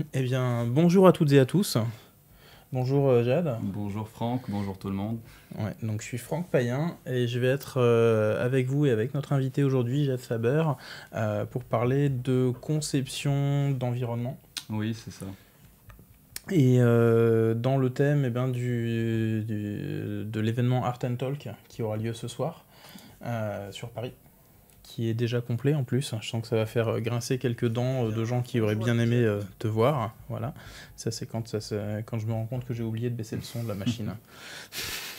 Eh bien, bonjour à toutes et à tous. Bonjour euh, Jade. Bonjour Franck, bonjour tout le monde. Ouais, donc je suis Franck Payen et je vais être euh, avec vous et avec notre invité aujourd'hui, Jade Faber, euh, pour parler de conception d'environnement. Oui, c'est ça. Et dans le thème eh du- de l'événement Art and Talk qui aura lieu ce soir sur Paris, qui est déjà complet en plus. Je sens que ça va faire grincer quelques dents euh, de gens qui auraient bien aimé euh, te voir. Voilà. Ça, c'est quand, ça quand je me rends compte que j'ai oublié de baisser le son de la machine.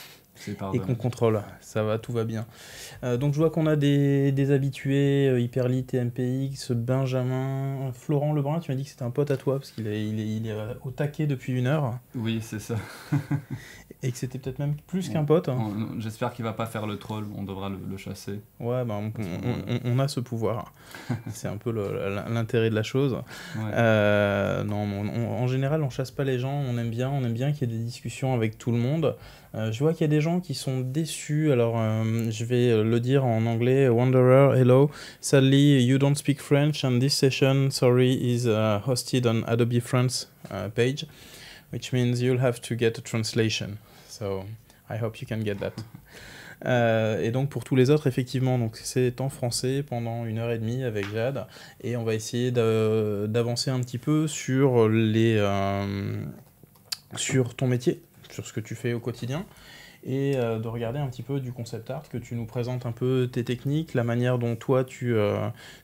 C'est et qu'on contrôle. Ça va, tout va bien. Euh, donc je vois qu'on a des, des habitués, euh, Hyperlit, TMPX, Benjamin, Florent Lebrun, tu m'as dit que c'était un pote à toi, parce qu'il est, il est, il est euh, au taquet depuis une heure, Oui, c'est ça. et que c'était peut-être même plus qu'un pote. hein. J'espère qu'il va pas faire le troll, on devra le, le chasser. Ouais, bah, on, on- on- on a ce pouvoir. C'est un peu l'intérêt de la chose. Ouais. Euh, non, en général, on chasse pas les gens. On aime bien, on aime bien qu'il y ait des discussions avec tout le monde. Euh, je vois qu'il y a des gens qui sont déçus. Alors, euh, je vais euh, le dire en anglais. Wanderer, hello. Sadly, you don't speak French, and this session, sorry, is uh, hosted on Adobe France uh, page, which means you'll have to get a translation. So, I hope you can get that. Euh, et donc pour tous les autres, effectivement, c'est en français pendant une heure et demie avec Jade, et on va essayer d'a- d'avancer un petit peu sur les euh, sur ton métier, sur ce que tu fais au quotidien, et euh, de regarder un petit peu du concept art, que tu nous présentes un peu tes techniques, la manière dont toi tu,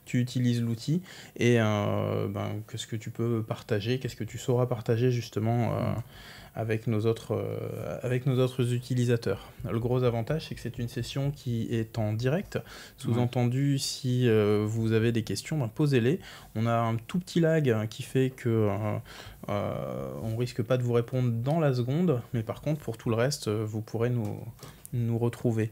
tu utilises l'outil, et ben, qu'est-ce que tu peux partager, qu'est-ce que tu sauras partager justement avec, nos autres, euh, avec nos autres utilisateurs. Le gros avantage, c'est que c'est une session qui est en direct, sous-entendu, si euh, vous avez des questions, ben, posez-les. On a un tout petit lag hein, qui fait que euh, on risque pas de vous répondre dans la seconde, mais par contre pour tout le reste, vous pourrez nous, nous retrouver.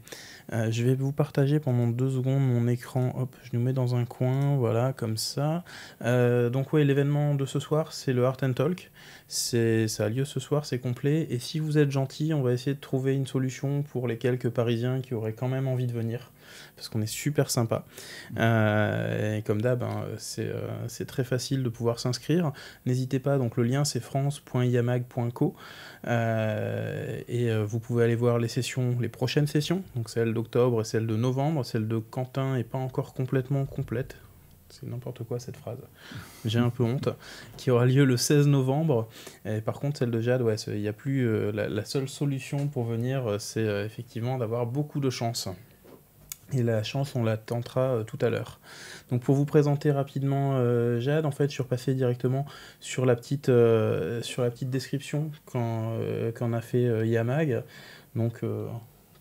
Euh, je vais vous partager pendant deux secondes mon écran. Hop, je nous mets dans un coin, voilà, comme ça. Euh, donc ouais, l'événement de ce soir, c'est le Art and Talk. C'est, ça a lieu ce soir, c'est complet. Et si vous êtes gentil, on va essayer de trouver une solution pour les quelques Parisiens qui auraient quand même envie de venir. Parce qu'on est super sympa. Euh, et comme d'hab, hein, c'est, euh, c'est très facile de pouvoir s'inscrire. N'hésitez pas, donc le lien c'est france.iamag.co. Euh, et vous pouvez aller voir les sessions, les prochaines sessions, donc celle d'octobre et celle de novembre. Celle de Quentin est pas encore complètement complète. C'est n'importe quoi cette phrase. J'ai un peu honte. Qui aura lieu le 16 novembre. Et par contre, celle de Jade, il y a plus. la, seule solution pour venir, c'est effectivement d'avoir beaucoup de chance. Et la chance, on la tentera euh, tout à l'heure. Donc pour vous présenter rapidement euh, Jade, en fait, je suis repassé directement sur la petite, euh, sur la petite description qu'en qu'en a fait Yamag. Donc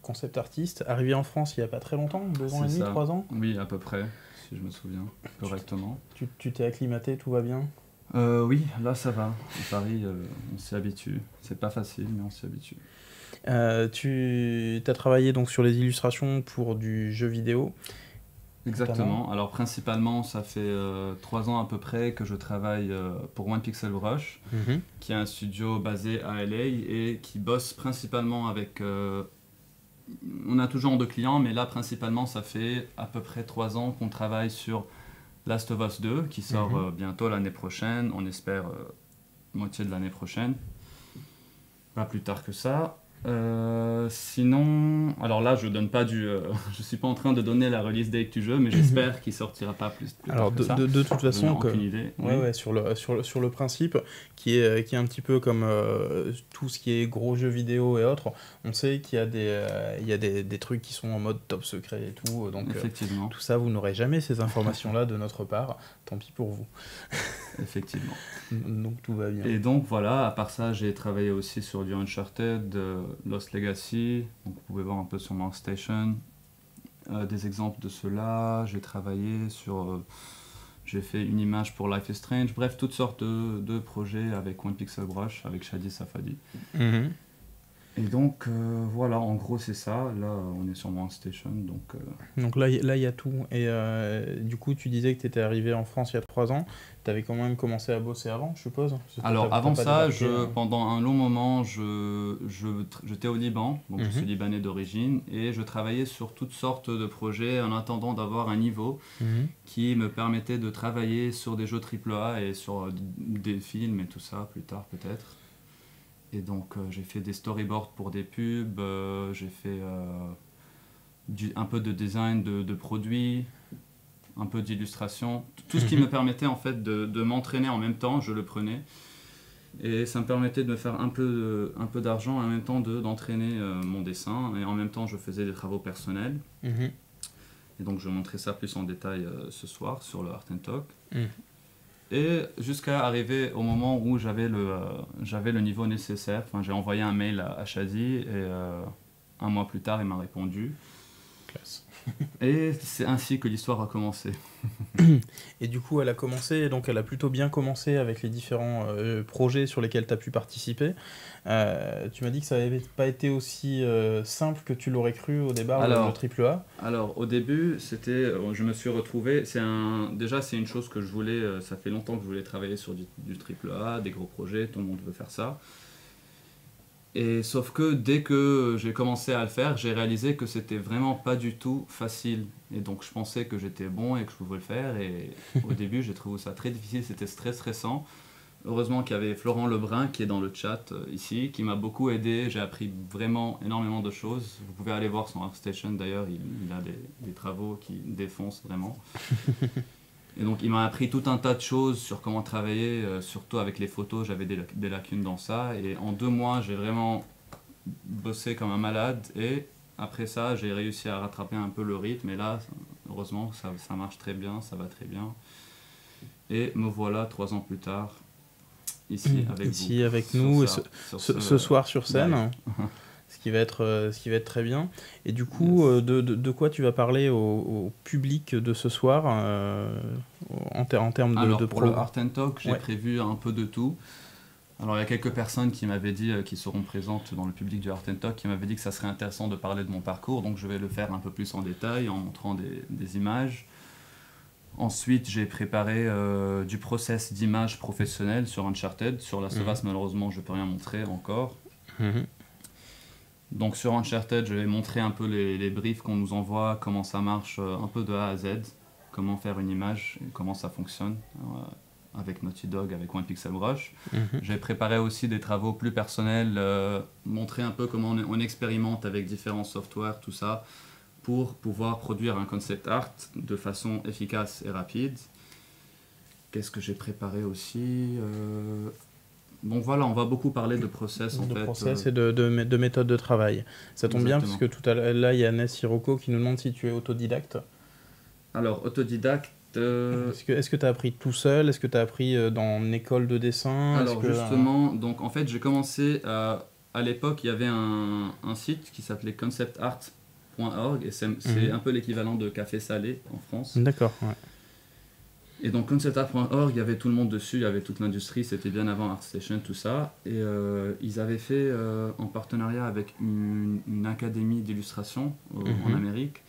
concept artiste, arrivé en France il n'y a pas très longtemps, deux ans et demi, trois ans. Oui, à peu près, si je me souviens correctement. Tu tu t'es acclimaté, tout va bien? Oui, là ça va. À Paris, on s'y habitue. C'est pas facile, mais on s'y habitue. Euh, tu as travaillé donc sur les illustrations pour du jeu vidéo. Exactement. Alors principalement, ça fait euh, trois ans à peu près que je travaille euh, pour One Pixel Brush, qui est un studio basé à LA et qui bosse principalement avec... euh, on a toujours deux clients, mais là principalement ça fait à peu près trois ans qu'on travaille sur Last of Us 2, qui sort Mhm. bientôt l'année prochaine, on espère moitié de l'année prochaine. Pas plus tard que ça. Euh, sinon, alors là, je donne pas du, euh, je suis pas en train de donner la release date du jeu, mais j'espère qu'il sortira pas plus. plus Alors que de, ça. de- de toute façon, que- aucune idée. Ouais, Oui. ouais, sur le, sur, le, sur le principe, qui est, qui est un petit peu comme euh, tout ce qui est gros jeux vidéo et autres, on sait qu'il y a, des, il y a des, des trucs qui sont en mode top secret et tout, donc Effectivement, tout ça, vous n'aurez jamais ces informations-là de notre part, tant pis pour vous. effectivement. Donc tout va bien. Et donc voilà, à part ça, j'ai travaillé aussi sur du Uncharted, Lost Legacy. Vous pouvez voir un peu sur mon station euh, des exemples de cela. J'ai travaillé sur, euh, j'ai fait une image pour Life is Strange. Bref, toutes sortes de, projets avec One Pixel Brush, avec Shadi Safadi. Mhm. Et donc, euh, voilà, en gros, c'est ça. Là, on est sur One Station. Donc, euh, donc là, là, il y a tout. Et euh, du coup, tu disais que tu étais arrivé en France il y a trois ans. Tu avais quand même commencé à bosser avant, je suppose Alors, avant ça, je, pendant un long moment, je, je, j'étais au Liban. Donc, je suis mhm. libanais d'origine. Et je travaillais sur toutes sortes de projets en attendant d'avoir un niveau mhm. qui me permettait de travailler sur des jeux AAA et sur des films et tout ça plus tard, peut-être. Et donc euh, j'ai fait des storyboards pour des pubs, euh, j'ai fait euh, du, un peu de design de, produits, un peu d'illustration. Tout ce qui mhm. me permettait en fait de, de m'entraîner en même temps, je le prenais. Et ça me permettait de me faire un peu, un peu d'argent en même temps d'entraîner mon dessin. Et en même temps, je faisais des travaux personnels. Mhm. Et donc, je montrer ça plus en détail ce soir sur le Art and Talk. Mhm. Et jusqu'à arriver au moment où j'avais le, euh, j'avais le niveau nécessaire. Enfin, j'ai envoyé un mail à, à et euh, un mois plus tard, il m'a répondu. Classe. et c'est ainsi que l'histoire a commencé. et du coup, elle a commencé, donc elle a plutôt bien commencé avec les différents euh, projets sur lesquels tu as pu participer. Euh, tu m'as dit que ça n'avait pas été aussi euh, simple que tu l'aurais cru au départ alors, triple A. Alors, au début, c'était, je me suis retrouvé, c'est un, déjà c'est une chose que je voulais, ça fait longtemps que je voulais travailler sur du, du triple A, des gros projets, tout le monde veut faire ça. Et sauf que dès que j'ai commencé à le faire, j'ai réalisé que c'était vraiment pas du tout facile. Et donc je pensais que j'étais bon et que je pouvais le faire. Et au début, j'ai trouvé ça très difficile, c'était très stressant. Heureusement qu'il y avait Florent Lebrun qui est dans le chat euh, ici, qui m'a beaucoup aidé. J'ai appris vraiment énormément de choses. Vous pouvez aller voir son ArtStation d'ailleurs, il, a des, des, travaux qui défoncent vraiment. Et donc il m'a appris tout un tas de choses sur comment travailler, euh, surtout avec les photos, j'avais des, des, lacunes dans ça. Et en deux mois, j'ai vraiment bossé comme un malade. Et après ça, j'ai réussi à rattraper un peu le rythme. Et là, heureusement, ça, ça marche très bien, ça va très bien. Et me voilà trois ans plus tard, ici mmh, avec ici avec nous, ce, ce, soir sur scène. ce qui va être, euh, ce qui va être très bien. Et du coup, euh, de, de, de, quoi tu vas parler au, public de ce soir euh, en, en, termes de, Alors, pour le Art and Talk, j'ai prévu un peu de tout. Alors il y a quelques personnes qui m'avaient dit, qui seront présentes dans le public du Art and Talk, qui m'avaient dit que ça serait intéressant de parler de mon parcours, donc je vais le faire un peu plus en détail en montrant des, des images. Ensuite, j'ai préparé du process d'image professionnel sur Uncharted. Sur la Sevas, mhm. malheureusement, je ne peux rien montrer encore. Mhm. Donc sur Uncharted, je vais montrer un peu les, briefs qu'on nous envoie, comment ça marche euh, un peu de A à Z, comment faire une image, comment ça fonctionne euh, avec Naughty Dog, avec One Pixel Brush. Mhm. J'ai préparé aussi des travaux plus personnels, euh, montrer un peu comment on, expérimente avec différents softwares, tout ça, pour pouvoir produire un concept art de façon efficace et rapide. Qu'est-ce que j'ai préparé aussi donc voilà, on va beaucoup parler de process en de fait. process et de, de, de, méthode de travail. Ça tombe bien parce que tout à l'heure, il y a Ness Sirocco qui nous demande si tu es autodidacte. Alors, autodidacte. Euh, est-ce que tu as appris tout seul? Est-ce que tu as appris euh, dans une école de dessin? Alors, justement, donc en fait, j'ai commencé à. À l'époque, il y avait un, un site qui s'appelait conceptart.org et c'est mhm. un peu l'équivalent de Café Salé en France. D'accord, ouais. Et donc conceptart.org, il y avait tout le monde dessus, il y avait toute l'industrie, c'était bien avant ArtStation, tout ça. Et euh, ils avaient fait, euh, en partenariat avec une, académie d'illustration en mhm. Amérique,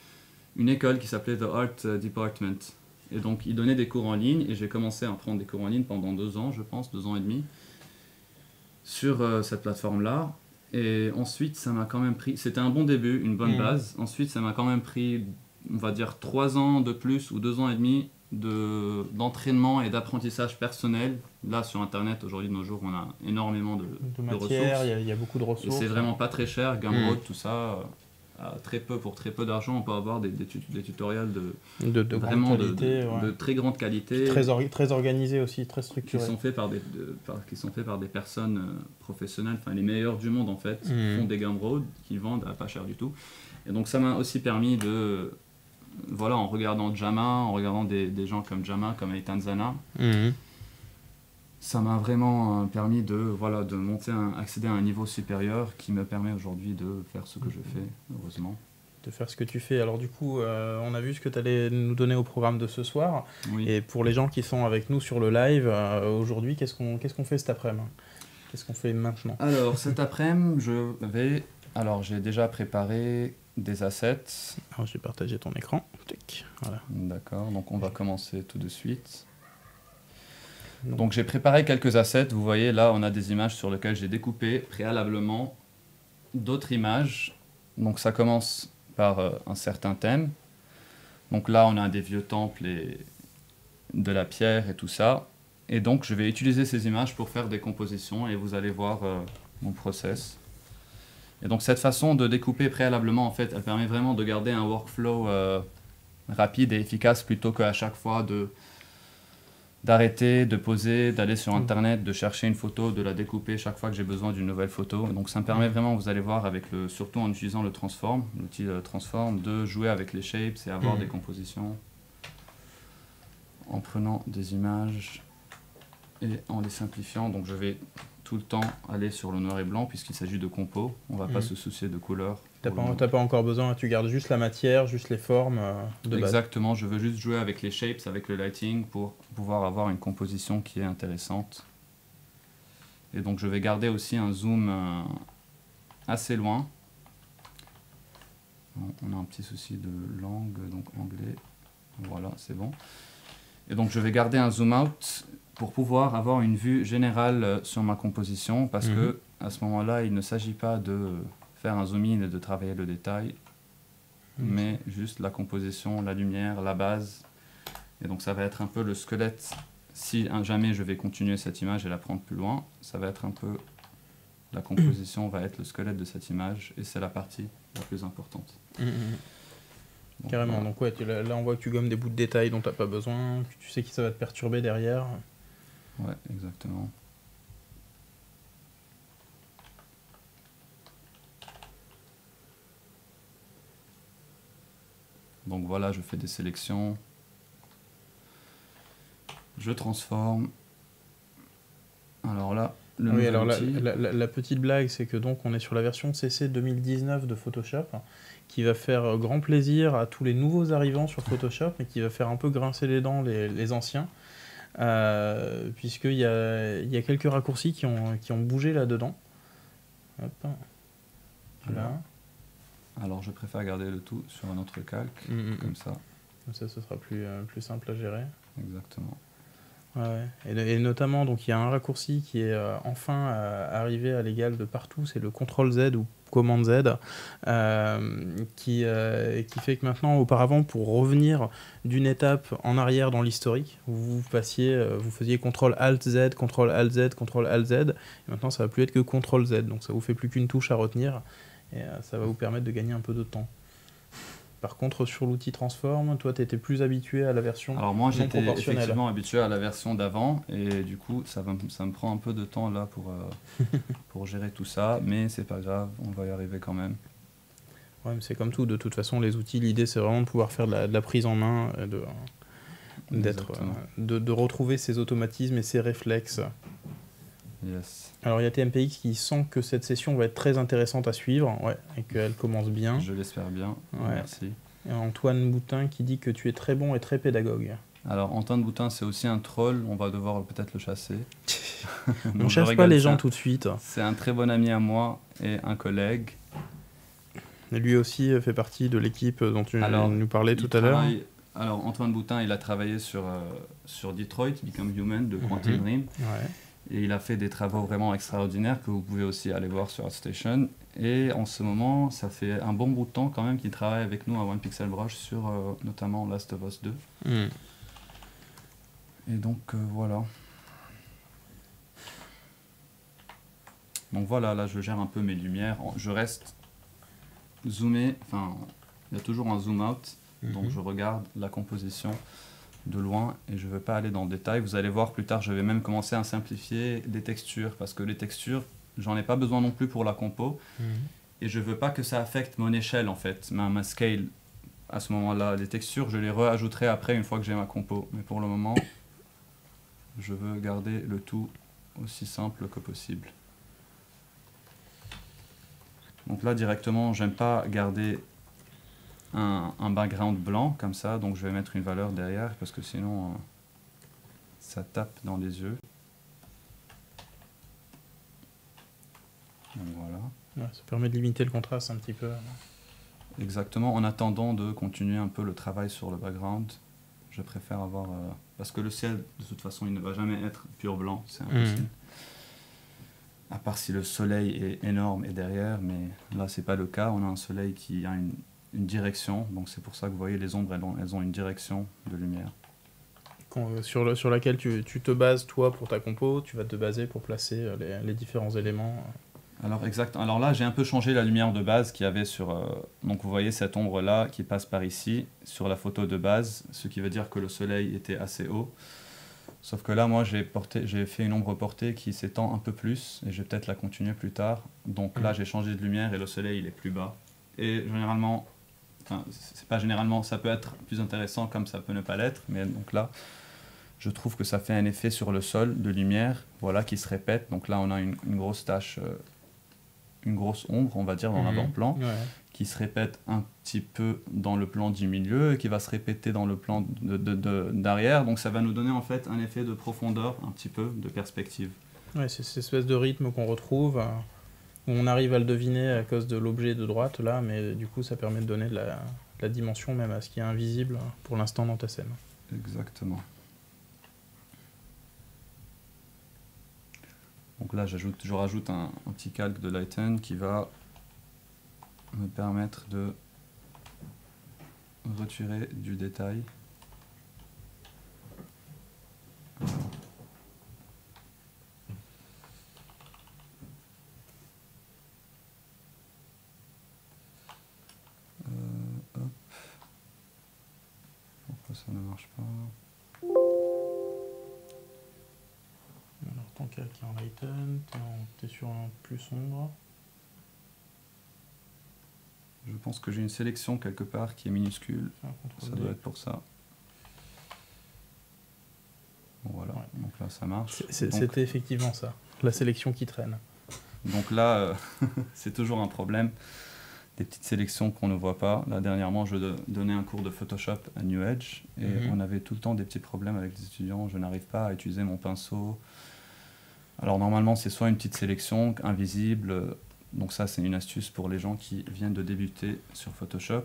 une école qui s'appelait The Art Department. Et donc ils donnaient des cours en ligne, et j'ai commencé à prendre des cours en ligne pendant deux ans, je pense, deux ans et demi, sur euh, cette plateforme-là. Et ensuite, ça m'a quand même pris, c'était un bon début, une bonne mhm. base. Ensuite, ça m'a quand même pris, on va dire, trois ans de plus ou deux ans et demi d'entraînement et d'apprentissage personnel. Là, sur Internet, aujourd'hui, de nos jours, on a énormément de, de, ressources. Il y, a beaucoup de ressources. Et c'est vraiment pas très cher. Gumroad, mm. tout ça, à très peu, pour très peu d'argent, on peut avoir des, des, des tutoriels de, de, vraiment qualité, de, très grande qualité. Très, très organisés aussi, très structurés. Qui sont faits par des, qui sont faits par des personnes euh, professionnelles, enfin les meilleurs du monde en fait, mm. font des Gumroad, qui vendent à pas cher du tout. Et donc ça m'a aussi permis de voilà, en regardant Jama, en regardant des, des gens comme Jama, comme Eitan Zana, mhm. ça m'a vraiment euh, permis de, voilà, de monter, accéder à un niveau supérieur qui me permet aujourd'hui de faire ce que je fais, heureusement. De faire ce que tu fais. Alors du coup, euh, on a vu ce que tu allais nous donner au programme de ce soir. Et pour les gens qui sont avec nous sur le live, euh, aujourd'hui, qu'est-ce qu'on qu'est-ce qu'on fait cet après-midi? Qu'est-ce qu'on fait maintenant? Alors, cet après-midi, je vais. Alors, j'ai déjà préparé des assets. Alors, j'ai partagé ton écran. Voilà. D'accord, donc on va commencer tout de suite. Donc j'ai préparé quelques assets. Vous voyez là, on a des images sur lesquelles j'ai découpé préalablement d'autres images. Donc ça commence par euh, un certain thème. Donc là, on a des vieux temples et de la pierre et tout ça. Et donc je vais utiliser ces images pour faire des compositions et vous allez voir euh, mon process. Et donc cette façon de découper préalablement, en fait, elle permet vraiment de garder un workflow euh, rapide et efficace plutôt qu'à chaque fois de d'arrêter, de poser, d'aller sur mm. internet, de chercher une photo, de la découper chaque fois que j'ai besoin d'une nouvelle photo. Donc ça me permet vraiment, vous allez voir, avec le, surtout en utilisant le transform, l'outil euh, transform, de jouer avec les shapes et avoir mm. des compositions en prenant des images et en les simplifiant. Donc je vais tout le temps aller sur le noir et blanc puisqu'il s'agit de compos. On ne va pas mm. se soucier de couleurs. T'as pas, pas encore besoin, tu gardes juste la matière, juste les formes euh, de Exactement, je veux juste jouer avec les shapes, avec le lighting pour pouvoir avoir une composition qui est intéressante. Et donc je vais garder aussi un zoom euh, assez loin. On a un petit souci de langue, donc anglais. Voilà, c'est bon. Et donc je vais garder un zoom out pour pouvoir avoir une vue générale euh, sur ma composition parce que mhm. à ce moment-là, il ne s'agit pas de faire un zoom in et de travailler le détail, mais juste la composition, la lumière, la base. Et donc ça va être un peu le squelette. Si jamais je vais continuer cette image et la prendre plus loin, ça va être un peu la composition va être le squelette de cette image et c'est la partie la plus importante. Mhm, mhm. Carrément, donc ouais, là on voit que tu gommes des bouts de détails dont tu n'as pas besoin, que tu sais que ça va te perturber derrière. Ouais, exactement. Donc voilà, je fais des sélections. Je transforme. Alors là, le oui, alors la, petite blague, c'est que donc on est sur la version CC 2019 de Photoshop, qui va faire grand plaisir à tous les nouveaux arrivants sur Photoshop, et qui va faire un peu grincer les dents les anciens. Euh, puisqu'il y a, y a quelques raccourcis qui ont, qui ont bougé là-dedans. Alors je préfère garder le tout sur un autre calque, mm, mm, mm. comme ça. Comme ça, ce sera plus, euh, plus simple à gérer. Exactement. Ouais. Et, notamment, donc il y a un raccourci qui est euh, enfin arrivé à l'égal de partout, c'est le CTRL Z ou commande Z, euh, qui, euh, qui fait que maintenant, auparavant, pour revenir d'une étape en arrière dans l'historique, vous passiez, euh, vous faisiez CTRL ALT Z, CTRL ALT Z, CTRL ALT Z, et maintenant ça va plus être que CTRL Z, donc ça vous fait plus qu'une touche à retenir, et ça va vous permettre de gagner un peu de temps. Par contre, sur l'outil Transform, toi, tu étais plus habitué à la version Alors moi, j'étais effectivement habitué à la version d'avant, et du coup, ça, va, ça me prend un peu de temps là pour, euh, pour gérer tout ça, mais c'est pas grave, on va y arriver quand même. Ouais, mais c'est comme tout, de toute façon, les outils, l'idée, c'est vraiment de pouvoir faire de la, prise en main, euh, de, d'être, euh, de, de retrouver ses automatismes et ses réflexes. Yes. Alors il y a TMPX qui sent que cette session va être très intéressante à suivre ouais, et qu'elle commence bien. Je l'espère bien. Merci. Et Antoine Boutin qui dit que tu es très bon et très pédagogue. Alors Antoine Boutin c'est aussi un troll, on va devoir peut-être le chasser. on ne chasse pas les gens tout de suite. C'est un très bon ami à moi et un collègue. lui aussi fait partie de l'équipe dont tu nous parlais tout à l'heure. Alors Antoine Boutin il a travaillé sur, euh, sur Detroit, Become Human de. Dream. Ouais. Et il a fait des travaux vraiment extraordinaires que vous pouvez aussi aller voir sur ArtStation. Et en ce moment, ça fait un bon bout de temps quand même qu'il travaille avec nous à One Pixel Brush sur euh, notamment Last of Us 2. Hmm. Et donc euh, voilà. Donc voilà, là je gère un peu mes lumières. Je reste zoomé, enfin il y a toujours un zoom out, donc mhm. je regarde la composition de loin et je ne veux pas aller dans le détail. Vous allez voir plus tard, je vais même commencer à simplifier les textures parce que les textures, j'en ai pas besoin non plus pour la compo mhm. et je veux pas que ça affecte mon échelle en fait, ma, ma scale à ce moment-là. Les textures, je les réajouterai après une fois que j'ai ma compo, mais pour le moment, je veux garder le tout aussi simple que possible. Donc là directement, j'aime pas garder un, background blanc comme ça, donc je vais mettre une valeur derrière parce que sinon euh, ça tape dans les yeux. voilà. ça permet de limiter le contraste un petit peu. Exactement, en attendant de continuer un peu le travail sur le background, je préfère avoir... Euh, parce que le ciel, de toute façon, il ne va jamais être pur blanc, c'est impossible. Mhm. À part si le soleil est énorme et derrière, mais là, c'est pas le cas. On a un soleil qui a une, une direction, donc c'est pour ça que vous voyez les ombres, elles ont, elles ont une direction de lumière. Euh, sur, le, sur laquelle tu, tu, te bases, toi, pour ta compo, tu vas te baser pour placer euh, les, les différents éléments alors exact. Alors là, j'ai un peu changé la lumière de base qu'il y avait sur. Euh, donc vous voyez cette ombre là qui passe par ici sur la photo de base, ce qui veut dire que le soleil était assez haut. Sauf que là, moi, j'ai porté, j'ai fait une ombre portée qui s'étend un peu plus et je vais peut-être la continuer plus tard. Donc là, mm. j'ai changé de lumière et le soleil il est plus bas. Et généralement, enfin, c'est pas généralement, ça peut être plus intéressant comme ça peut ne pas l'être, mais donc là, je trouve que ça fait un effet sur le sol de lumière, voilà, qui se répète. Donc là, on a une, grosse tache. Euh, une grosse ombre, on va dire, dans mhm. l'avant-plan, qui se répète un petit peu dans le plan du milieu et qui va se répéter dans le plan d'arrière. De, Donc ça va nous donner en fait un effet de profondeur, un petit peu, de perspective. Ouais, c'est cette espèce de rythme qu'on retrouve, euh, où on arrive à le deviner à cause de l'objet de droite, là, mais du coup ça permet de donner de la, dimension même à ce qui est invisible pour l'instant dans ta scène. Exactement. Donc là, je rajoute un, petit calque de Lighten qui va me permettre de retirer du détail Pourquoi ça ne marche pas qui est en lighten, tu es, sur un plus sombre. Je pense que j'ai une sélection quelque part qui est minuscule. Ça doit être pour ça. voilà, donc là ça marche. C'était effectivement ça, la sélection qui traîne. Donc là, euh, c'est toujours un problème. Des petites sélections qu'on ne voit pas. Là, dernièrement, je donnais un cours de Photoshop à New Edge et mhm. on avait tout le temps des petits problèmes avec les étudiants. Je n'arrive pas à utiliser mon pinceau. Alors normalement, c'est soit une petite sélection invisible, donc ça c'est une astuce pour les gens qui viennent de débuter sur Photoshop.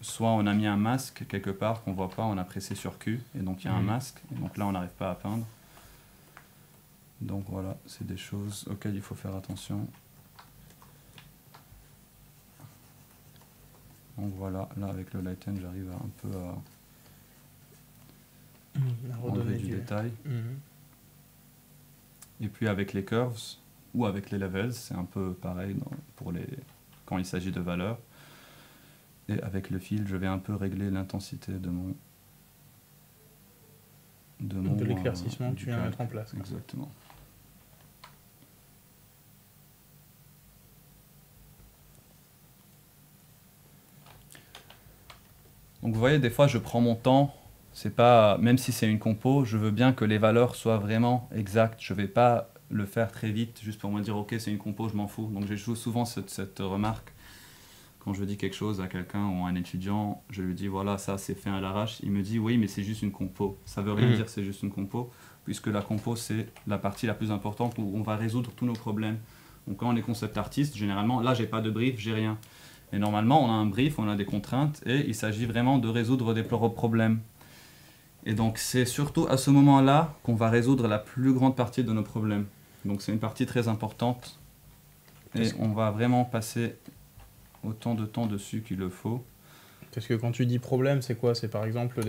Soit on a mis un masque quelque part qu'on voit pas, on a pressé sur Q et donc il y a un mhm. masque, et donc là on n'arrive pas à peindre. Donc voilà, c'est des choses auxquelles il faut faire attention. Donc voilà, là avec le Lighten j'arrive un peu à, mmh, enlever du, détail. Mhm. Et puis avec les curves ou avec les levels, c'est un peu pareil pour les, quand il s'agit de valeurs. Et avec le fil, je vais un peu régler l'intensité de mon. De, mon, de l'éclaircissement que tu viens mettre en place. Exactement. Donc vous voyez, des fois, je prends mon temps c'est pas, même si c'est une compo, je veux bien que les valeurs soient vraiment exactes. Je vais pas le faire très vite juste pour me dire ok c'est une compo, je m'en fous. Donc j'ai souvent cette, cette, remarque quand je dis quelque chose à quelqu'un ou à un étudiant, je lui dis voilà ça c'est fait à l'arrache. Il me dit oui mais c'est juste une compo. Ça veut rien mmh. dire c'est juste une compo puisque la compo c'est la partie la plus importante où on va résoudre tous nos problèmes. Donc quand on est concept artiste, généralement là j'ai pas de brief, j'ai rien. Et normalement on a un brief, on a des contraintes et il s'agit vraiment de résoudre des problèmes. Et donc c'est surtout à ce moment-là qu'on va résoudre la plus grande partie de nos problèmes. Donc c'est une partie très importante et on va vraiment passer autant de temps dessus qu'il le faut. Parce que quand tu dis problème, c'est quoi? C'est par exemple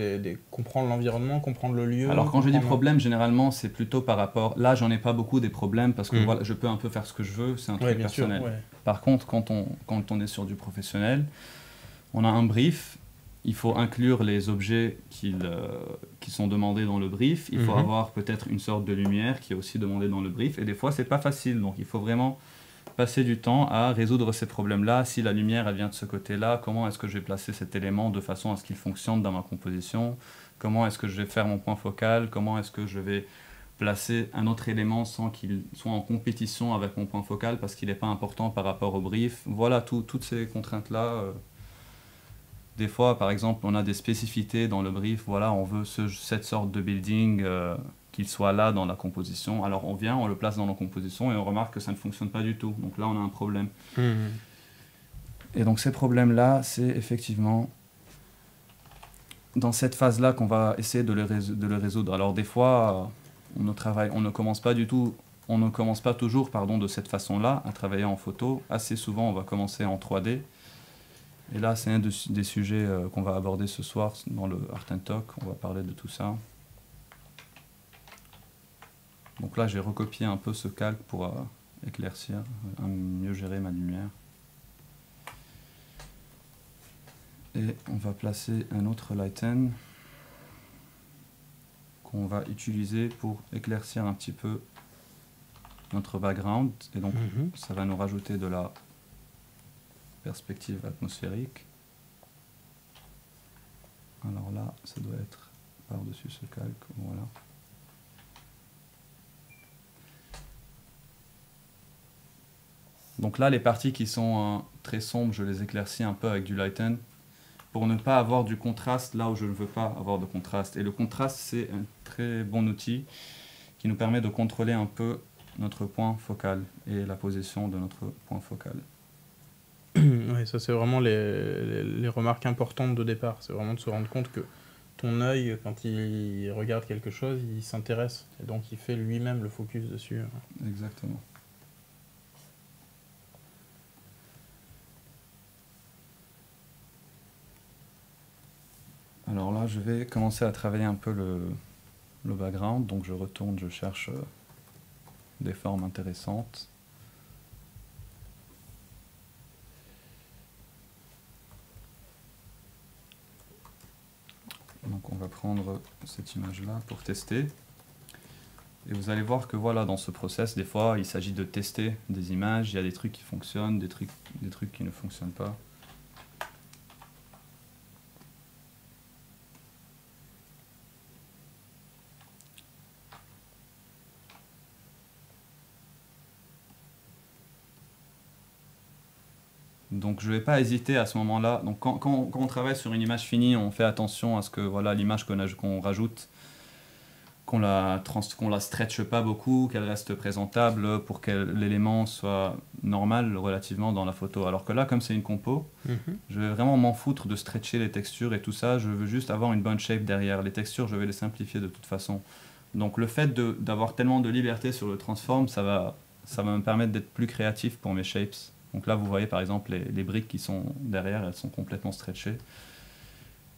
comprendre l'environnement, comprendre le lieu Alors quand je dis problème, généralement, c'est plutôt par rapport... Là, j'en ai pas beaucoup des problèmes parce que hmm. voilà, je peux un peu faire ce que je veux, c'est un truc personnel. Par contre, quand on, quand on est sur du professionnel, on a un brief il faut inclure les objets qui, qui sont demandés dans le brief. Il faut mhm. avoir peut-être une sorte de lumière qui est aussi demandée dans le brief. Et des fois, c'est pas facile. Donc, il faut vraiment passer du temps à résoudre ces problèmes-là. Si la lumière elle vient de ce côté-là, comment est-ce que je vais placer cet élément de façon à ce qu'il fonctionne dans ma composition? Comment est-ce que je vais faire mon point focal? Comment est-ce que je vais placer un autre élément sans qu'il soit en compétition avec mon point focal parce qu'il n'est pas important par rapport au brief? Voilà, toutes ces contraintes-là. Euh, des fois, par exemple, on a des spécificités dans le brief. Voilà, on veut cette sorte de building euh, qu'il soit là dans la composition. Alors on vient, on le place dans la composition et on remarque que ça ne fonctionne pas du tout. Donc là, on a un problème. Hmm. Et donc ces problèmes-là, c'est effectivement dans cette phase-là qu'on va essayer de le, de le, résoudre. Alors des fois, on ne, travaille, on ne commence pas du tout, on ne commence pas toujours pardon, de cette façon-là à travailler en photo. Assez souvent, on va commencer en 3D. Et là, c'est un des sujets euh, qu'on va aborder ce soir dans le Art and Talk. On va parler de tout ça. Donc là, j'ai recopié un peu ce calque pour euh, éclaircir, euh, mieux gérer ma lumière. Et on va placer un autre lighten qu'on va utiliser pour éclaircir un petit peu notre background. Et donc, mhm. ça va nous rajouter de la perspective atmosphérique. Alors là, ça doit être par-dessus ce calque. Voilà. Donc là, les parties qui sont euh, très sombres, je les éclaircis un peu avec du lighten pour ne pas avoir du contraste là où je ne veux pas avoir de contraste. Et le contraste, c'est un très bon outil qui nous permet de contrôler un peu notre point focal et la position de notre point focal. oui, ça c'est vraiment les, les, remarques importantes de départ. C'est vraiment de se rendre compte que ton œil, quand il regarde quelque chose, il s'intéresse. Et donc il fait lui-même le focus dessus. Exactement. Alors là, je vais commencer à travailler un peu le, le background. Donc je retourne, je cherche euh, des formes intéressantes. Donc on va prendre cette image-là pour tester. Et vous allez voir que voilà, dans ce process, des fois, il s'agit de tester des images. Il y a des trucs qui fonctionnent, des trucs, des trucs qui ne fonctionnent pas. Donc je ne vais pas hésiter à ce moment-là. Donc quand, quand, on travaille sur une image finie, on fait attention à ce que voilà l'image qu'on rajoute, qu'on la qu'on la stretche pas beaucoup, qu'elle reste présentable pour que l'élément soit normal relativement dans la photo. Alors que là, comme c'est une compo, mhm. je vais vraiment m'en foutre de stretcher les textures et tout ça. Je veux juste avoir une bonne shape derrière. Les textures, je vais les simplifier de toute façon. Donc le fait d'avoir tellement de liberté sur le transform, ça va, ça va me permettre d'être plus créatif pour mes shapes. Donc là, vous voyez par exemple les, briques qui sont derrière, elles sont complètement stretchées.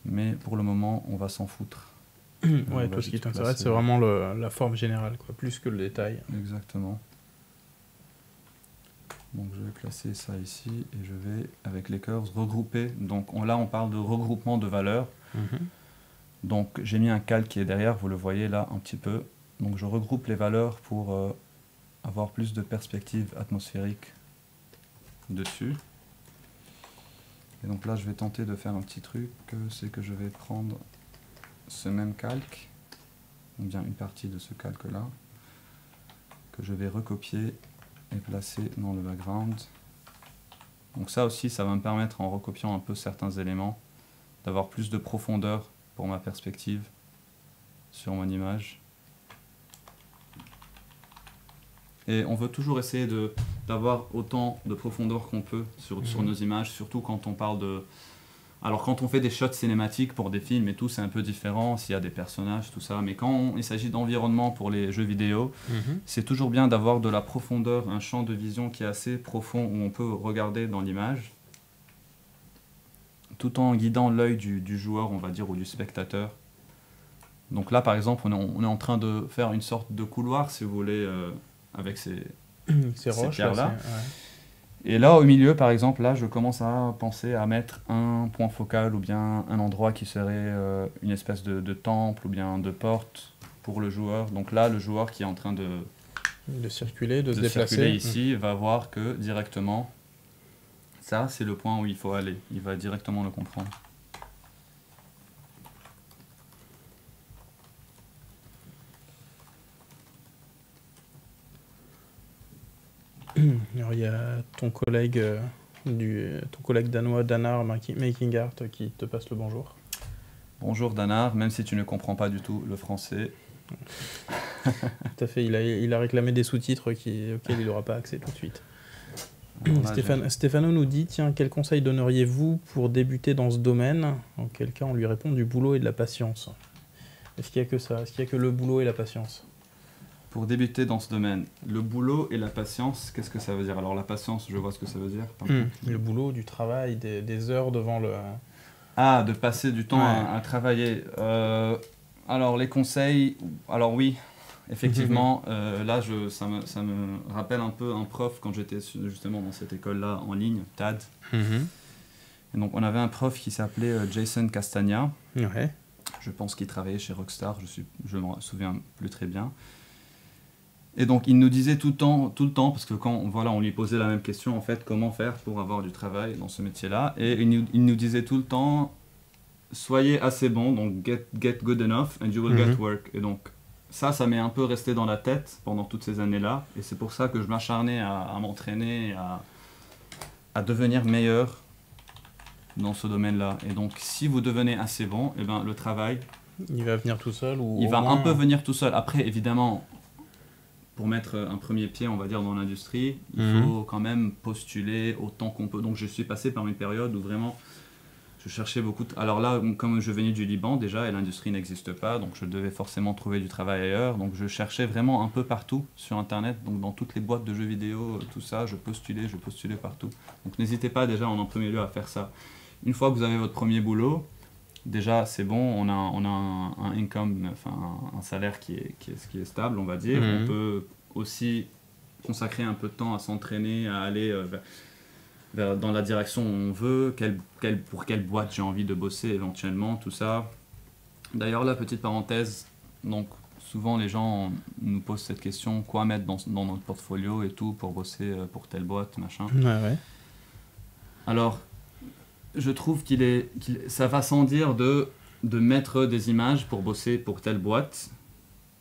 Mais pour le moment, on va s'en foutre. ouais, tout ce qui t'intéresse, c'est vraiment la forme générale, quoi, plus que le détail. Exactement. Donc je vais placer ça ici et je vais, avec les curves, regrouper. Donc là, on parle de regroupement de valeurs. Mhm. Donc j'ai mis un calque qui est derrière, vous le voyez là un petit peu. Donc je regroupe les valeurs pour euh, avoir plus de perspective atmosphérique dessus. Et donc là, je vais tenter de faire un petit truc, c'est que je vais prendre ce même calque, ou bien une partie de ce calque-là, que je vais recopier et placer dans le background. Donc ça aussi, ça va me permettre, en recopiant un peu certains éléments, d'avoir plus de profondeur pour ma perspective sur mon image. Et on veut toujours essayer d'avoir autant de profondeur qu'on peut sur, sur, mhm. nos images, surtout quand on parle de... Alors quand on fait des shots cinématiques pour des films et tout, c'est un peu différent s'il y a des personnages, tout ça. Mais quand il s'agit d'environnement pour les jeux vidéo, mhm. c'est toujours bien d'avoir de la profondeur, un champ de vision qui est assez profond où on peut regarder dans l'image, tout en guidant l'œil du, du, joueur, on va dire, ou du spectateur. Donc là, par exemple, on est, on est, en train de faire une sorte de couloir, si vous voulez. Euh, avec ces, ces, pierres-là. Et là, au milieu, par exemple, là, je commence à penser à mettre un point focal ou bien un endroit qui serait euh, une espèce de, de, temple ou bien de porte pour le joueur. Donc là, le joueur qui est en train de, de circuler, de, se déplacer. ici, va voir que directement, ça, c'est le point où il faut aller. Il va directement le comprendre. il y a ton collègue, euh, du, ton collègue danois Danar Making Art qui te passe le bonjour. Bonjour Danar, même si tu ne comprends pas du tout le français. tout à fait. Il a, il a réclamé des sous-titres qui, auxquels il n'aura pas accès tout de suite. Stéphane, Stéphano nous dit tiens, quel conseil donneriez-vous pour débuter dans ce domaine? En quel cas on lui répond du boulot et de la patience. Est-ce qu'il n'y a que ça? Est-ce qu'il n'y a que le boulot et la patience? Pour débuter dans ce domaine, le boulot et la patience, qu'est-ce que ça veut dire? Alors la patience, je vois ce que ça veut dire. Hmm. Le boulot, du travail, des, heures devant le... Ah, de passer du temps à, travailler. Euh, alors les conseils, alors oui, Effectivement, euh, là, je, ça, me, ça, me, rappelle un peu un prof quand j'étais justement dans cette école-là en ligne, TAD. Mhm. Et donc, on avait un prof qui s'appelait euh, Jason Castagna. Ouais. Je pense qu'il travaillait chez Rockstar, je ne je me souviens plus très bien. Et donc, il nous disait tout le temps, tout le temps parce que quand voilà, on lui posait la même question, en fait, comment faire pour avoir du travail dans ce métier-là. Et il nous, il nous, disait tout le temps, soyez assez bon, donc get, get good enough and you will get mhm. work. Et donc, ça, ça m'est un peu resté dans la tête pendant toutes ces années-là. Et c'est pour ça que je m'acharnais à, m'entraîner, à, à, devenir meilleur dans ce domaine-là. Et donc, si vous devenez assez bon, et eh ben, le travail... Il va venir tout seul ou Il va un peu venir tout seul. Après, évidemment, pour mettre un premier pied, on va dire, dans l'industrie, il mhm. faut quand même postuler autant qu'on peut. Donc, je suis passé par une période où vraiment je cherchais beaucoup. Alors là, comme je venais du Liban déjà et l'industrie n'existe pas, donc je devais forcément trouver du travail ailleurs. Donc je cherchais vraiment un peu partout sur Internet, donc dans toutes les boîtes de jeux vidéo, tout ça, je postulais, je postulais partout. Donc n'hésitez pas déjà en premier lieu à faire ça. Une fois que vous avez votre premier boulot, déjà c'est bon, on a, on a un, income, enfin un, salaire qui est, qui est, qui est stable, on va dire. Mhm. On peut aussi consacrer un peu de temps à s'entraîner, à aller euh, dans la direction où on veut, pour quelle boîte j'ai envie de bosser éventuellement, tout ça. D'ailleurs, la petite parenthèse, donc souvent les gens nous posent cette question quoi mettre dans, notre portfolio et tout pour bosser euh, pour telle boîte, machin. Ouais, ouais. Alors, je trouve qu'il est, ça va sans dire de, de mettre des images pour bosser pour telle boîte,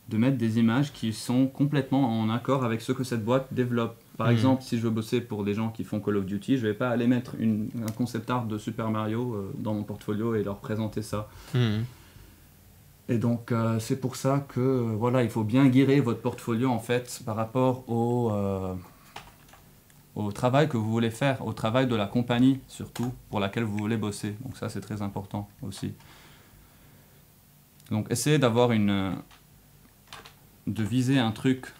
de mettre des images qui sont complètement en accord avec ce que cette boîte développe. Par hmm. exemple, si je veux bosser pour des gens qui font Call of Duty, je vais pas aller mettre un concept art de Super Mario euh, dans mon portfolio et leur présenter ça. Hmm. Et donc euh, c'est pour ça que euh, voilà, il faut bien guérir votre portfolio en fait par rapport au, au travail que vous voulez faire, au travail de la compagnie surtout pour laquelle vous voulez bosser. Donc ça c'est très important aussi. Donc essayez d'avoir une de viser un truc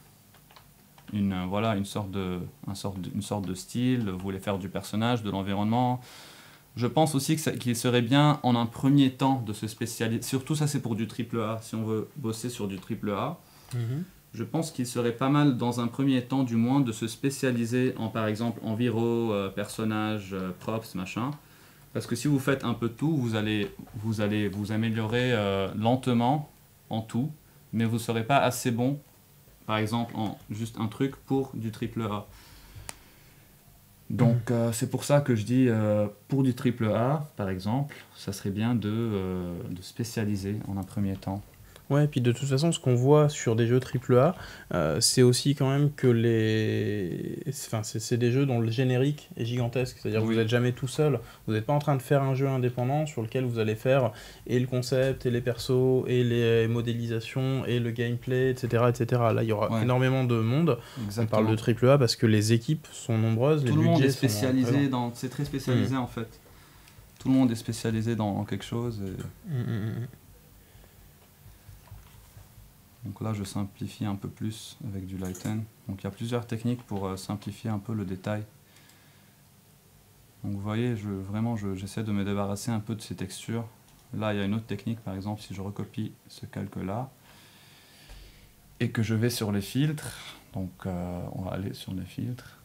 une, voilà, une, sorte de, un sorte une sorte de style, vous voulez faire du personnage, de l'environnement. Je pense aussi qu'il serait bien en un premier temps de se spécialiser, surtout ça c'est pour du triple A, si on veut bosser sur du triple A. Mhm. Je pense qu'il serait pas mal dans un premier temps du moins de se spécialiser en par exemple enviro, euh, personnage, euh, props, machin. Parce que si vous faites un peu tout, vous allez vous, allez vous améliorer lentement en tout, mais vous ne serez pas assez bon par exemple, en juste un truc pour du triple A. Donc euh, c'est pour ça que je dis euh, pour du triple A, par exemple, ça serait bien de, euh, de spécialiser en un premier temps. Ouais, et puis de toute façon, ce qu'on voit sur des jeux AAA, euh, c'est aussi quand même que les. Enfin, c'est des jeux dont le générique est gigantesque. C'est-à-dire que vous n'êtes jamais tout seul. Vous n'êtes pas en train de faire un jeu indépendant sur lequel vous allez faire et le concept, et les persos, et les modélisations, et le gameplay, etc. etc. Là, il y aura énormément de monde. On parle de AAA parce que les équipes sont nombreuses. Tout le monde est spécialisé dans. C'est très spécialisé mm. en fait. Tout le monde est spécialisé dans quelque chose. Et... Mm, mm, donc là, je simplifie un peu plus avec du Lighten. Donc il y a plusieurs techniques pour euh, simplifier un peu le détail. Donc vous voyez, je, vraiment, j'essaie de me débarrasser un peu de ces textures. Là, il y a une autre technique, par exemple, si je recopie ce calque-là, et que je vais sur les filtres, donc euh, on va aller sur les filtres.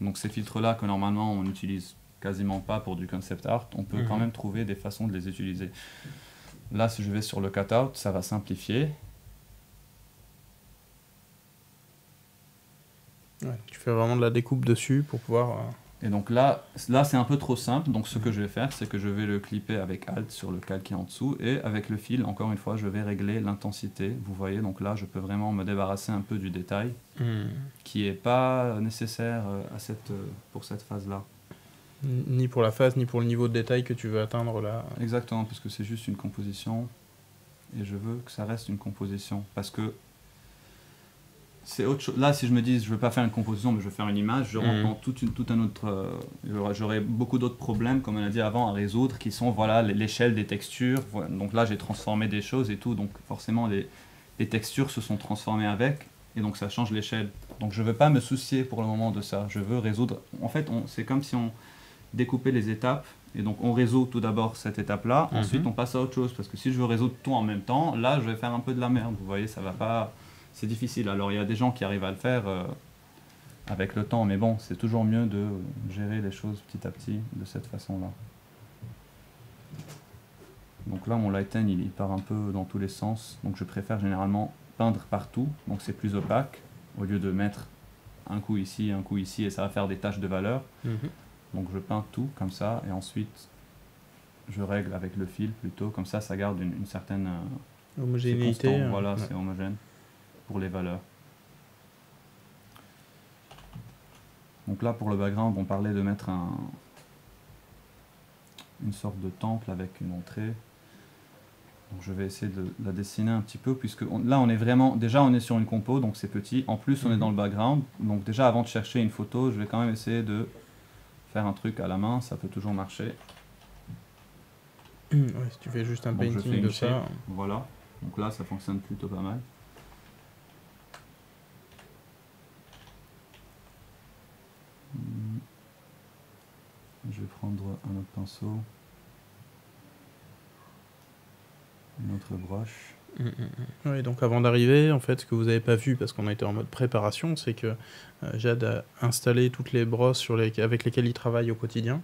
Donc ces filtres-là que normalement on n'utilise quasiment pas pour du concept art, on peut quand mhm. même trouver des façons de les utiliser. Là, si je vais sur le cutout, ça va simplifier. Tu fais vraiment de la découpe dessus pour pouvoir. Euh, et donc là, là c'est un peu trop simple. Donc ce que je vais faire, c'est que je vais le clipper avec Alt sur le cal qui est en dessous. Et avec le fil, encore une fois, je vais régler l'intensité. Vous voyez, donc là, je peux vraiment me débarrasser un peu du détail hmm. qui n'est pas nécessaire euh, à cette, euh, pour cette phase-là. Ni pour la phase, ni pour le niveau de détail que tu veux atteindre là. Exactement, parce que c'est juste une composition. Et je veux que ça reste une composition. Parce que c'est autre chose. Là, si je me dis, je veux pas faire une composition, mais je veux faire une image, je rentre mhm. dans tout, une, tout un autre. Euh, j'aurais beaucoup d'autres problèmes, comme on a dit avant, à résoudre, qui sont voilà l'échelle des textures. Donc là, j'ai transformé des choses et tout, donc forcément, les, les textures se sont transformées avec, et donc ça change l'échelle. Donc je veux pas me soucier pour le moment de ça. Je veux résoudre. En fait, c'est comme si on découpait les étapes. Et donc on résout tout d'abord cette étape-là, mhm. ensuite on passe à autre chose. Parce que si je veux résoudre tout en même temps, là je vais faire un peu de la merde. Vous voyez, ça va pas c'est difficile. Alors il y a des gens qui arrivent à le faire euh, avec le temps, mais bon, c'est toujours mieux de gérer les choses petit à petit de cette façon-là. Donc là, mon lighten, il, il part un peu dans tous les sens, donc je préfère généralement peindre partout, donc c'est plus opaque, au lieu de mettre un coup ici, un coup ici, et ça va faire des taches de valeur. Mhm. Donc je peins tout comme ça, et ensuite je règle avec le fil plutôt, comme ça ça garde une, certaine euh, homogénéité. Voilà, c'est homogène les valeurs. Donc là, pour le background, on parlait de mettre un, une sorte de temple avec une entrée. Donc je vais essayer de la dessiner un petit peu, puisque là, on est vraiment... Déjà, on est sur une compo, donc c'est petit. En plus, on est mhm. dans le background. Donc déjà, avant de chercher une photo, je vais quand même essayer de faire un truc à la main. Ça peut toujours marcher. si tu fais juste un painting de ça... Voilà. Donc là, ça fonctionne plutôt pas mal. Je vais prendre un autre pinceau, une autre broche. Mm, mm, mm. Oui, donc avant d'arriver, en fait, ce que vous n'avez pas vu parce qu'on était en mode préparation, c'est que euh, Jade a installé toutes les brosses sur les, avec lesquelles il travaille au quotidien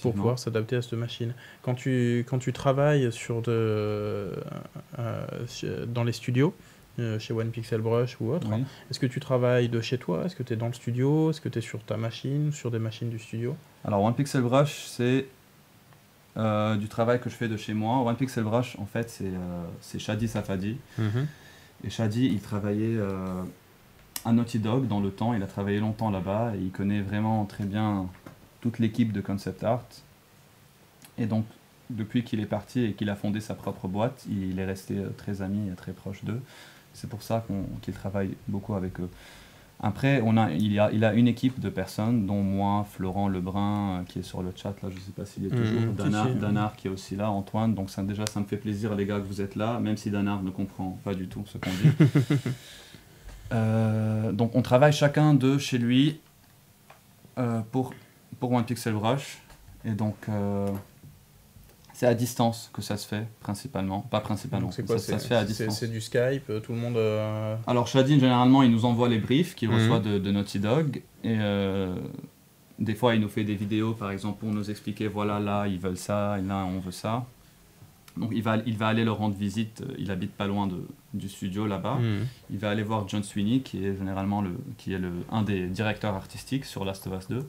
pour pouvoir s'adapter à cette machine. Quand tu, quand tu travailles sur de, euh, dans les studios, euh, chez One Pixel Brush ou autre. Est-ce que tu travailles de chez toi? Est-ce que tu es dans le studio? Est-ce que tu es sur ta machine, sur des machines du studio? Alors One Pixel Brush, c'est euh, du travail que je fais de chez moi. One Pixel Brush, en fait, c'est euh, Shadi Safadi. Mhm. Et Shadi, il travaillait euh, à Naughty Dog dans le temps. Il a travaillé longtemps là-bas et il connaît vraiment très bien toute l'équipe de concept art. Et donc, depuis qu'il est parti et qu'il a fondé sa propre boîte, il est resté très ami et très proche d'eux. C'est pour ça qu'il travaille beaucoup avec eux. Après, on a, il, a, il a une équipe de personnes, dont moi, Florent Lebrun, euh, qui est sur le chat, là, je ne sais pas s'il est toujours, mmh, Danar, qui est aussi là, Antoine. Donc ça, déjà, ça me fait plaisir, les gars, que vous êtes là, même si Danar ne comprend pas du tout ce qu'on dit. Euh, donc on travaille chacun de chez lui euh, pour, pour One Pixel Brush. Et donc... C'est à distance que ça se fait, principalement. Pas principalement. C'est quoi ça, se fait à distance. C'est du Skype, euh, tout le monde. Euh, Alors, Shadin, généralement, il nous envoie les briefs qu'il reçoit mhm. de, Naughty Dog. Et euh, des fois, il nous fait des vidéos, par exemple, pour nous expliquer voilà, là, ils veulent ça, et là, on veut ça. Donc, il va, il va aller leur rendre visite. Il habite pas loin de, du studio là-bas. Mhm. Il va aller voir John Sweeney, qui est généralement le, qui est le, un des directeurs artistiques sur Last of Us 2.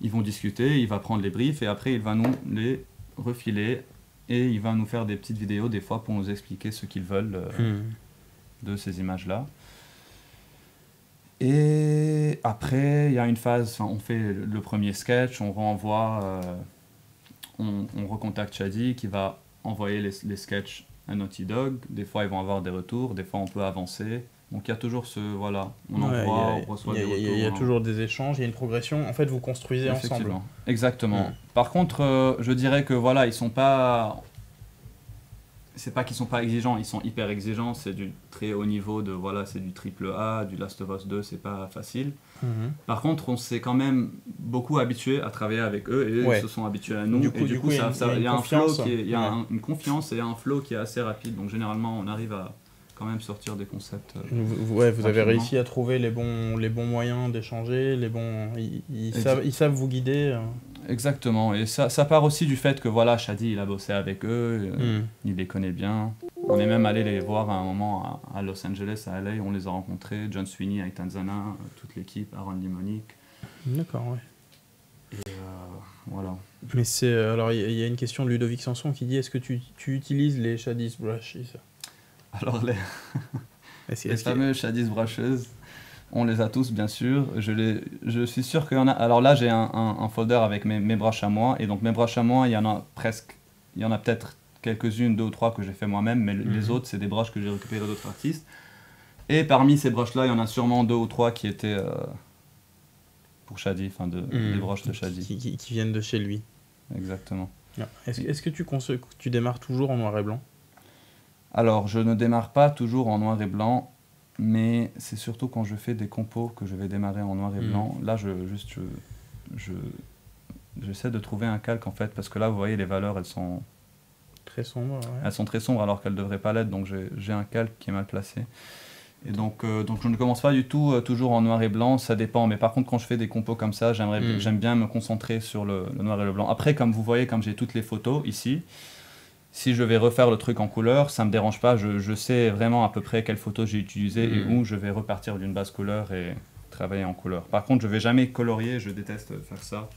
Ils vont discuter, il va prendre les briefs et après, il va nous les refiler et il va nous faire des petites vidéos des fois pour nous expliquer ce qu'ils veulent euh, hmm. de ces images-là. Et après, il y a une phase, on fait le premier sketch, on renvoie, euh, on, on, recontacte Shadi qui va envoyer les, les sketchs à Naughty Dog. Des fois, ils vont avoir des retours, des fois, on peut avancer. Donc il y a toujours ce voilà, on envoie, on reçoit des retours. Il y, a, toujours des échanges, il y a une progression. En fait, vous construisez ensemble. Exactement. Par contre, euh, je dirais que voilà, ils sont pas. C'est pas qu'ils sont pas exigeants, ils sont hyper exigeants. C'est du très haut niveau de voilà, c'est du triple A, du Last of Us 2, c'est pas facile. Mhm. Par contre, on s'est quand même beaucoup habitué à travailler avec eux et ils se sont habitués à nous. Du coup, et du, coup, il y a, un flow il y a une confiance et un flow qui est assez rapide. Donc généralement, on arrive à quand même sortir des concepts. Euh, vous, ouais, vous avez réussi à trouver les bons, les bons moyens d'échanger, les bons, ils, savent, ils, savent, vous guider. Euh. Exactement, et ça, ça, part aussi du fait que voilà, Shadi il a bossé avec eux, euh, hmm. il les connaît bien. On est même allé les voir à un moment à, Los Angeles, à LA, on les a rencontrés, John Sweeney avec Tanzana, toute l'équipe, Aaron Limonique. D'accord, ouais. Et voilà. Mais c'est alors il y, a une question de Ludovic Sanson qui dit est-ce que tu, tu utilises les Shadis brushes? alors, les, les fameux Shadis brushes, on les a tous, bien sûr. Je, les, je suis sûr qu'il y en a. Alors là, j'ai un, un, folder avec mes, mes brushes à moi. Et donc, mes brushes à moi, il y en a presque. Il y en a peut-être quelques-unes, deux ou trois que j'ai fait moi-même. Mais les mhm. autres, c'est des brushes que j'ai récupérées d'autres artistes. Et parmi ces broches-là, il y en a sûrement deux ou trois qui étaient euh, pour Shadi, enfin de, des broches de Shadi. Qui, viennent de chez lui. Exactement. Est-ce que tu, tu démarres toujours en noir et blanc? Alors, je ne démarre pas toujours en noir et blanc, mais c'est surtout quand je fais des compos que je vais démarrer en noir et hmm. blanc. Là, je, juste, je, j'essaie de trouver un calque en fait, parce que là, vous voyez, les valeurs, elles sont très sombres. Elles sont très sombres alors qu'elles ne devraient pas l'être, donc j'ai un calque qui est mal placé. Et donc, euh, donc je ne commence pas du tout euh, toujours en noir et blanc, ça dépend. Mais par contre, quand je fais des compos comme ça, hmm. j'aime bien me concentrer sur le, noir et le blanc. Après, comme vous voyez, comme j'ai toutes les photos ici, si je vais refaire le truc en couleur, ça me dérange pas. Je, je sais vraiment à peu près quelle photo j'ai utilisée et hmm. où je vais repartir d'une base couleur et travailler en couleur. Par contre, je vais jamais colorier, je déteste faire ça.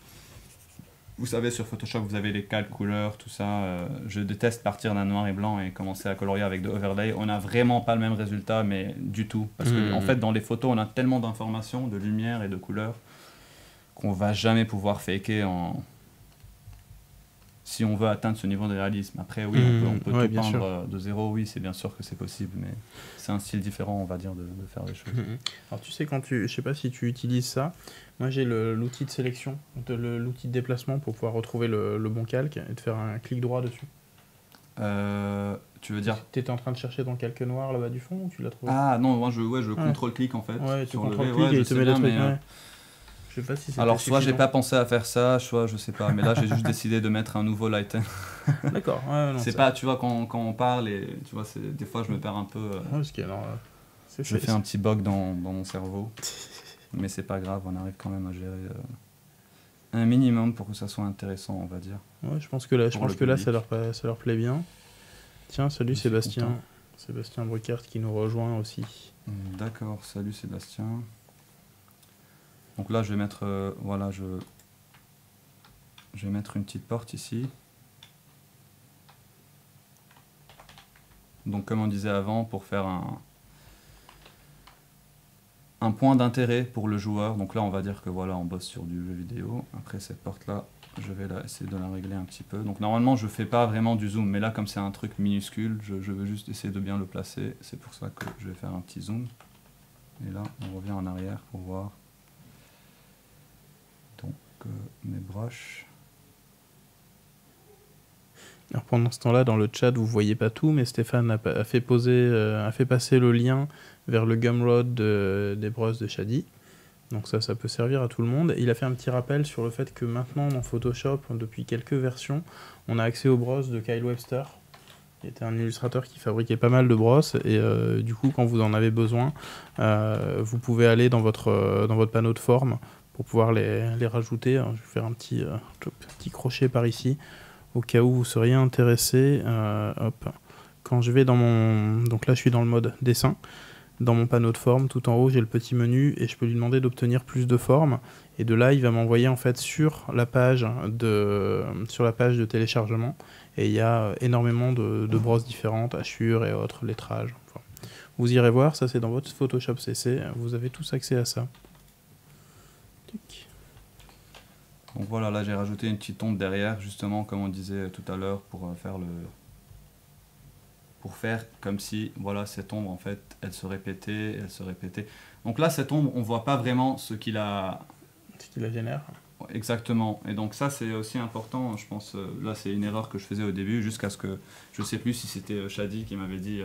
Vous savez, sur Photoshop, vous avez les calques couleurs, tout ça. Euh, je déteste partir d'un noir et blanc et commencer à colorier avec de overlay. On n'a vraiment pas le même résultat, mais du tout. Parce que, en hmm. fait, dans les photos, on a tellement d'informations, de lumière et de couleurs qu'on va jamais pouvoir faker en, si on veut atteindre ce niveau de réalisme. Après, oui, on peut, on mmh, tout peindre euh, de zéro, oui, c'est bien sûr que c'est possible, mais c'est un style différent, on va dire, de, faire les choses. Mmh, mmh. Alors, tu sais, quand tu, je sais pas si tu utilises ça, moi j'ai l'outil de sélection, l'outil de déplacement pour pouvoir retrouver le, bon calque et de faire un clic droit dessus. Euh, tu veux dire Tu étais en train de chercher ton calque noir là-bas du fond ou tu l'as trouvé? Ah non, moi je, ouais, je contrôle-clic en fait. Ouais, tu contrôles-clic et il te met le truc. Euh, alors, soit j'ai pas pensé à faire ça, soit je sais pas. Mais là, j'ai juste décidé de mettre un nouveau light. D'accord. c'est pas, tu vois, quand, quand, on parle, et tu vois, des fois, je me perds un peu. Euh, parce alors, je fais un petit bug dans, dans mon cerveau. mais c'est pas grave, on arrive quand même à gérer euh, un minimum pour que ça soit intéressant, on va dire. Ouais, je pense que là, je pense que là ça, leur, ça leur plaît bien. Tiens, salut Sébastien. Sébastien Bruckert qui nous rejoint aussi. D'accord, salut Sébastien. Donc là, je vais mettre, euh, voilà, je, vais mettre une petite porte ici. Donc comme on disait avant, pour faire un, point d'intérêt pour le joueur. Donc là, on va dire que voilà, on bosse sur du jeu vidéo. Après cette porte-là, je vais essayer de la régler un petit peu. Donc normalement, je fais pas vraiment du zoom, mais là, comme c'est un truc minuscule, je, je, veux juste essayer de bien le placer. C'est pour ça que je vais faire un petit zoom. Et là, on revient en arrière pour voir mes broches. Alors pendant ce temps-là, dans le chat, vous voyez pas tout, mais Stéphane a, fait, poser, euh, a fait passer le lien vers le Gumroad des brosses de Shadi. Donc ça, ça peut servir à tout le monde. Il a fait un petit rappel sur le fait que maintenant, dans Photoshop, depuis quelques versions, on a accès aux brosses de Kyle Webster, qui était un illustrateur qui fabriquait pas mal de brosses. Et euh, du coup, quand vous en avez besoin, euh, vous pouvez aller dans votre, dans votre panneau de forme pour pouvoir les, les rajouter. je vais faire un petit, euh, petit crochet par ici, au cas où vous seriez intéressé. Euh. Quand je vais dans mon... Donc là, je suis dans le mode dessin. Dans mon panneau de forme, tout en haut, j'ai le petit menu et je peux lui demander d'obtenir plus de formes. Et de là, il va m'envoyer en fait sur la page de, sur la page de téléchargement. Et il y a énormément de, de brosses différentes, hachures et autres, lettrages. vous irez voir, ça c'est dans votre Photoshop CC. Vous avez tous accès à ça. Donc voilà, là j'ai rajouté une petite ombre derrière, justement comme on disait tout à l'heure, pour euh, faire le pour faire comme si voilà cette ombre en fait elle se répétait, elle se répétait. Donc là cette ombre on voit pas vraiment ce qu'il a ce qui la génère. Exactement. Et donc ça c'est aussi important, je pense. Euh, là c'est une erreur que je faisais au début jusqu'à ce que je sais plus si c'était euh, Shadi qui m'avait dit.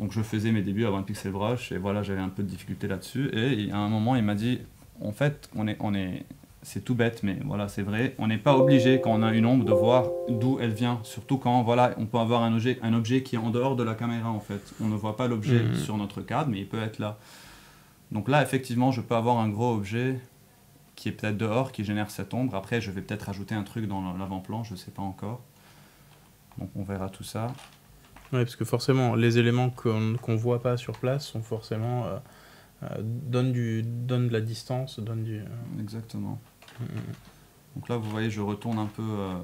donc je faisais mes débuts avant un pixel brush et voilà j'avais un peu de difficulté là-dessus et à un moment il m'a dit en fait on est on est c'est tout bête, mais voilà, c'est vrai. On n'est pas obligé, quand on a une ombre, de voir d'où elle vient. Surtout quand, voilà, on peut avoir un objet, un objet qui est en dehors de la caméra, en fait. On ne voit pas l'objet mhm. sur notre cadre, mais il peut être là. Donc là, effectivement, je peux avoir un gros objet qui est peut-être dehors, qui génère cette ombre. Après, je vais peut-être ajouter un truc dans l'avant-plan, je ne sais pas encore. Donc on verra tout ça. Oui, parce que forcément, les éléments qu'on ne voit pas sur place sont forcément... Euh, euh, donnent, du, donne de la distance, donnent du... Euh, Exactement. Donc là, vous voyez, je retourne un peu. Euh,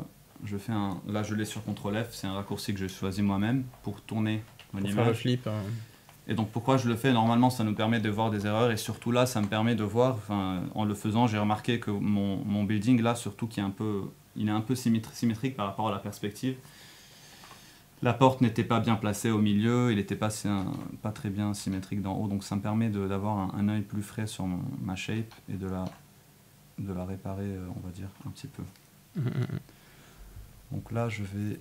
je fais un. Là, je l'ai sur CTRL F. C'est un raccourci que j'ai choisi moi-même pour tourner mon pour Faire le flip. Hein. Et donc, pourquoi je le fais? Normalement, ça nous permet de voir des erreurs. Et surtout là, ça me permet de voir. En le faisant, j'ai remarqué que mon, mon, building là, surtout, qui est un peu, il est un peu symétrique par rapport à la perspective. La porte n'était pas bien placée au milieu, il n'était pas, pas très bien symétrique d'en haut, donc ça me permet d'avoir un, œil plus frais sur ma shape et de la, de la réparer, euh, on va dire, un petit peu. Mmh, mmh, mmh. Donc là, je vais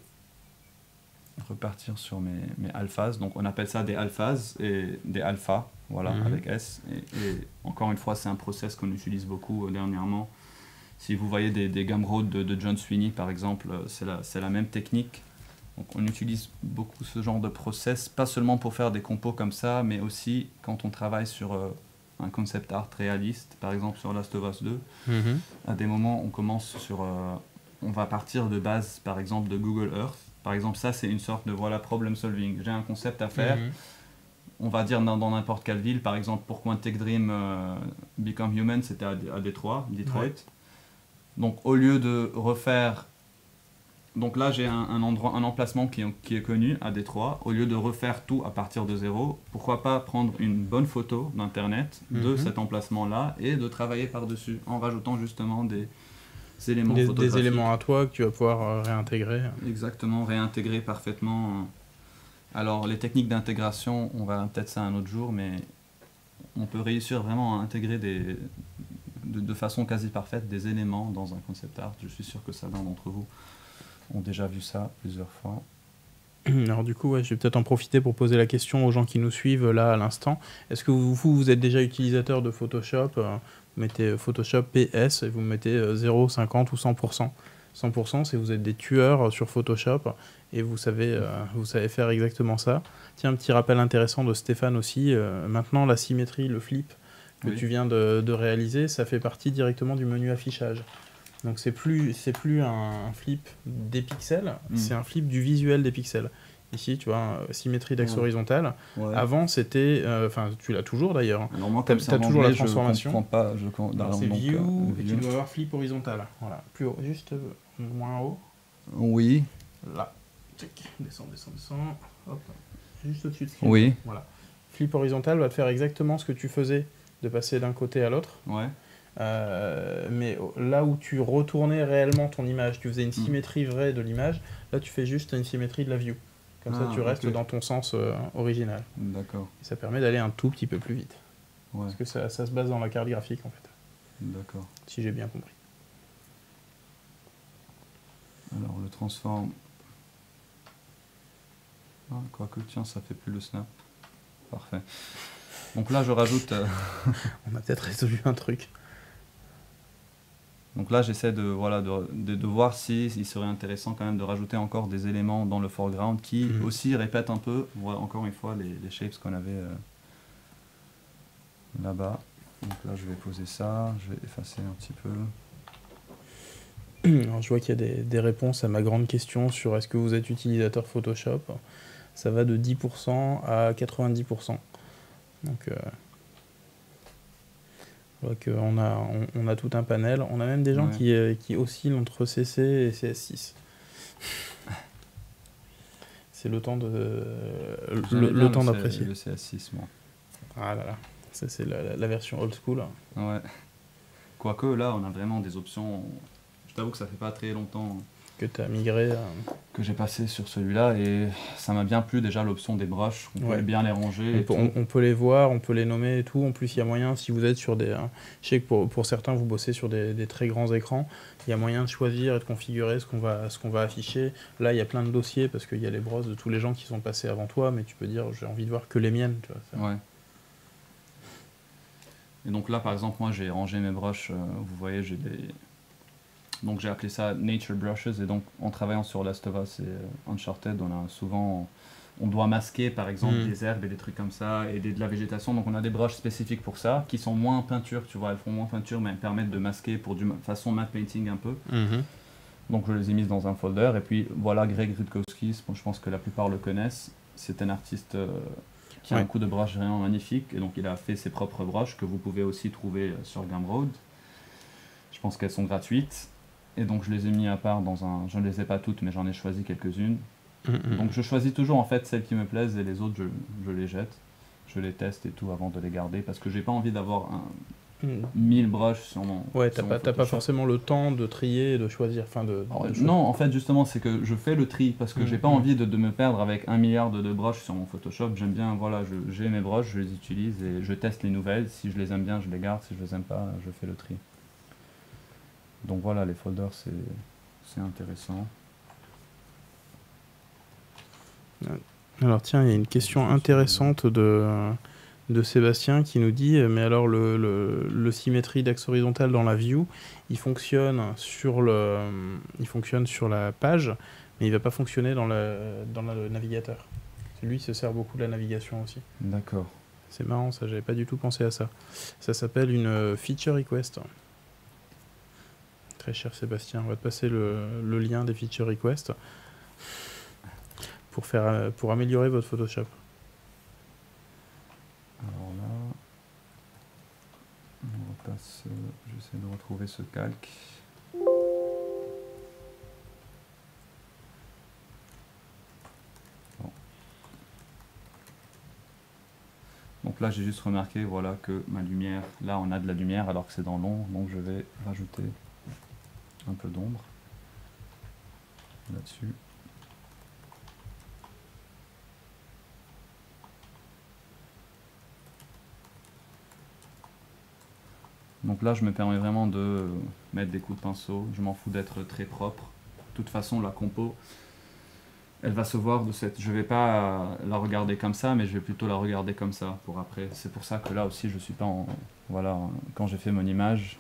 repartir sur mes, mes alphas. Donc on appelle ça des alphas et des alphas, voilà, avec S. Et, encore une fois, c'est un process qu'on utilise beaucoup euh, dernièrement. Si vous voyez des, des de John Sweeney, par exemple, euh, c'est la, la même technique donc on utilise beaucoup ce genre de process, pas seulement pour faire des compos comme ça, mais aussi quand on travaille sur euh, un concept art réaliste, par exemple sur Last of Us 2. Mhm. À des moments, on commence sur... Euh, on va partir de base, par exemple, de Google Earth. Par exemple, ça, c'est une sorte de voilà problem solving. J'ai un concept à faire. Mhm. On va dire dans n'importe quelle ville, par exemple, pour Quantic Dream euh, Become Human, c'était à, à Détroit, Detroit. Donc, au lieu de refaire donc là, j'ai un, endroit, un emplacement qui, est connu à Détroit. Au lieu de refaire tout à partir de zéro, pourquoi pas prendre une bonne photo d'internet de mhm. cet emplacement-là et de travailler par-dessus en rajoutant justement des éléments des, Des éléments à toi que tu vas pouvoir euh, réintégrer. Exactement, réintégrer parfaitement. Alors les techniques d'intégration, on va peut-être ça un autre jour, mais on peut réussir vraiment à intégrer des, de, de façon quasi parfaite des éléments dans un concept art. Je suis sûr que certains d'entre vous ont déjà vu ça plusieurs fois. Alors du coup, je vais peut-être en profiter pour poser la question aux gens qui nous suivent là à l'instant. Est-ce que vous, vous, êtes déjà utilisateur de Photoshop euh, Vous mettez Photoshop PS et vous mettez 0, 50 ou 100%. 100% c'est vous êtes des tueurs sur Photoshop et vous savez, euh, vous savez faire exactement ça. Tiens, un petit rappel intéressant de Stéphane aussi. Euh, maintenant, la symétrie, le flip que tu viens de, de, réaliser, ça fait partie directement du menu affichage. Donc c'est plus c'est plus un, flip des pixels, hmm. c'est un flip du visuel des pixels. Ici, tu vois, symétrie d'axe horizontal. Avant, c'était, euh, enfin, tu l'as toujours d'ailleurs. Tu as, toujours la transformation. Je pas. Je c'est view, euh, et tu dois avoir flip horizontal. Voilà, plus haut, juste euh, moins haut. Oui. Là. Descends, descends, descends. Hop. Juste au-dessus de Oui. Voilà. Flip horizontal va te faire exactement ce que tu faisais de passer d'un côté à l'autre. Ouais. Euh, mais là où tu retournais réellement ton image, tu faisais une hmm. symétrie vraie de l'image, là tu fais juste une symétrie de la view. Comme ça ah, tu restes dans ton sens euh, original. D'accord. Ça permet d'aller un tout petit peu plus vite. Parce que ça, ça, se base dans la carte graphique en fait. D'accord. Si j'ai bien compris. Alors le transform. Ah, quoique, tiens, ça fait plus le snap. Parfait. Donc là, je rajoute. Euh, On a peut-être résolu un truc. Donc là, j'essaie de, voilà, de, de, voir s'il si, il serait intéressant quand même de rajouter encore des éléments dans le foreground qui mhm. aussi répètent un peu, voilà, encore une fois, les, les shapes qu'on avait euh, là-bas. Donc là, je vais poser ça, je vais effacer un petit peu. Alors, je vois qu'il y a des, des, réponses à ma grande question sur est-ce que vous êtes utilisateur Photoshop? Ça va de 10% à 90%. Donc, euh, on a, on, a tout un panel. On a même des gens qui, euh, qui oscillent entre CC et CS6. C'est le temps de le, temps d'apprécier. Le CS6, moi. Ah là là, ça c'est la, la, version old school. Ouais. Quoique là, on a vraiment des options. Je t'avoue que ça fait pas très longtemps que tu as migré. Que j'ai passé sur celui-là et ça m'a bien plu déjà l'option des brushes, on peut bien les ranger. On, peut les voir, on peut les nommer et tout. En plus, il y a moyen, si vous êtes sur des. Hein, je sais que pour, pour, certains, vous bossez sur des, des, très grands écrans, il y a moyen de choisir et de configurer ce qu'on va, ce qu'on va afficher. Là, il y a plein de dossiers parce qu'il y a les brosses de tous les gens qui sont passés avant toi, mais tu peux dire j'ai envie de voir que les miennes. Tu vois, ouais. Et donc là, par exemple, moi j'ai rangé mes brushes, euh, vous voyez, j'ai des donc j'ai appelé ça Nature Brushes et donc en travaillant sur Last of Us et euh, Uncharted, on a souvent on doit masquer par exemple mm. des herbes et des trucs comme ça et de la végétation. Donc on a des brushes spécifiques pour ça qui sont moins peinture, tu vois, elles font moins peinture mais elles permettent de masquer pour du façon matte painting un peu. Mm-hmm. Donc je les ai mises dans un folder et puis voilà Greg Rutkowski, je pense que la plupart le connaissent. C'est un artiste euh, qui a un coup de brush vraiment magnifique et donc il a fait ses propres brushes que vous pouvez aussi trouver sur Gumroad. Je pense qu'elles sont gratuites. Et donc je les ai mis à part dans un. Je ne les ai pas toutes, mais j'en ai choisi quelques-unes. Mm, mm. Donc je choisis toujours en fait celles qui me plaisent et les autres je, je, les jette. Je les teste et tout avant de les garder parce que j'ai pas envie d'avoir un, 1000 brushes sur mon. Ouais, t'as pas, pas forcément le temps de trier et de choisir. Enfin de, non, en fait, justement, c'est que je fais le tri parce que j'ai pas envie de, de, me perdre avec un milliard de, de brushes sur mon Photoshop. J'aime bien, voilà, j'ai mes brushes, je les utilise et je teste les nouvelles. Si je les aime bien, je les garde. Si je les aime pas, je fais le tri. Donc voilà, les folders, c'est intéressant. Alors tiens, il y a une question intéressante de, de Sébastien qui nous dit, mais alors le, le, symétrie d'axe horizontal dans la view, il fonctionne sur, le, il fonctionne sur la page, mais il ne va pas fonctionner dans le, dans le navigateur. Lui, il se sert beaucoup de la navigation aussi. D'accord. C'est marrant, ça, j'avais pas du tout pensé à ça. Ça s'appelle une feature request. Très cher Sébastien, on va te passer le, lien des feature requests pour, faire, pour améliorer votre Photoshop Alors là, on repasse, j'essaie de retrouver ce calque. Donc là j'ai juste remarqué voilà que ma lumière, là on a de la lumière alors que c'est dans l'ombre, donc je vais rajouter un peu d'ombre là-dessus. Donc là, je me permets vraiment de mettre des coups de pinceau. Je m'en fous d'être très propre. De toute façon, la compo, elle va se voir de cette... Je vais pas la regarder comme ça, mais je vais plutôt la regarder comme ça pour après. C'est pour ça que là aussi, je suis pas en... Voilà, quand j'ai fait mon image,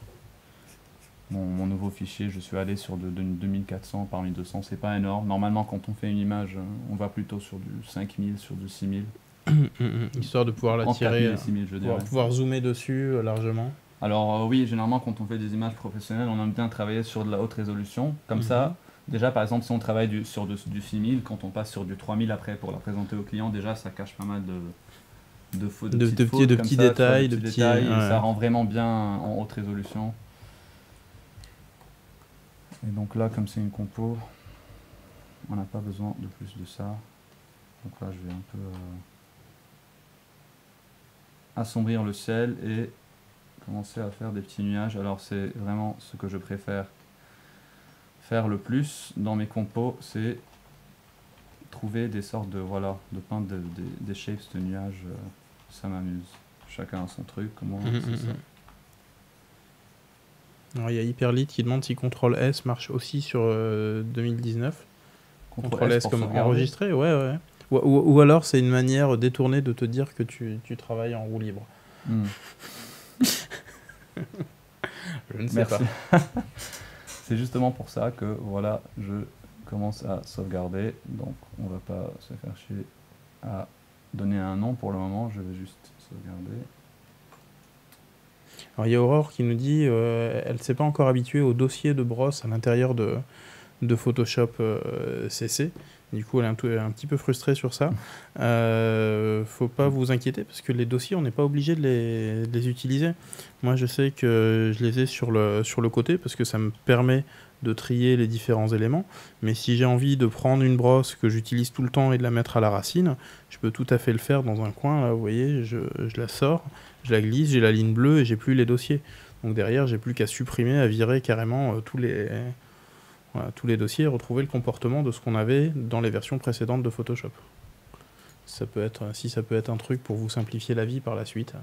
mon, nouveau fichier, je suis allé sur de, 2400 par 1200. C'est pas énorme. Normalement, quand on fait une image, on va plutôt sur du 5000, sur du 6000. Histoire de pouvoir la tirer, 6000, je pouvoir, pouvoir zoomer dessus euh, largement. Alors euh, oui, généralement quand on fait des images professionnelles, on aime bien travailler sur de la haute résolution. Comme ça, mhm. déjà par exemple si on travaille du, sur du, 6000, quand on passe sur du 3000 après pour la présenter au client, déjà ça cache pas mal de, de, de, de, de petits, de petits détails. De petits, détails Ça rend vraiment bien en haute résolution. Et donc là, comme c'est une compo, on n'a pas besoin de plus de ça. Donc là, je vais un peu euh, assombrir le ciel et commencer à faire des petits nuages. Alors c'est vraiment ce que je préfère faire le plus dans mes compos, c'est trouver des sortes de voilà de peindre des shapes de nuages. Euh, ça m'amuse. Chacun a son truc. Comment mhm, c'est ça mhm. Il y a Hyperlit qui demande si Ctrl S marche aussi sur 2019. Euh, Ctrl, S, comme enregistré, ouais ouais. Ou, alors c'est une manière détournée de te dire que tu, tu travailles en roue libre. Hmm. je ne sais pas. c'est justement pour ça que voilà, je commence à sauvegarder. Donc on va pas se faire chier à donner un nom pour le moment. Je vais juste sauvegarder. Alors il y a Aurore qui nous dit euh, elle ne s'est pas encore habituée au dossier de brosse à l'intérieur de, de Photoshop CC. Euh, du coup, elle est un, petit peu frustrée sur ça. Euh, faut pas vous inquiéter parce que les dossiers, on n'est pas obligé de les, utiliser. Moi, je sais que je les ai sur le, sur le côté parce que ça me permet de trier les différents éléments. Mais si j'ai envie de prendre une brosse que j'utilise tout le temps et de la mettre à la racine, je peux tout à fait le faire dans un coin. Là, vous voyez, je, je la sors, je la glisse, j'ai la ligne bleue et j'ai plus les dossiers. Donc derrière, j'ai plus qu'à supprimer, à virer carrément euh, tous les tous les dossiers et retrouver le comportement de ce qu'on avait dans les versions précédentes de Photoshop. Ça peut être, si ça peut être un truc pour vous simplifier la vie par la suite.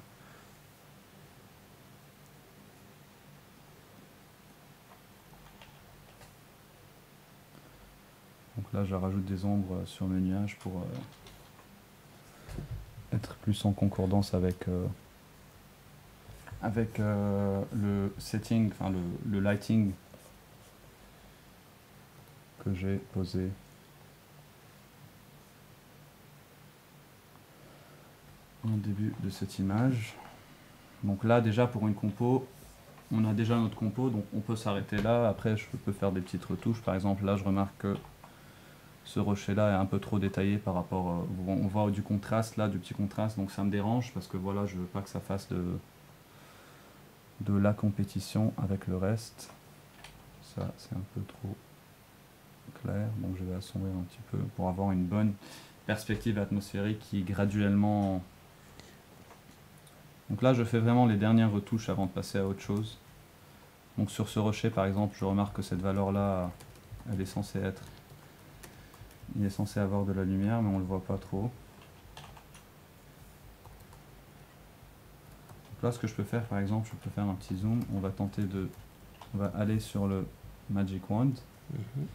Donc là, je rajoute des ombres sur mes nuages pour euh, être plus en concordance avec, euh, avec euh, le setting, enfin le, le lighting j'ai posé. en début de cette image. Donc là déjà pour une compo, on a déjà notre compo, donc on peut s'arrêter là. Après je peux faire des petites retouches. Par exemple là je remarque que ce rocher là est un peu trop détaillé par rapport, euh, on voit du contraste là, du petit contraste, donc ça me dérange parce que voilà je veux pas que ça fasse de, de la compétition avec le reste. Ça c'est un peu trop clair, donc je vais assombrir un petit peu pour avoir une bonne perspective atmosphérique qui graduellement Donc là, je fais vraiment les dernières retouches avant de passer à autre chose. Donc sur ce rocher, par exemple, je remarque que cette valeur-là, elle est censée être... Il est censé avoir de la lumière, mais on ne le voit pas trop. Là, ce que je peux faire, par exemple, je peux faire un petit zoom. On va tenter de... On va aller sur le Magic Wand. Mhm.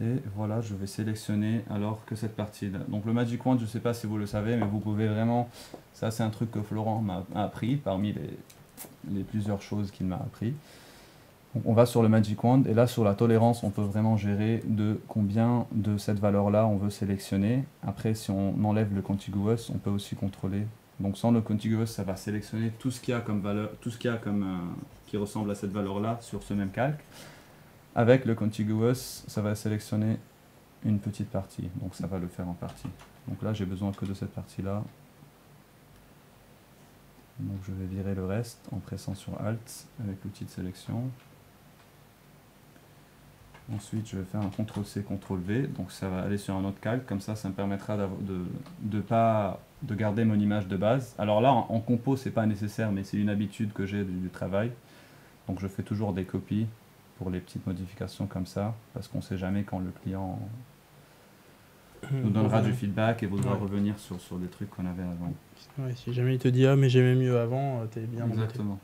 Et voilà, je vais sélectionner alors que cette partie-là. Donc le Magic Wand, je ne sais pas si vous le savez, mais vous pouvez vraiment... Ça, c'est un truc que Florent m'a appris parmi les, les plusieurs choses qu'il m'a appris. Donc on va sur le Magic Wand et là sur la tolérance, on peut vraiment gérer de combien de cette valeur-là on veut sélectionner. Après, si on enlève le contiguous, on peut aussi contrôler. Donc sans le contiguous, ça va sélectionner tout ce qu'il y a comme valeur, tout ce qu'il y a comme euh, qui ressemble à cette valeur-là sur ce même calque. Avec le contiguous, ça va sélectionner une petite partie, donc ça va le faire en partie. Donc là, j'ai besoin que de cette partie-là. Donc je vais virer le reste en pressant sur Alt avec l'outil de sélection. Ensuite, je vais faire un CTRL-C, CTRL-V, donc ça va aller sur un autre calque, comme ça, ça me permettra de, de, pas, de garder mon image de base. Alors là, en, compo, c'est pas nécessaire, mais c'est une habitude que j'ai du, travail. Donc je fais toujours des copies pour les petites modifications comme ça, parce qu'on ne sait jamais quand le client nous donnera du feedback et voudra revenir sur, sur des trucs qu'on avait avant. si jamais il te dit « Ah, mais j'aimais mieux avant euh, », t'es bien Exactement.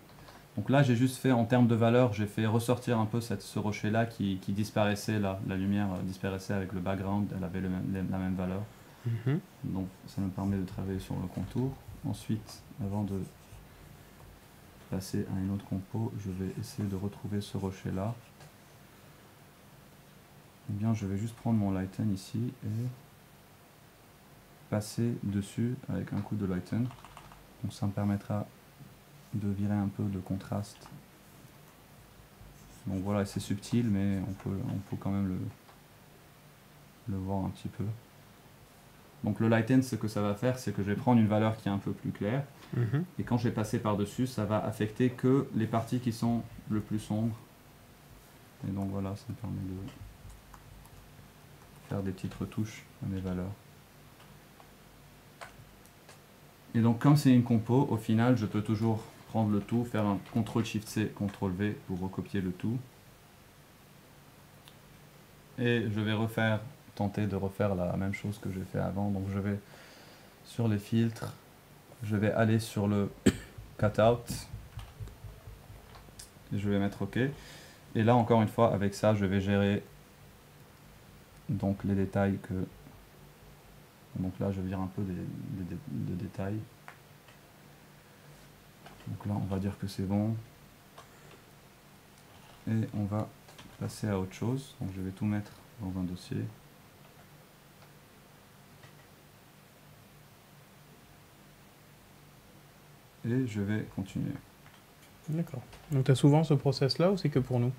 Donc là, j'ai juste fait, en termes de valeur, j'ai fait ressortir un peu cette, ce rocher-là qui, qui, disparaissait, là, la lumière euh, disparaissait avec le background, elle avait le la même valeur. Mhm. Donc ça me permet de travailler sur le contour. Ensuite, avant de passer à une autre compo, je vais essayer de retrouver ce rocher-là. Eh bien, je vais juste prendre mon lighten ici et passer dessus avec un coup de lighten. Donc ça me permettra de virer un peu de contraste. Donc voilà, c'est subtil, mais on peut, on peut quand même le, le voir un petit peu. Donc le lighten, ce que ça va faire, c'est que je vais prendre une valeur qui est un peu plus claire, mhm. et quand je vais passer par-dessus, ça va affecter que les parties qui sont le plus sombres. Et donc voilà, ça me permet de faire des petites retouches à mes valeurs. Et donc comme c'est une compo, au final, je peux toujours prendre le tout, faire un CTRL-SHIFT-C, CTRL-V pour recopier le tout. Et je vais refaire, tenter de refaire la même chose que j'ai fait avant. Donc je vais sur les filtres, je vais aller sur le cutout, et je vais mettre OK. Et là encore une fois, avec ça, je vais gérer donc les détails que... Donc là, je vire un peu des détails. Donc là, on va dire que c'est bon. Et on va passer à autre chose. Donc je vais tout mettre dans un dossier. Et je vais continuer. D'accord. Donc tu as souvent ce process-là ou c'est que pour nous?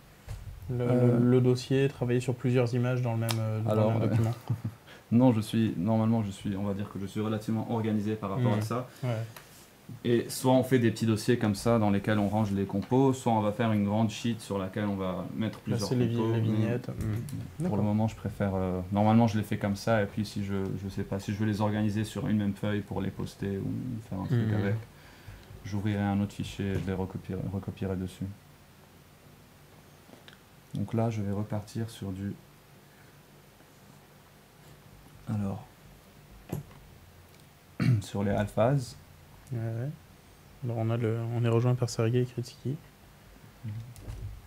Euh, le, dossier, travailler sur plusieurs images dans le même, euh, document? Non, je suis, normalement, je suis, on va dire que je suis relativement organisé par rapport à mmh. ça. Et soit on fait des petits dossiers comme ça dans lesquels on range les compos, soit on va faire une grande sheet sur laquelle on va mettre plusieurs compos. Les, vignettes. Mmh. Pour le moment, je préfère. Euh, normalement, je les fais comme ça, et puis si je je sais pas si je veux les organiser sur une même feuille pour les poster ou faire un truc mmh. avec, j'ouvrirai un autre fichier et je les recopierai, recopierai dessus. Donc là, je vais repartir sur du. Alors, sur les alphas. Alors on, a le, on est rejoint par Sergei Kritsky.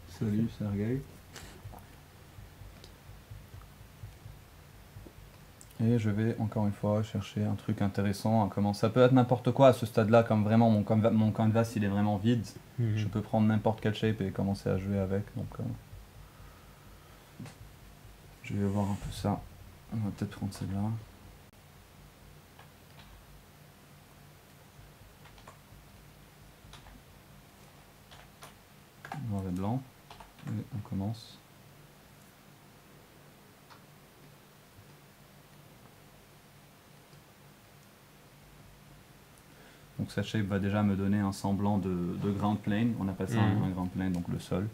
Salut Sergei. Et je vais encore une fois chercher un truc intéressant. Comment ça peut être n'importe quoi à ce stade-là, comme vraiment mon, canvas, mon canvas il est vraiment vide. Mhm. Je peux prendre n'importe quelle shape et commencer à jouer avec. Donc, euh, je vais voir un peu ça. On va peut-être prendre celle-là. Noir et blanc. Et on commence. Donc cette shape va déjà me donner un semblant de, de ground plane. On appelle ça un, mhm. ground plane, donc le sol.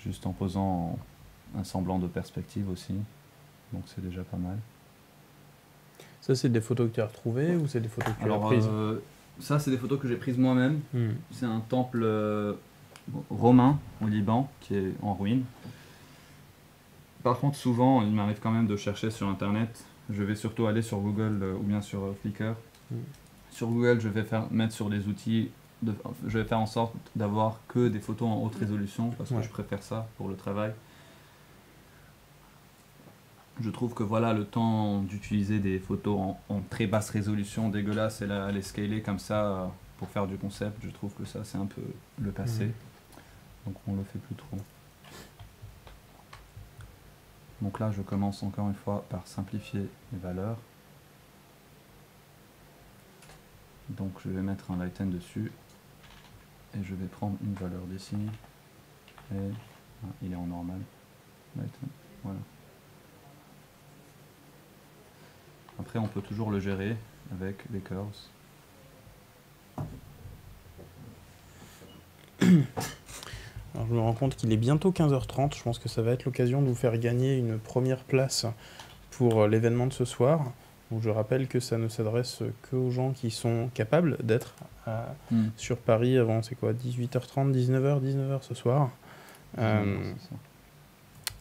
Juste en posant un semblant de perspective aussi. Donc c'est déjà pas mal. Ça, c'est des photos que tu as retrouvées ou c'est des photos que tu as prises euh, ça, c'est des photos que j'ai prises moi-même. Hmm. C'est un temple euh, romain au Liban qui est en ruine. Par contre, souvent, il m'arrive quand même de chercher sur Internet. Je vais surtout aller sur Google euh, ou bien sur euh, Flickr. Hmm. Sur Google, je vais faire, mettre sur des outils. De, je vais faire en sorte d'avoir que des photos en haute résolution parce que je préfère ça pour le travail je trouve que voilà le temps d'utiliser des photos en, très basse résolution dégueulasse et là, les scaler comme ça euh, pour faire du concept, je trouve que ça c'est un peu le passé. Donc on le fait plus trop. Donc là je commence encore une fois par simplifier les valeurs. Donc je vais mettre un lighten dessus et je vais prendre une valeur d'ici et ah, il est en normal. Lighten, voilà. Après, on peut toujours le gérer avec les curves. Alors, je me rends compte qu'il est bientôt 15h30. Je pense que ça va être l'occasion de vous faire gagner une première place pour euh, l'événement de ce soir. Donc, je rappelle que ça ne s'adresse qu'aux gens qui sont capables d'être hmm. sur Paris avant, c'est quoi, 18h30, 19h, 19h ce soir. Euh,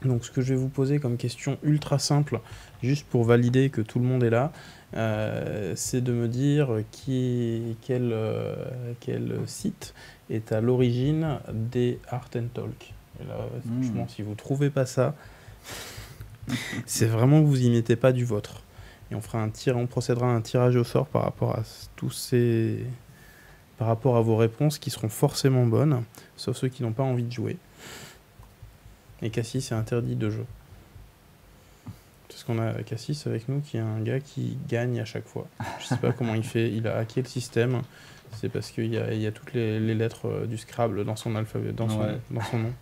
donc ce que je vais vous poser comme question ultra simple, juste pour valider que tout le monde est là, euh, c'est de me dire qui, quel, euh, quel site est à l'origine des Art and Talk. Et là, hmm. franchement, si vous ne trouvez pas ça, c'est vraiment que vous y mettez pas du vôtre. Et on fera un tir, on procédera à un tirage au sort par rapport à tous ces, par rapport à vos réponses qui seront forcément bonnes, sauf ceux qui n'ont pas envie de jouer. Et Cassis est interdit de jeu. Parce qu'on a Cassis avec nous qui est un gars qui gagne à chaque fois. Je sais pas comment il fait. Il a hacké le système. C'est parce qu'il y y a toutes les, lettres euh, du Scrabble dans son alphabet, dans son, dans son nom.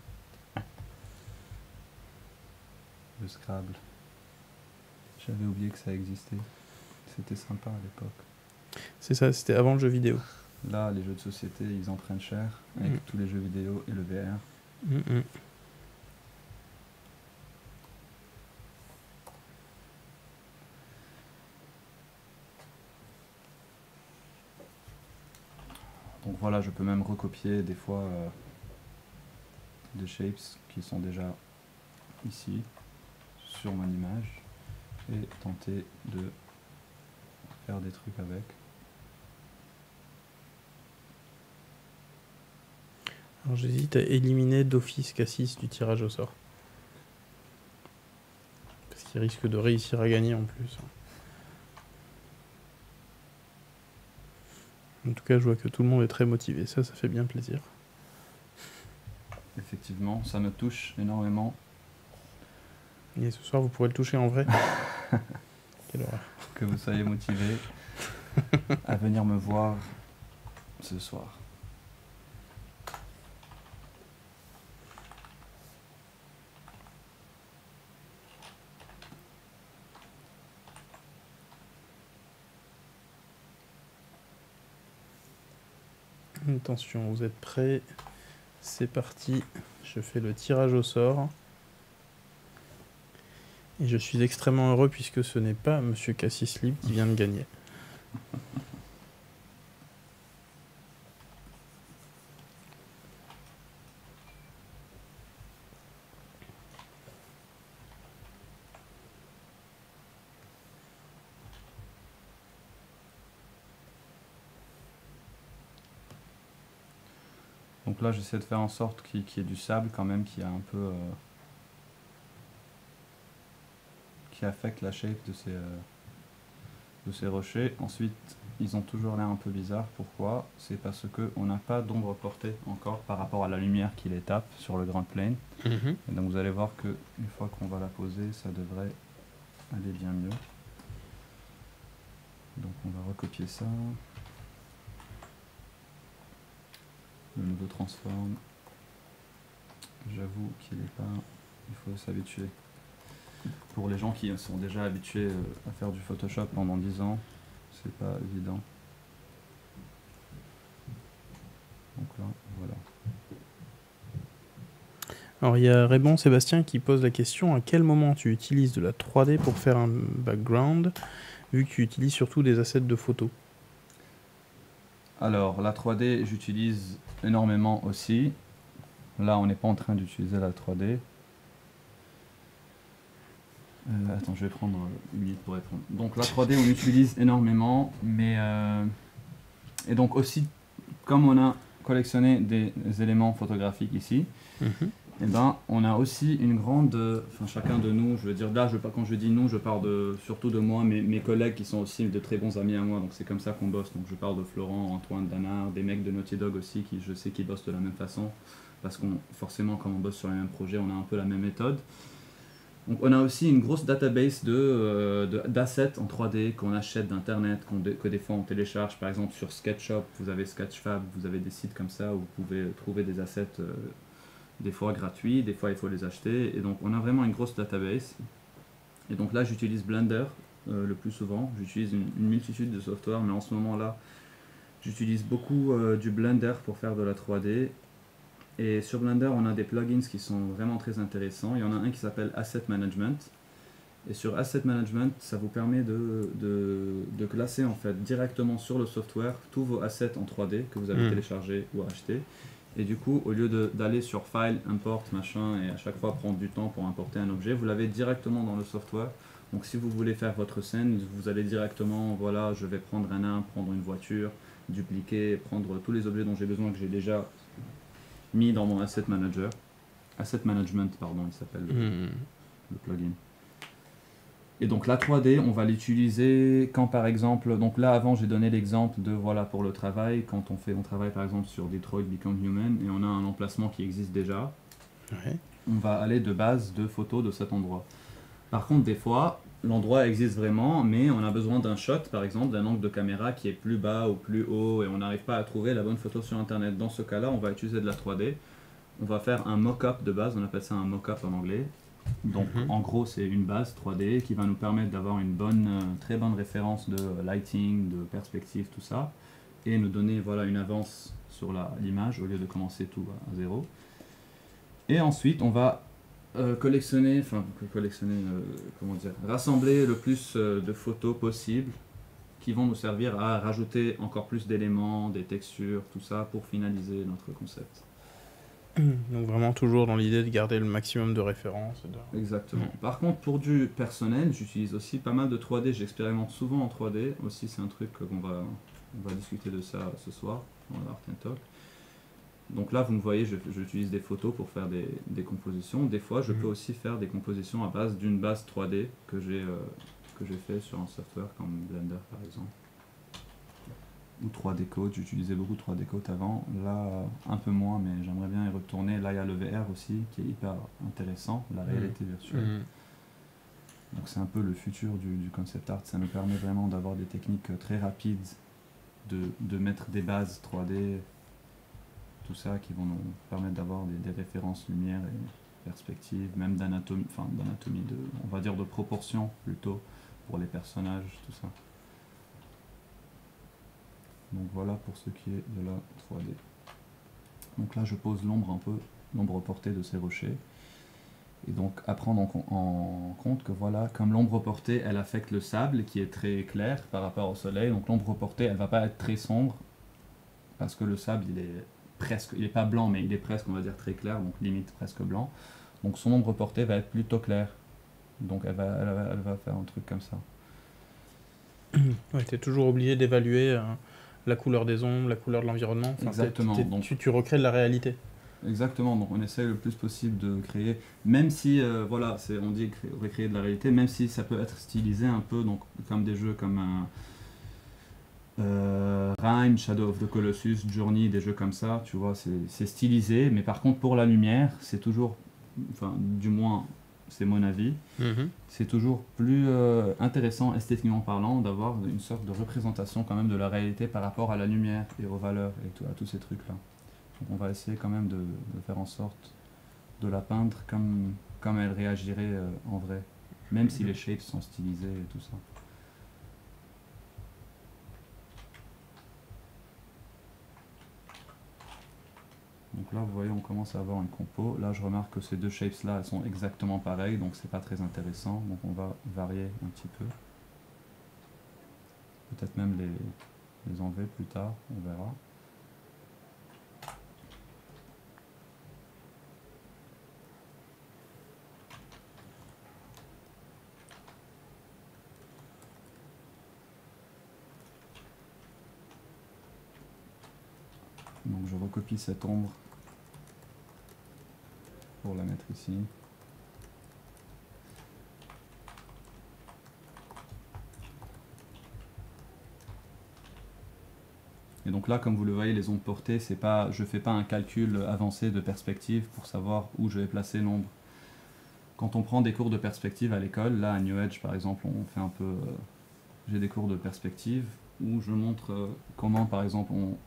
Le Scrabble. J'avais oublié que ça existait. C'était sympa à l'époque. C'est ça, c'était avant le jeu vidéo. Là, les jeux de société, ils en prennent cher avec tous les jeux vidéo et le VR. Donc voilà, je peux même recopier des fois euh, des shapes qui sont déjà ici sur mon image et tenter de faire des trucs avec. Alors j'hésite à éliminer d'office Cassis du tirage au sort. Parce qu'il risque de réussir à gagner en plus. En tout cas, je vois que tout le monde est très motivé. Ça, ça fait bien plaisir. Effectivement, ça me touche énormément. Et ce soir, vous pourrez le toucher en vrai. Quelle horreur. Que vous soyez motivé à venir me voir ce soir. Attention, vous êtes prêts? C'est parti. Je fais le tirage au sort. Et je suis extrêmement heureux puisque ce n'est pas Monsieur Cassis Lib qui vient de gagner. Là, j'essaie de faire en sorte qu'il y ait du sable quand même qui a un peu. Euh, qui affecte la shape de ces, euh, de ces rochers. Ensuite, ils ont toujours l'air un peu bizarres. Pourquoi? C'est parce qu'on n'a pas d'ombre portée encore par rapport à la lumière qui les tape sur le grand plane. Mhm. Et donc vous allez voir que une fois qu'on va la poser, ça devrait aller bien mieux. Donc on va recopier ça. Le nouveau transform. J'avoue qu'il est pas. Il faut s'habituer. Pour les gens qui sont déjà habitués euh, à faire du Photoshop pendant 10 ans, c'est pas évident. Donc là, voilà. Alors il y a Raymond Sébastien qui pose la question à quel moment tu utilises de la 3D pour faire un background vu que tu utilises surtout des assets de photos? Alors, la 3D, j'utilise énormément aussi. Là, on n'est pas en train d'utiliser la 3D. Euh, attends, je vais prendre une minute pour répondre. Donc la 3D, on utilise énormément, mais... Euh, et donc aussi, comme on a collectionné des éléments photographiques ici, mhm. Eh ben, on a aussi une grande... Enfin, chacun de nous, je veux dire, là, je, quand je dis nous, je parle de, surtout de moi, mais mes collègues qui sont aussi de très bons amis à moi, donc c'est comme ça qu'on bosse. Donc je parle de Florent, Antoine, Danard, des mecs de Naughty Dog aussi, qui je sais qu'ils bossent de la même façon, parce qu'on forcément, quand on bosse sur les mêmes projets, on a un peu la même méthode. Donc on a aussi une grosse database de, euh, d'assets en 3D qu'on achète d'internet, que des fois on télécharge. Par exemple sur SketchUp, vous avez Sketchfab, vous avez des sites comme ça où vous pouvez trouver des assets euh, des fois gratuits, des fois il faut les acheter. Et donc on a vraiment une grosse database. Et donc là j'utilise Blender euh, le plus souvent. J'utilise une, une, multitude de software, mais en ce moment là j'utilise beaucoup du Blender pour faire de la 3D et sur Blender, on a des plugins qui sont vraiment très intéressants. Il y en a un qui s'appelle Asset Management. Et sur Asset Management, ça vous permet de, de, classer en fait directement sur le software tous vos assets en 3D que vous avez hmm. téléchargés ou achetés. Et du coup, au lieu d'aller sur File, Import, machin, et à chaque fois prendre du temps pour importer un objet, vous l'avez directement dans le software. Donc si vous voulez faire votre scène, vous allez directement, voilà, je vais prendre un nain, prendre une voiture, dupliquer, prendre tous les objets dont j'ai besoin que j'ai déjà mis dans mon asset manager. Asset management, pardon, il s'appelle le, hmm. plugin. Et donc la 3D, on va l'utiliser quand par exemple, donc là avant j'ai donné l'exemple de voilà pour le travail, quand on fait, on travaille par exemple sur Detroit Become Human et on a un emplacement qui existe déjà, on va aller de base de photos de cet endroit. Par contre des fois, l'endroit existe vraiment, mais on a besoin d'un shot, par exemple, d'un angle de caméra qui est plus bas ou plus haut, et on n'arrive pas à trouver la bonne photo sur Internet. Dans ce cas-là, on va utiliser de la 3D. On va faire un mock-up de base, on appelle ça un mock-up en anglais. Donc, mhm. en gros, c'est une base 3D qui va nous permettre d'avoir une bonne, euh, très bonne référence de lighting, de perspective, tout ça, et nous donner voilà une avance sur l'image au lieu de commencer tout à zéro. Et ensuite, on va euh, collectionner, enfin collectionner, euh, comment dire, rassembler le plus euh, de photos possible qui vont nous servir à rajouter encore plus d'éléments, des textures, tout ça pour finaliser notre concept. Donc vraiment toujours dans l'idée de garder le maximum de références. Exactement. Par contre, pour du personnel, j'utilise aussi pas mal de 3D. J'expérimente souvent en 3D. Aussi, c'est un truc qu'on va, on va discuter de ça ce soir dans l'Art Talk. Donc là, vous me voyez, j'utilise des photos pour faire des, compositions. Des fois, je mhm. peux aussi faire des compositions à base d'une base 3D que j'ai euh, que j'ai fait sur un software comme Blender par exemple. Ou 3D Code, j'utilisais beaucoup 3D Code avant. Là, un peu moins, mais j'aimerais bien y retourner. Là, il y a le VR aussi qui est hyper intéressant, la mhm. réalité virtuelle. Mhm. Donc c'est un peu le futur du, concept art. Ça nous permet vraiment d'avoir des techniques très rapides, de, de mettre des bases 3D tout ça qui vont nous permettre d'avoir des, références lumière et perspective, même d'anatomie, enfin d'anatomie, de, on va dire de proportion plutôt pour les personnages, tout ça. Donc voilà pour ce qui est de la 3D. Donc là je pose l'ombre un peu, l'ombre portée de ces rochers. Et donc à prendre en, compte que voilà, comme l'ombre portée, elle affecte le sable qui est très clair par rapport au soleil. Donc l'ombre portée, elle va pas être très sombre parce que le sable, il est presque, il n'est pas blanc, mais il est presque, on va dire, très clair, donc limite presque blanc. Donc son ombre portée va être plutôt claire. Donc elle va, elle va, faire un truc comme ça. Tu toujours obligé d'évaluer euh, la couleur des ombres, la couleur de l'environnement. Exactement. donc, tu, tu, recrées de la réalité. Exactement, donc on essaye le plus possible de créer, même si, euh, voilà, on dit recréer de la réalité, même si ça peut être stylisé un peu, donc comme des jeux comme un euh, Rime, Shadow of the Colossus, Journey, des jeux comme ça, tu vois, c'est stylisé, mais par contre pour la lumière, c'est toujours, enfin du moins c'est mon avis, mhm. c'est toujours plus euh, intéressant esthétiquement parlant d'avoir une sorte de représentation quand même de la réalité par rapport à la lumière et aux valeurs et tout, à tous ces trucs-là. Donc on va essayer quand même de, faire en sorte de la peindre comme, comme elle réagirait euh, en vrai, même si les shapes sont stylisés et tout ça. Donc là, vous voyez, on commence à avoir une compo. Là, je remarque que ces deux shapes-là, elles sont exactement pareilles, donc c'est pas très intéressant. Donc on va varier un petit peu. Peut-être même les, les enlever plus tard, on verra. Donc je recopie cette ombre pour la mettre ici. Et donc là, comme vous le voyez, les ondes portées, pas, je ne fais pas un calcul avancé de perspective pour savoir où je vais placer l'ombre. Quand on prend des cours de perspective à l'école, là à New Edge par exemple, on fait un peu... Euh, j'ai des cours de perspective où je montre euh, comment par exemple on,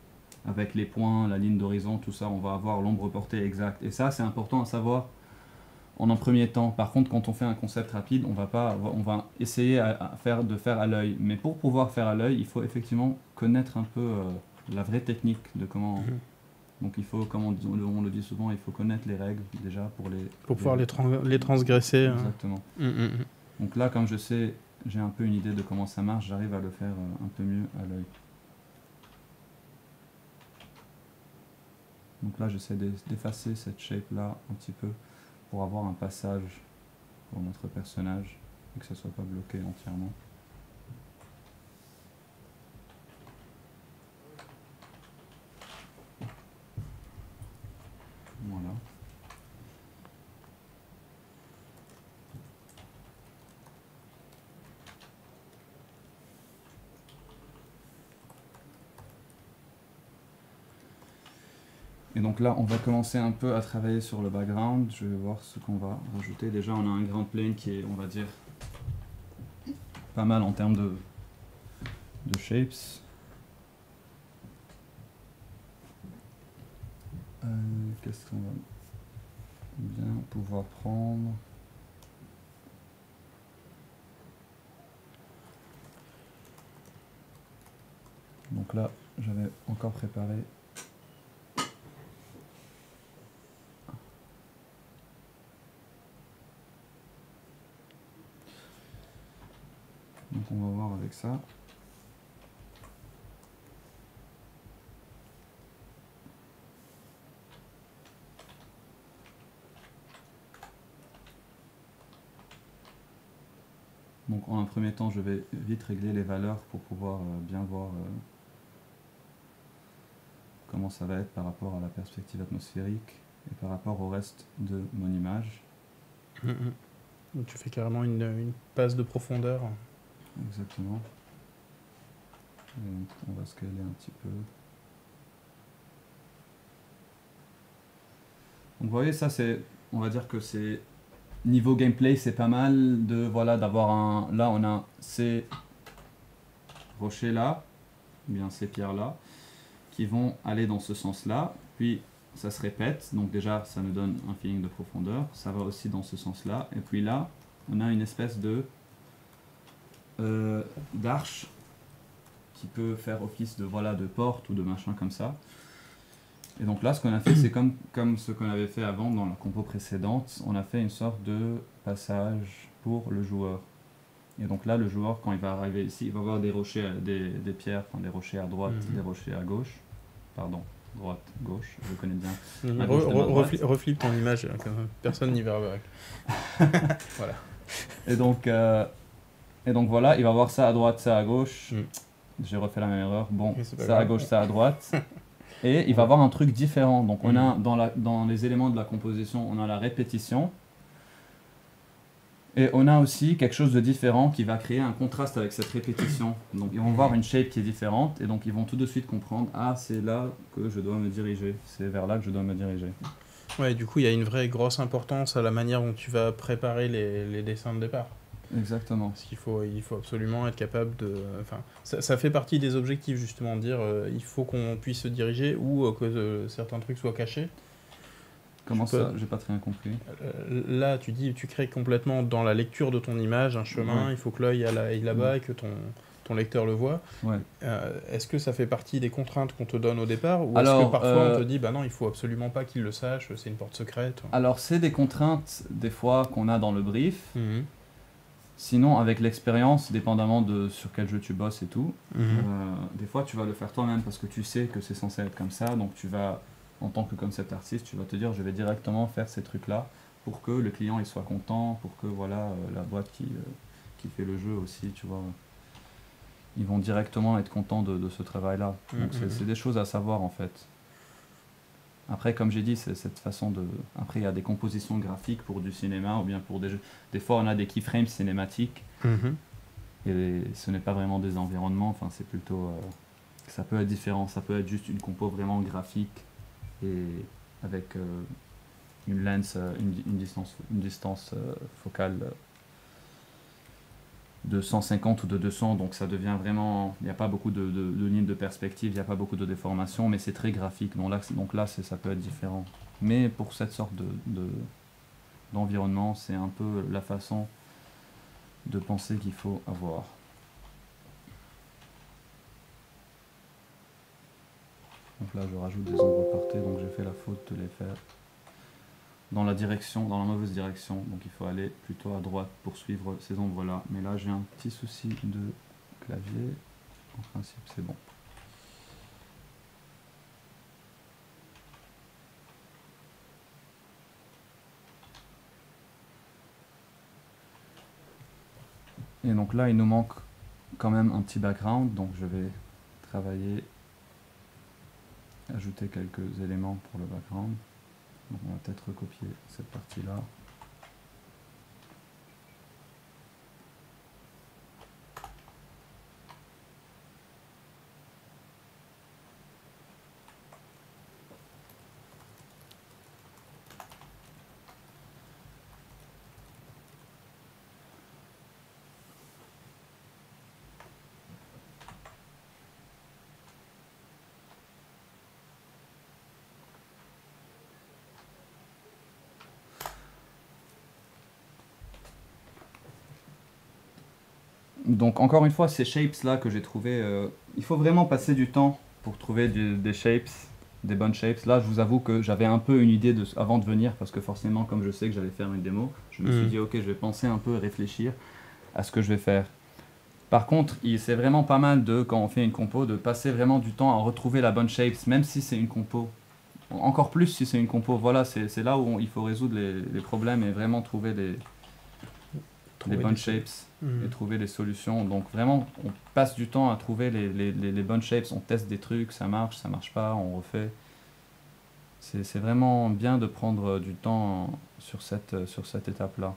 avec les points, la ligne d'horizon, tout ça, on va avoir l'ombre portée exacte. Et ça, c'est important à savoir en un premier temps. Par contre, quand on fait un concept rapide, on va, pas, on va essayer à, faire, de faire à l'œil. Mais pour pouvoir faire à l'œil, il faut effectivement connaître un peu euh, la vraie technique de comment... Mhm. Donc il faut, comme on, le dit souvent, il faut connaître les règles déjà pour les... Pour pouvoir les, les transgresser. Hein. Exactement. Mhm, mhm. Donc là, comme je sais, j'ai un peu une idée de comment ça marche, j'arrive à le faire euh, un peu mieux à l'œil. Donc là, j'essaie d'effacer cette shape-là un petit peu pour avoir un passage pour notre personnage et que ça soit pas bloqué entièrement. Voilà. Et donc là, on va commencer un peu à travailler sur le background. Je vais voir ce qu'on va rajouter. Déjà, on a un grand plane qui est, on va dire, pas mal en termes de, shapes. Euh, qu'est-ce qu'on va bien pouvoir prendre? Donc là, j'avais encore préparé Donc on va voir avec ça. Donc en un premier temps, je vais vite régler les valeurs pour pouvoir euh, bien voir euh, comment ça va être par rapport à la perspective atmosphérique et par rapport au reste de mon image. Hum. Tu fais carrément une passe de profondeur. Exactement. on va scaler un petit peu. Donc vous voyez, ça c'est, on va dire que c'est niveau gameplay, c'est pas mal de voilà d'avoir un. Là, on a ces rochers là, ou bien ces pierres là, qui vont aller dans ce sens-là. Puis ça se répète, donc déjà ça nous donne un feeling de profondeur. Ça va aussi dans ce sens-là. Et puis là, on a une espèce de euh, d'arche qui peut faire office de voilà de porte ou de machin comme ça. Et donc là, ce qu'on a fait, c'est comme, comme ce qu'on avait fait avant dans la compo précédente, on a fait une sorte de passage pour le joueur. Et donc là, le joueur, quand il va arriver ici, il va voir des rochers, des, des pierres, enfin des rochers à droite, mhm. des rochers à gauche. Pardon, droite, gauche, je connais bien. Mhm. reflip ton image, hein, personne n'y verra. voilà. Et donc, euh, et donc voilà, il va voir ça à droite, ça à gauche. Mm. J'ai refait la même erreur. Bon, ça à gauche, ça à droite. Et il va voir un truc différent. Donc on a mm. dans, la, dans les éléments de la composition, on a la répétition. Et on a aussi quelque chose de différent qui va créer un contraste avec cette répétition. Donc ils vont voir une shape qui est différente et donc ils vont tout de suite comprendre ah c'est là que je dois me diriger, c'est vers là que je dois me diriger. Ouais, du coup il y a une vraie grosse importance à la manière dont tu vas préparer les, les dessins de départ. Exactement. Parce qu'il faut, il faut absolument être capable de. Enfin, ça, ça fait partie des objectifs, justement, de dire euh, il faut qu'on puisse se diriger ou euh, que euh, certains trucs soient cachés. Comment ça J'ai pas très bien compris. là, tu dis, tu crées complètement dans la lecture de ton image un chemin, il faut que l'œil aille là-bas et que ton, ton lecteur le voit. Ouais. est-ce que ça fait partie des contraintes qu'on te donne au départ ou est-ce que parfois on te dit bah non, il faut absolument pas qu'il le sache, c'est une porte secrète? Alors, c'est des contraintes des fois qu'on a dans le brief. Mhm. Sinon, avec l'expérience, dépendamment de sur quel jeu tu bosses et tout, mhm. euh, des fois tu vas le faire toi-même parce que tu sais que c'est censé être comme ça. Donc tu vas, en tant que concept artiste, tu vas te dire je vais directement faire ces trucs-là pour que le client il soit content, pour que voilà euh, la boîte qui, euh, qui fait le jeu aussi, tu vois, ils vont directement être contents de, de ce travail-là. Mhm, Donc mhm. c'est des choses à savoir en fait. Après, comme j'ai dit, c'est cette façon de. Après, il y a des compositions graphiques pour du cinéma ou bien pour des jeux. Des fois, on a des keyframes cinématiques. Mhm. Et ce n'est pas vraiment des environnements. Enfin, c'est plutôt. Euh, ça peut être différent. Ça peut être juste une compo vraiment graphique et avec euh, une lens, euh, une, distance, une distance focale de 150 ou de 200, donc ça devient vraiment, il n'y a pas beaucoup de, lignes de perspective, il n'y a pas beaucoup de déformation, mais c'est très graphique, donc là, donc ça peut être différent. Mais pour cette sorte de, d'environnement, c'est un peu la façon de penser qu'il faut avoir. Donc là, je rajoute des ombres par donc j'ai fait la faute de les faire dans la direction, dans la mauvaise direction. Donc il faut aller plutôt à droite pour suivre ces ombres-là. Mais là, j'ai un petit souci de clavier. En principe, c'est bon. Et donc là, il nous manque quand même un petit background. Donc je vais travailler, ajouter quelques éléments pour le background on va peut-être recopier cette partie-là. Donc encore une fois, ces shapes-là que j'ai trouvé, euh, il faut vraiment passer du temps pour trouver des shapes, des bonnes shapes. Là, je vous avoue que j'avais un peu une idée de, avant de venir, parce que forcément, comme je sais que j'allais faire une démo, je me suis mm. dit, ok, je vais penser un peu, réfléchir à ce que je vais faire. Par contre, c'est vraiment pas mal de, quand on fait une compo, de passer vraiment du temps à retrouver la bonne shape, même si c'est une compo. Encore plus si c'est une compo. Voilà, c'est là où il faut résoudre les, les problèmes et vraiment trouver les, les bonnes shapes hmm. et trouver des solutions. Donc vraiment, on passe du temps à trouver les, les, les, bonnes shapes, on teste des trucs, ça marche, ça marche pas, on refait. C'est vraiment bien de prendre du temps sur cette, sur cette étape-là.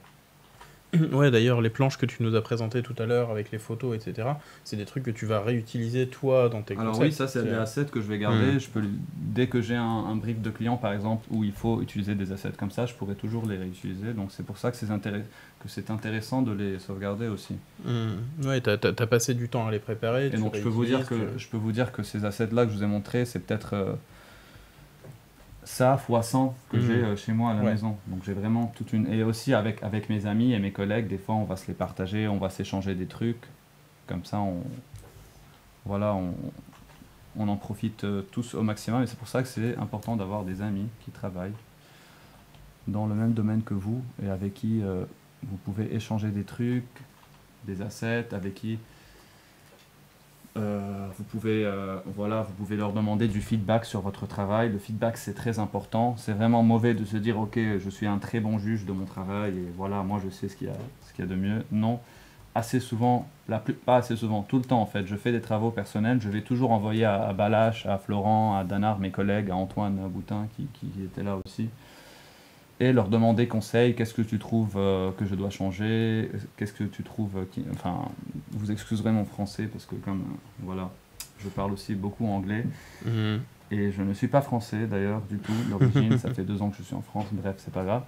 Ouais, d'ailleurs, les planches que tu nous as présentées tout à l'heure avec les photos, etc., c'est des trucs que tu vas réutiliser toi dans tes Alors oui, ça c'est des assets que je vais garder. Hmm. Je peux, dès que j'ai un, un, brief de client, par exemple, où il faut utiliser des assets comme ça, je pourrais toujours les réutiliser. Donc c'est pour ça que c'est intéress intéressant de les sauvegarder aussi. Mmh. Ouais, tu as, passé du temps à les préparer. Et donc je peux, vous dire que, je peux vous dire que ces assets-là que je vous ai montrés, c'est peut-être... Euh, ça fois 100 que mhm. j'ai euh, chez moi à la maison. Donc j'ai vraiment toute une... Et aussi avec, avec mes amis et mes collègues, des fois on va se les partager, on va s'échanger des trucs. Comme ça, on... Voilà, on, on en profite euh, tous au maximum. Et c'est pour ça que c'est important d'avoir des amis qui travaillent dans le même domaine que vous et avec qui euh, vous pouvez échanger des trucs, des assets, avec qui vous, pouvez, euh, voilà, vous pouvez leur demander du feedback sur votre travail. Le feedback, c'est très important. C'est vraiment mauvais de se dire, OK, je suis un très bon juge de mon travail et voilà, moi, je sais ce qu'il y, a, ce qu'il y a de mieux. Non, assez souvent, la plus, pas assez souvent, tout le temps en fait, je fais des travaux personnels. Je vais toujours envoyer à, à Balache, à Florent, à Danard, mes collègues, à Antoine Boutin qui, qui était là aussi et leur demander conseil, qu'est-ce que tu trouves euh, que je dois changer, qu'est-ce que tu trouves, euh, qui... enfin, vous excuserez mon français parce que comme, euh, voilà, je parle aussi beaucoup anglais, mhm. et je ne suis pas français d'ailleurs du tout, l'origine, ça fait deux ans que je suis en France, bref, c'est pas grave.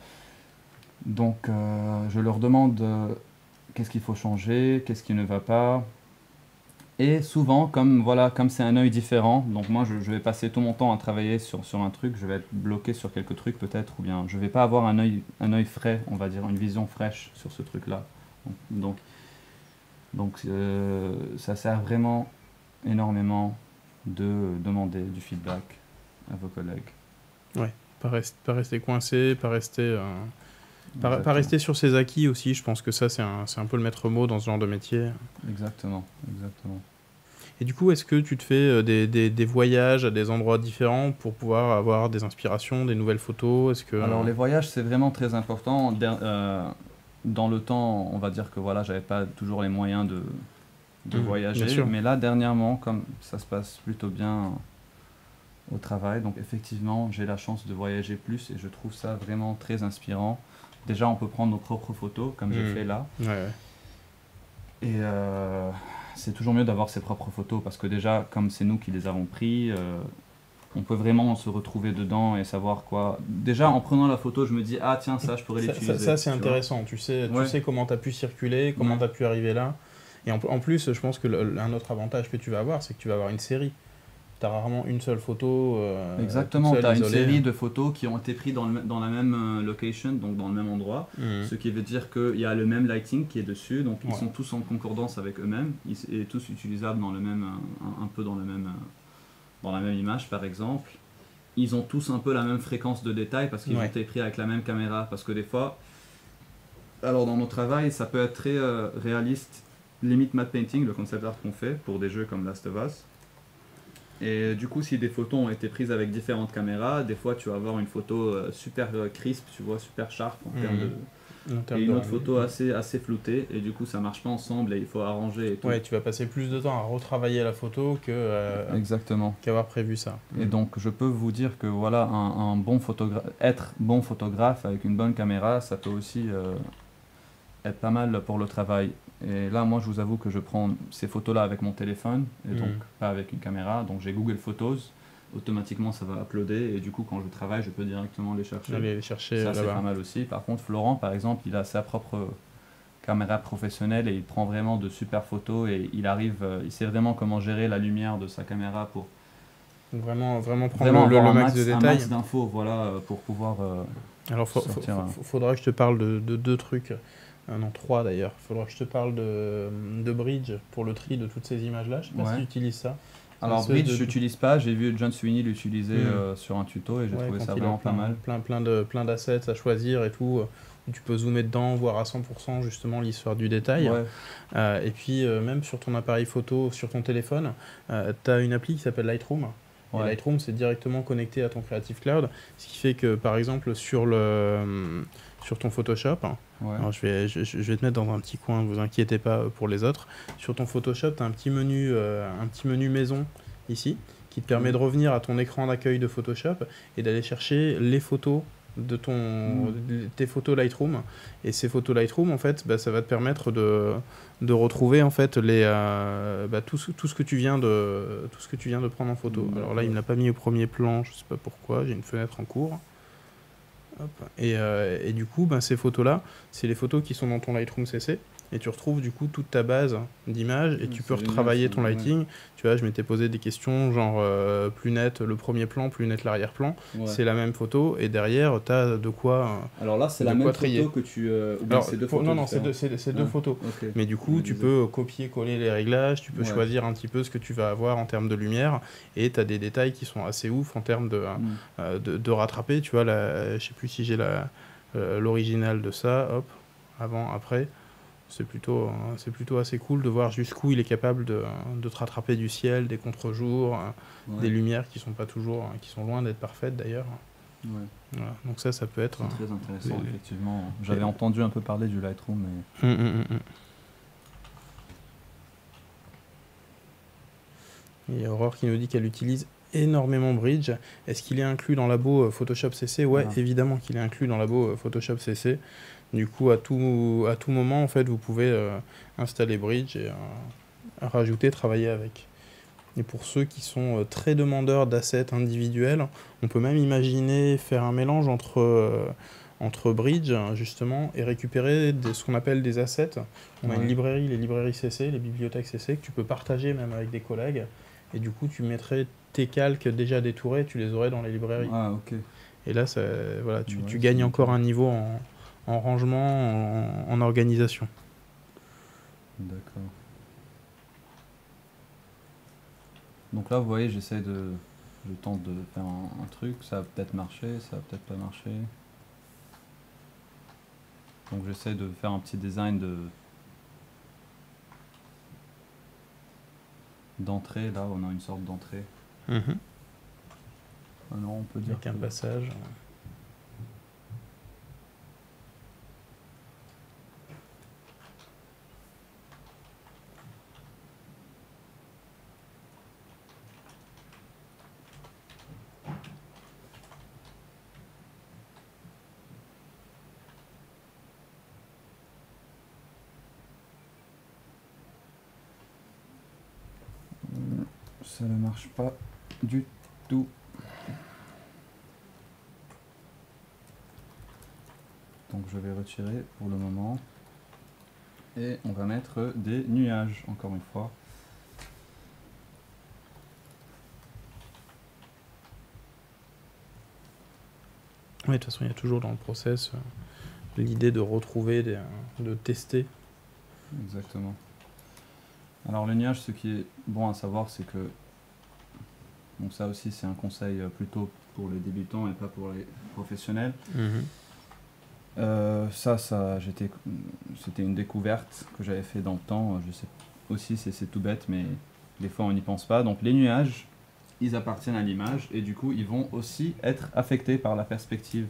Donc, je leur demande qu'est-ce qu'il faut changer, qu'est-ce qui ne va pas, et souvent, comme voilà, comme c'est un œil différent, donc moi je, vais passer tout mon temps à travailler sur, sur un truc, je vais être bloqué sur quelques trucs peut-être, ou bien je vais pas avoir un œil, un œil frais, on va dire, une vision fraîche sur ce truc-là. Donc, donc euh, ça sert vraiment énormément de demander du feedback à vos collègues. Ouais, pas, rester, pas rester coincé, pas rester... Euh, Pas, pas, rester sur ses acquis aussi, je pense que ça, c'est un, un, peu le maître mot dans ce genre de métier. Exactement, exactement. Et du coup, est-ce que tu te fais euh, des, des, des, voyages à des endroits différents pour pouvoir avoir des inspirations, des nouvelles photos? Est-ce que... Alors, les voyages, c'est vraiment très important. Euh, dans le temps, on va dire que voilà, j'avais pas toujours les moyens de, de mmh, voyager. Mais là, dernièrement, comme ça se passe plutôt bien au travail, donc effectivement, j'ai la chance de voyager plus et je trouve ça vraiment très inspirant. Déjà, on peut prendre nos propres photos, comme j'ai mmh. fait là. Ouais. Et euh, c'est toujours mieux d'avoir ses propres photos parce que déjà, comme c'est nous qui les avons pris, euh, on peut vraiment se retrouver dedans et savoir quoi. Déjà, en prenant la photo, je me dis, ah tiens, ça, je pourrais l'utiliser. Ça, c'est intéressant. Tu sais, tu sais comment tu as pu circuler, comment tu as pu arriver là. Et en, en, plus, je pense que un autre avantage que tu vas avoir, c'est que tu vas avoir une série tu rarement une seule photo. Euh, Exactement, tu as une série de photos qui ont été prises dans, dans la même euh, location, donc dans le même endroit. Mhm. Ce qui veut dire qu'il y a le même lighting qui est dessus, donc ils sont tous en concordance avec eux-mêmes, et tous utilisables dans le même, un, peu dans, le même, dans la même image par exemple. Ils ont tous un peu la même fréquence de détail parce qu'ils ont été pris avec la même caméra. Parce que des fois, alors dans nos travail, ça peut être très euh, réaliste, limite matte painting, le concept art qu'on fait pour des jeux comme Last of Us et du coup, si des photos ont été prises avec différentes caméras, des fois tu vas avoir une photo euh, super euh, crisp, tu vois, super sharp en termes mhm. de. et une autre photo assez, assez floutée, et du coup ça marche pas ensemble et il faut arranger et tout. Ouais, tu vas passer plus de temps à retravailler la photo que euh, Exactement. qu'avoir prévu ça. Et donc je peux vous dire que voilà, un, un bon photographe, être bon photographe avec une bonne caméra, ça peut aussi être pas mal pour le travail. Et là, moi, je vous avoue que je prends ces photos-là avec mon téléphone, et donc hmm. pas avec une caméra. Donc j'ai Google Photos, automatiquement ça va uploader, et du coup, quand je travaille, je peux directement les chercher. Aller les chercher Ça, c'est pas mal aussi. Par contre, Florent, par exemple, il a sa propre caméra professionnelle et il prend vraiment de super photos et il arrive, euh, il sait vraiment comment gérer la lumière de sa caméra pour vraiment, vraiment prendre le, le, max, de détails. Un max d'infos, voilà, pour pouvoir. Euh, Alors, il faudra que je te parle de, de deux trucs. Non, trois d'ailleurs. Il faudra que je te parle de, de Bridge pour le tri de toutes ces images-là. Je sais pas si tu utilises ça. Alors Bridge, je n'utilise pas. J'ai vu John Sweeney l'utiliser hmm. euh, sur un tuto et j'ai trouvé ça vraiment pas mal. Plein, plein, de, plein d'assets à choisir et tout. Euh, tu peux zoomer dedans, voir à 100% justement l'histoire du détail. Euh, et puis même sur ton appareil photo, sur ton téléphone, tu as une appli qui s'appelle Lightroom. Et Lightroom, c'est directement connecté à ton Creative Cloud. Ce qui fait que par exemple sur le sur ton Photoshop. Alors, je, vais, je, vais te mettre dans un petit coin, ne vous inquiétez pas euh, pour les autres. Sur ton Photoshop, tu as un petit, menu, euh, un petit menu maison ici qui te permet de revenir à ton écran d'accueil de Photoshop et d'aller chercher les photos de ton mm. tes photos Lightroom et ces photos Lightroom en fait bah, ça va te permettre de, de retrouver en fait les euh, bah, tout, tout, ce que tu viens de tout ce que tu viens de prendre en photo mm. alors là il ne l'a pas mis au premier plan je sais pas pourquoi j'ai une fenêtre en cours et, euh, et, du coup, ben, ces photos-là, c'est les photos qui sont dans ton Lightroom CC et tu retrouves du coup toute ta base d'images et tu peux retravailler ton lighting. Tu vois, je m'étais posé des questions genre euh, plus net le premier plan, plus net l'arrière-plan. C'est la même photo et derrière, tu as de quoi. Alors là, c'est la même photo que tu. Euh, deux photos non, non, c'est deux, photos. Mais du coup, tu peux copier-coller les réglages, tu peux choisir un petit peu ce que tu vas avoir en termes de lumière et tu as des détails qui sont assez ouf en termes de, mm. euh, de, de, rattraper. Tu vois, la, je sais plus si j'ai l'original de ça, hop, avant, après c'est plutôt, euh, c'est plutôt assez cool de voir jusqu'où il est capable de, de te rattraper du ciel, des contre-jours, euh, des lumières qui sont pas toujours, qui sont loin d'être parfaites d'ailleurs. Donc ça, ça peut être... C'est très intéressant, effectivement. J'avais entendu un peu parler du Lightroom, mais... Il y a Aurore qui nous dit qu'elle utilise énormément Bridge. Est-ce qu'il est inclus dans Labo euh, Photoshop CC Ouais, évidemment qu'il est inclus dans Labo Photoshop CC. Du coup, à tout, à tout moment, en fait, vous pouvez euh, installer Bridge et euh, rajouter, travailler avec. Et pour ceux qui sont euh, très demandeurs d'assets individuels, on peut même imaginer faire un mélange entre, entre Bridge, justement, et récupérer ce qu'on appelle des assets. On a une librairie, les librairies CC, les bibliothèques CC, que tu peux partager même avec des collègues. Et du coup, tu mettrais tes calques déjà détourés, tu les aurais dans les librairies. Ah, ok. Et là, ça, voilà, tu, tu gagnes encore un niveau en, en rangement, en, organisation. D'accord. Donc là, vous voyez, j'essaie de. Je tente de faire un, truc, ça va peut-être marcher, ça va peut-être pas marcher. Donc j'essaie de faire un petit design de d'entrée. Là, on a une sorte d'entrée. Mhm. Alors, on peut dire Avec un passage. Ça ne marche pas du tout. Donc je vais retirer pour le moment. Et on va mettre des nuages, encore une fois. Oui, de toute façon, il y a toujours dans le process euh, l'idée de retrouver, de tester. Exactement. Alors le nuage, ce qui est bon à savoir, c'est que donc ça aussi, c'est un conseil euh, plutôt pour les débutants et pas pour les professionnels. Mhm. Euh, ça, ça c'était une découverte que j'avais fait dans le temps. Je sais aussi, c'est tout bête, mais des fois on n'y pense pas. Donc les nuages, ils appartiennent à l'image et du coup, ils vont aussi être affectés par la perspective.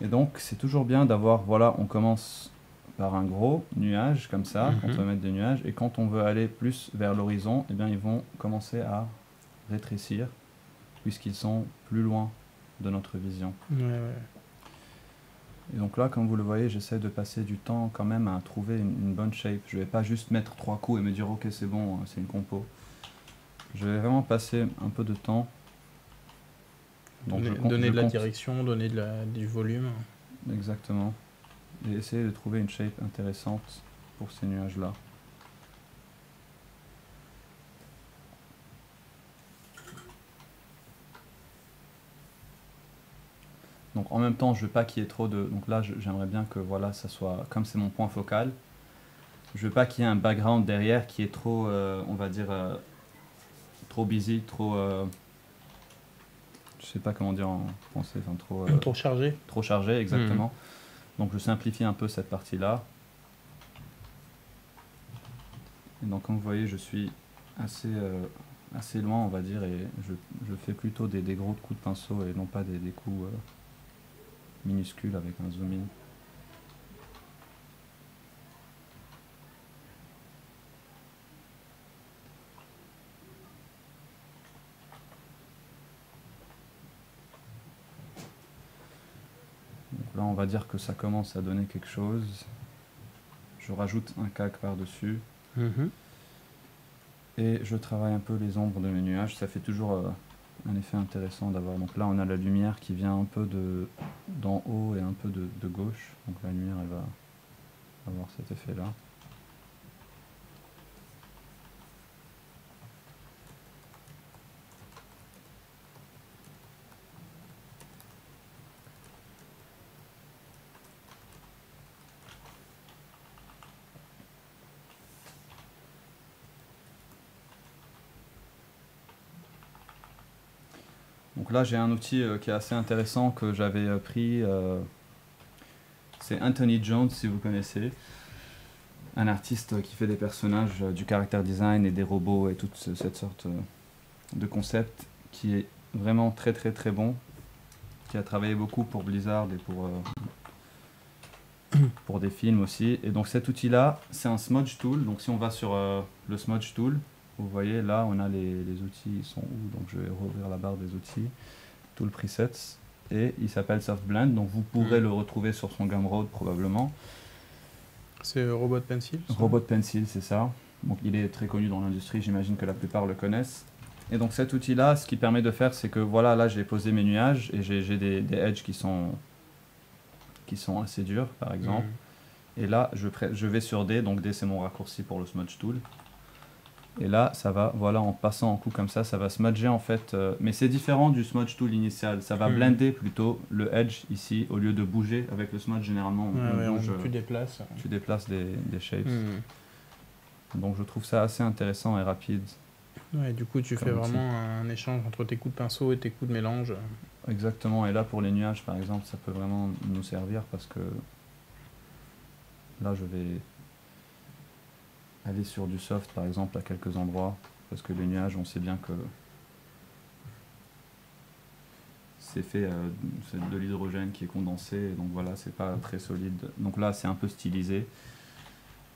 Et donc, c'est toujours bien d'avoir, voilà, on commence par un gros nuage comme ça, quand on mhm. va mettre des nuages, et quand on veut aller plus vers l'horizon, eh bien, ils vont commencer à rétrécir, puisqu'ils sont plus loin de notre vision. Et donc là, comme vous le voyez, j'essaie de passer du temps quand même à trouver une, bonne shape. Je vais pas juste mettre trois coups et me dire ok c'est bon, hein, c'est une compo. Je vais vraiment passer un peu de temps. Donc donner, de la direction, donner de la, du volume. Exactement. Et essayer de trouver une shape intéressante pour ces nuages-là. Donc en même temps, je veux pas qu'il y ait trop de. Donc là, j'aimerais bien que voilà, ça soit comme c'est mon point focal. Je veux pas qu'il y ait un background derrière qui est trop, euh, on va dire, euh, trop busy, trop. Euh, je sais pas comment dire en français, enfin trop. trop chargé. Trop chargé, exactement. Hmm. Donc je simplifie un peu cette partie-là. Et donc comme vous voyez, je suis assez, assez loin, on va dire, et je, je fais plutôt des, des, gros coups de pinceau et non pas des, des coups minuscule avec un zoom in. Donc là on va dire que ça commence à donner quelque chose. Je rajoute un cac par-dessus. Mhm. Et je travaille un peu les ombres de mes nuages. Ça fait toujours euh, un effet intéressant d'avoir. Donc là, on a la lumière qui vient un peu de d'en haut et un peu de, de, gauche. Donc la lumière, elle va avoir cet effet-là. Donc là, j'ai un outil euh, qui est assez intéressant que j'avais euh, pris. Euh, c'est Anthony Jones, si vous connaissez. Un artiste qui fait des personnages, du character design et des robots et toute cette sorte de concept qui est vraiment très très très bon. Qui a travaillé beaucoup pour Blizzard et pour, pour des films aussi. Et donc cet outil-là, c'est un smudge tool. Donc si on va sur le smudge tool, vous voyez là, on a les, les outils, ils sont où? Donc je vais rouvrir la barre des outils, Tool Presets, et il s'appelle SoftBlend, donc vous pourrez mm. le retrouver sur son Gumroad probablement. C'est Robot Pencil Robot Pencil, c'est ça. Donc il est très connu dans l'industrie, j'imagine que la plupart le connaissent. Et donc cet outil-là, ce qui permet de faire, c'est que voilà, là j'ai posé mes nuages et j'ai des, des edges qui sont, qui sont assez durs, par exemple. Mm. Et là, je, je vais sur D, donc D c'est mon raccourci pour le Smudge Tool. Et là, ça va, voilà, en passant en coup comme ça, ça va smudger en fait. Euh, mais c'est différent du smudge tool initial. Ça va hmm. blender plutôt le edge ici au lieu de bouger avec le smudge. Généralement, on, bouge, tu déplaces. Tu déplaces des, des shapes. Hmm. Donc je trouve ça assez intéressant et rapide. Ouais, du coup, tu fais vraiment un échange entre tes coups de pinceau et tes coups de mélange. Exactement. Et là, pour les nuages, par exemple, ça peut vraiment nous servir parce que là, je vais aller sur du soft, par exemple, à quelques endroits, parce que les nuages, on sait bien que c'est fait euh, de l'hydrogène qui est condensé, donc voilà, c'est pas très solide. Donc là, c'est un peu stylisé.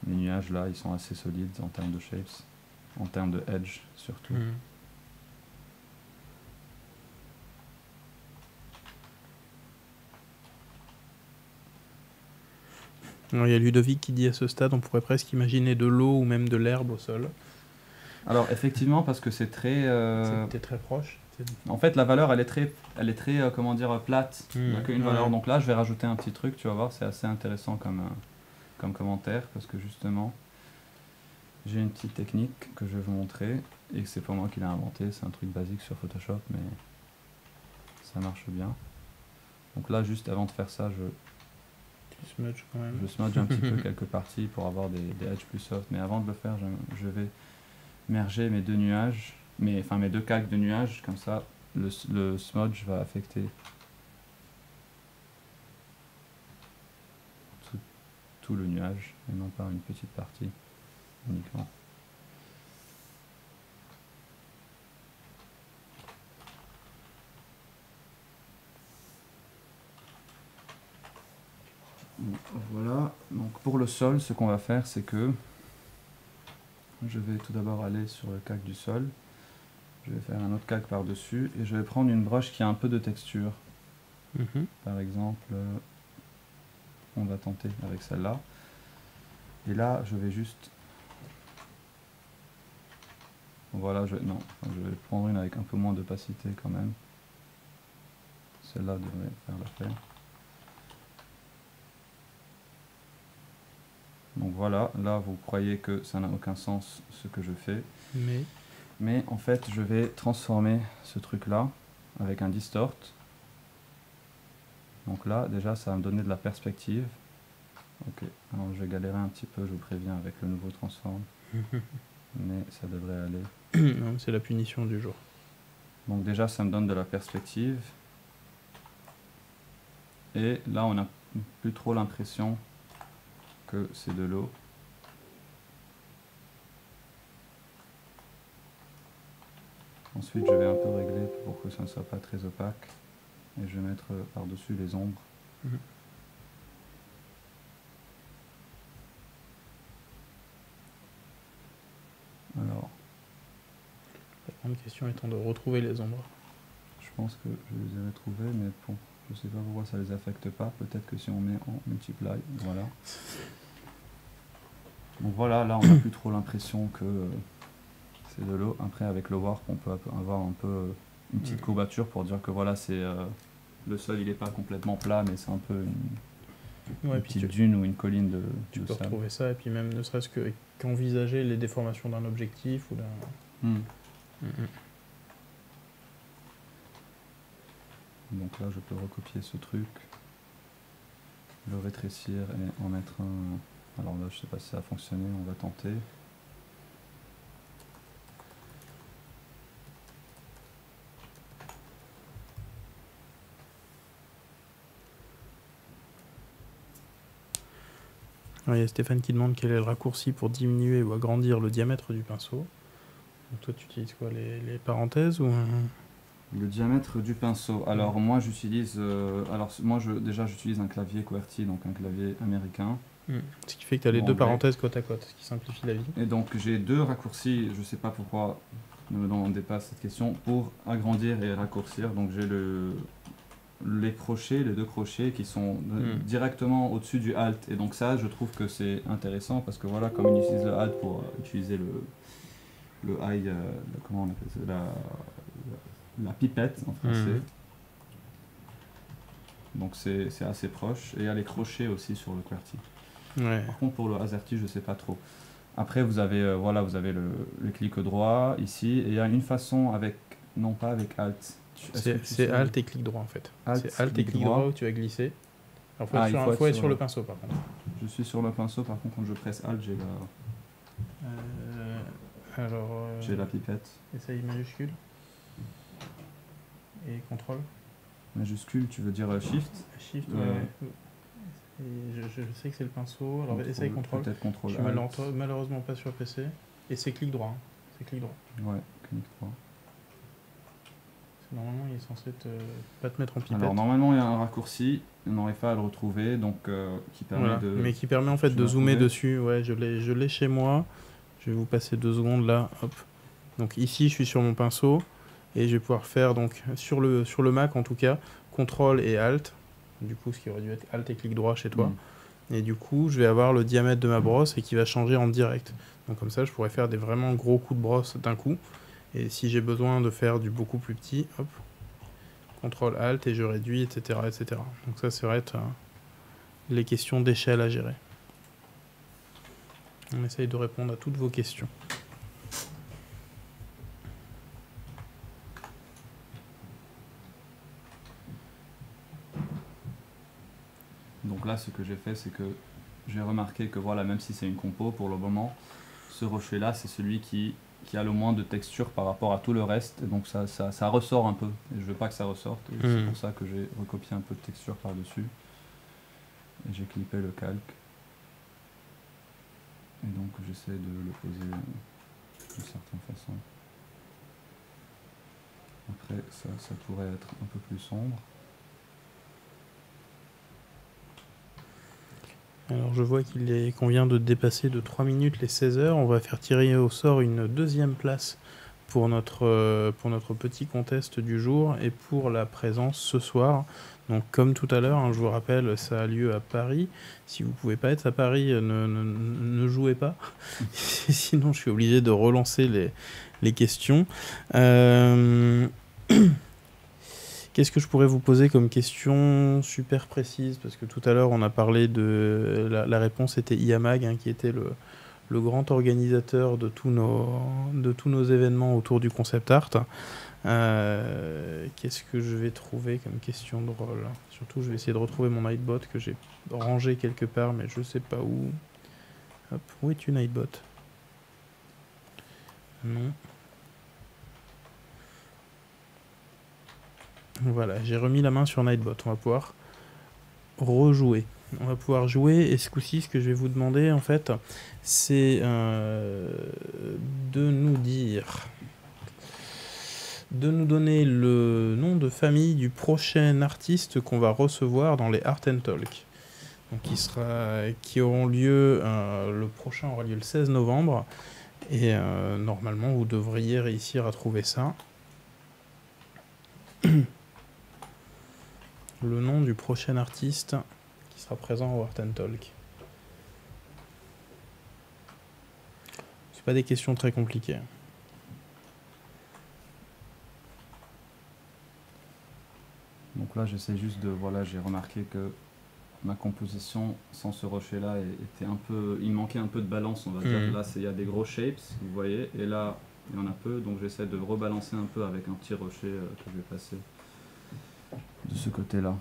Les nuages, là, ils sont assez solides en termes de shapes, en termes de edge surtout. Il y a Ludovic qui dit à ce stade, on pourrait presque imaginer de l'eau ou même de l'herbe au sol. Alors effectivement, parce que c'est très... Euh... très proche. En fait, la valeur, elle est très, elle est très euh, comment dire, plate. Mmh. une valeur. Donc là, je vais rajouter un petit truc, tu vas voir, c'est assez intéressant comme, euh, comme commentaire, parce que justement, j'ai une petite technique que je vais vous montrer, et que c'est pas moi qui l'ai inventé, c'est un truc basique sur Photoshop, mais ça marche bien. Donc là, juste avant de faire ça, je Je smudge un petit peu quelques parties pour avoir des, des edges plus soft. Mais avant de le faire, je, vais merger mes deux nuages, mes, enfin mes deux calques de nuages. Comme ça, le, le smudge va affecter tout, tout le nuage et non pas une petite partie uniquement. Voilà, donc pour le sol, ce qu'on va faire, c'est que je vais tout d'abord aller sur le cac du sol. Je vais faire un autre cac par-dessus et je vais prendre une broche qui a un peu de texture. Mhm. Par exemple, euh, on va tenter avec celle-là. Et là, je vais juste... Voilà, je... non, je vais prendre une avec un peu moins d'opacité quand même. Celle-là devrait faire l'affaire. Donc voilà, là vous croyez que ça n'a aucun sens ce que je fais. Mais, Mais en fait, je vais transformer ce truc-là avec un distort. Donc là, déjà, ça va me donner de la perspective. Ok, alors je vais galérer un petit peu, je vous préviens, avec le nouveau transform. Mais ça devrait aller. non, c'est la punition du jour. Donc déjà, ça me donne de la perspective. Et là, on n'a plus trop l'impression c'est de l'eau. Ensuite, je vais un peu régler pour que ça ne soit pas très opaque. Et je vais mettre par-dessus les ombres. Mhm. Alors. La grande question étant de retrouver les ombres. Je pense que je les ai retrouvées, mais bon, je sais pas pourquoi ça les affecte pas. Peut-être que si on met en multiply, voilà. Donc voilà, là on n'a plus trop l'impression que c'est de l'eau. Après avec le warp on peut avoir un peu une petite courbature pour dire que voilà c'est euh, le sol il n'est pas complètement plat mais c'est un peu une, petite dune ou une colline de Tu peux retrouver ça et puis même ne serait-ce que qu'envisager les déformations d'un objectif ou d'un... Mm. Mm, Donc là je peux recopier ce truc, le rétrécir et en mettre un alors là, je sais pas si ça a fonctionné, on va tenter. il y a Stéphane qui demande quel est le raccourci pour diminuer ou agrandir le diamètre du pinceau. toi, tu utilises quoi les, parenthèses ou Le diamètre du pinceau. Alors moi, j'utilise. Euh, alors moi, je, déjà, j'utilise un clavier QWERTY, donc un clavier américain. Hmm. Ce qui fait que tu as les deux parenthèses côte à côte, ce qui simplifie la vie. Et donc j'ai deux raccourcis, je ne sais pas pourquoi, ne me demandez pas cette question, pour agrandir et raccourcir. Donc j'ai le, les crochets, les deux crochets qui sont hmm. directement au-dessus du alt. Et donc ça, je trouve que c'est intéressant parce que voilà, comme on utilise le alt pour utiliser le, le high, euh, comment on appelle ça, la, la, pipette en français. Hmm. Donc c'est assez proche. Et il y a les crochets aussi sur le QWERTY. Par contre, pour le AZERTY, je ne sais pas trop. Après, vous avez, euh, voilà, vous avez le, clic droit ici, et il y a une façon avec, non pas avec Alt. C'est Alt et clic droit en fait. C'est Alt et clic droit. où tu vas glisser. Alors, faut ah, il faut être sur, le pinceau par contre. Je suis sur le pinceau, par contre, quand je presse Alt, j'ai la. Euh, alors. Euh, j'ai la pipette. Essaye majuscule. Et contrôle. Majuscule, tu veux dire Shift? Shift, ouais. Je, sais que c'est le pinceau. Alors essaye contrôle. Peut-être contrôle. Je suis malheureusement pas sur PC. Et c'est clic droit. Hein. C'est clic droit. Ouais, clic droit. Normalement, il est censé te, pas te mettre en pipette. Alors normalement, il y a un raccourci. On n'arrive pas à le retrouver, donc euh, qui permet de. Mais qui permet en fait de zoomer dessus. Ouais, je l'ai, je l'ai chez moi. Je vais vous passer deux secondes là. Hop. Donc ici, je suis sur mon pinceau et je vais pouvoir faire donc sur le sur le Mac en tout cas, CTRL et Alt du coup, ce qui aurait dû être Alt et clic droit chez toi. Mm. Et du coup, je vais avoir le diamètre de ma brosse et qui va changer en direct. Donc comme ça, je pourrais faire des vraiment gros coups de brosse d'un coup. Et si j'ai besoin de faire du beaucoup plus petit, hop, CTRL ALT et je réduis, etc. etc. Donc ça, c'est vrai, les questions d'échelle à gérer. On essaye de répondre à toutes vos questions. Donc là, ce que j'ai fait, c'est que j'ai remarqué que voilà, même si c'est une compo, pour le moment, ce rocher-là, c'est celui qui, qui a le moins de texture par rapport à tout le reste. Et donc ça, ça, ressort un peu. Et je veux pas que ça ressorte. C'est hmm. pour ça que j'ai recopié un peu de texture par-dessus. Et j'ai clippé le calque. Et donc j'essaie de le poser d'une certaine façon. Après, ça, ça pourrait être un peu plus sombre. Alors je vois qu'il est qu'on vient de dépasser de 3 minutes les 16 heures. On va faire tirer au sort une deuxième place pour notre, euh, pour notre petit contest du jour et pour la présence ce soir. Donc comme tout à l'heure, hein, je vous rappelle, ça a lieu à Paris. Si vous pouvez pas être à Paris, ne, ne, jouez pas. Sinon, je suis obligé de relancer les, les questions. Euh... Qu'est-ce que je pourrais vous poser comme question super précise? Parce que tout à l'heure, on a parlé de. La, réponse était IAMAG, hein, qui était le, le, grand organisateur de tous, nos, de tous nos événements autour du concept art. Euh, qu'est-ce que je vais trouver comme question drôle? Surtout, je vais essayer de retrouver mon Nightbot que j'ai rangé quelque part, mais je ne sais pas où. Hop, où es-tu, Nightbot? Non. Voilà, j'ai remis la main sur Nightbot. On va pouvoir rejouer. On va pouvoir jouer. Et ce coup-ci, ce que je vais vous demander, en fait, c'est euh, de nous dire. De nous donner le nom de famille du prochain artiste qu'on va recevoir dans les Art Talk. Donc, qui auront lieu. Euh, le prochain aura lieu le 16 novembre. Et euh, normalement, vous devriez réussir à trouver ça. le nom du prochain artiste qui sera présent au Art and Talk. C'est pas des questions très compliquées. Donc là, j'essaie juste de. Voilà, j'ai remarqué que ma composition sans ce rocher là était un peu. Il manquait un peu de balance, on va dire. Hmm. Là, il y a des gros shapes, vous voyez, et là, il y en a peu, donc j'essaie de rebalancer un peu avec un petit rocher euh, que je vais passer de ce côté-là.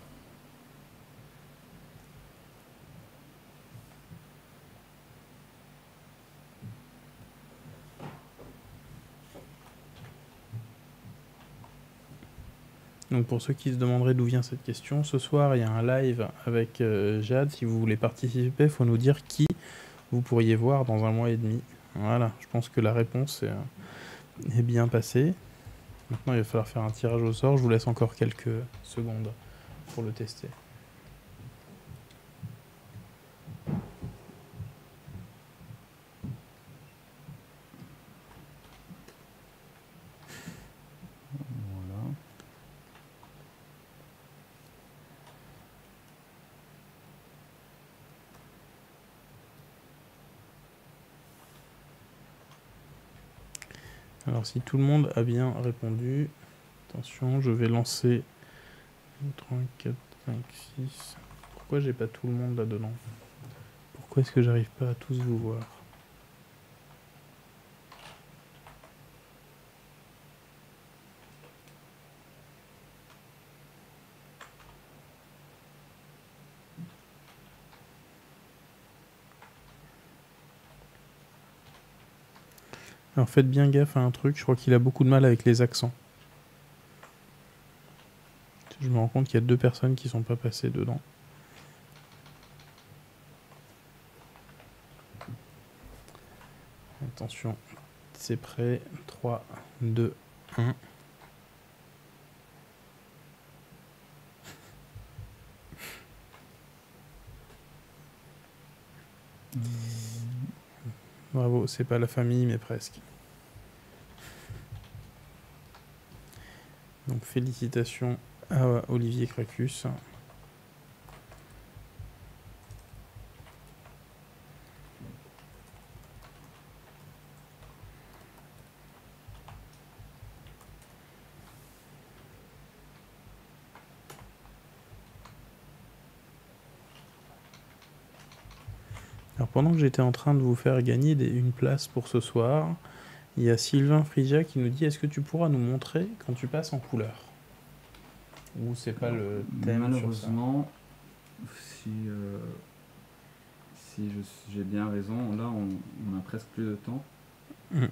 Donc pour ceux qui se demanderaient d'où vient cette question, ce soir il y a un live avec euh, Jade. Si vous voulez participer, il faut nous dire qui vous pourriez voir dans un mois et demi. Voilà, je pense que la réponse est, est bien passée. Maintenant il va falloir faire un tirage au sort. Je vous laisse encore quelques secondes pour le tester. Si tout le monde a bien répondu, attention, je vais lancer 3, 4, 5, 6. Pourquoi j'ai pas tout le monde là-dedans? Pourquoi est-ce que j'arrive pas à tous vous voir? faites bien gaffe à un truc, je crois qu'il a beaucoup de mal avec les accents. Je me rends compte qu'il y a deux personnes qui sont pas passées dedans. Attention, c'est prêt. 3, 2, 1. Bravo, c'est pas la famille, mais presque. Félicitations à Olivier Cracus. Alors pendant que j'étais en train de vous faire gagner une place pour ce soir, il y a Sylvain Frigia qui nous dit est-ce que tu pourras nous montrer quand tu passes en couleur? Ou c'est pas le thème Malheureusement, si, euh, si j'ai bien raison, là on, a presque plus de temps. Mm.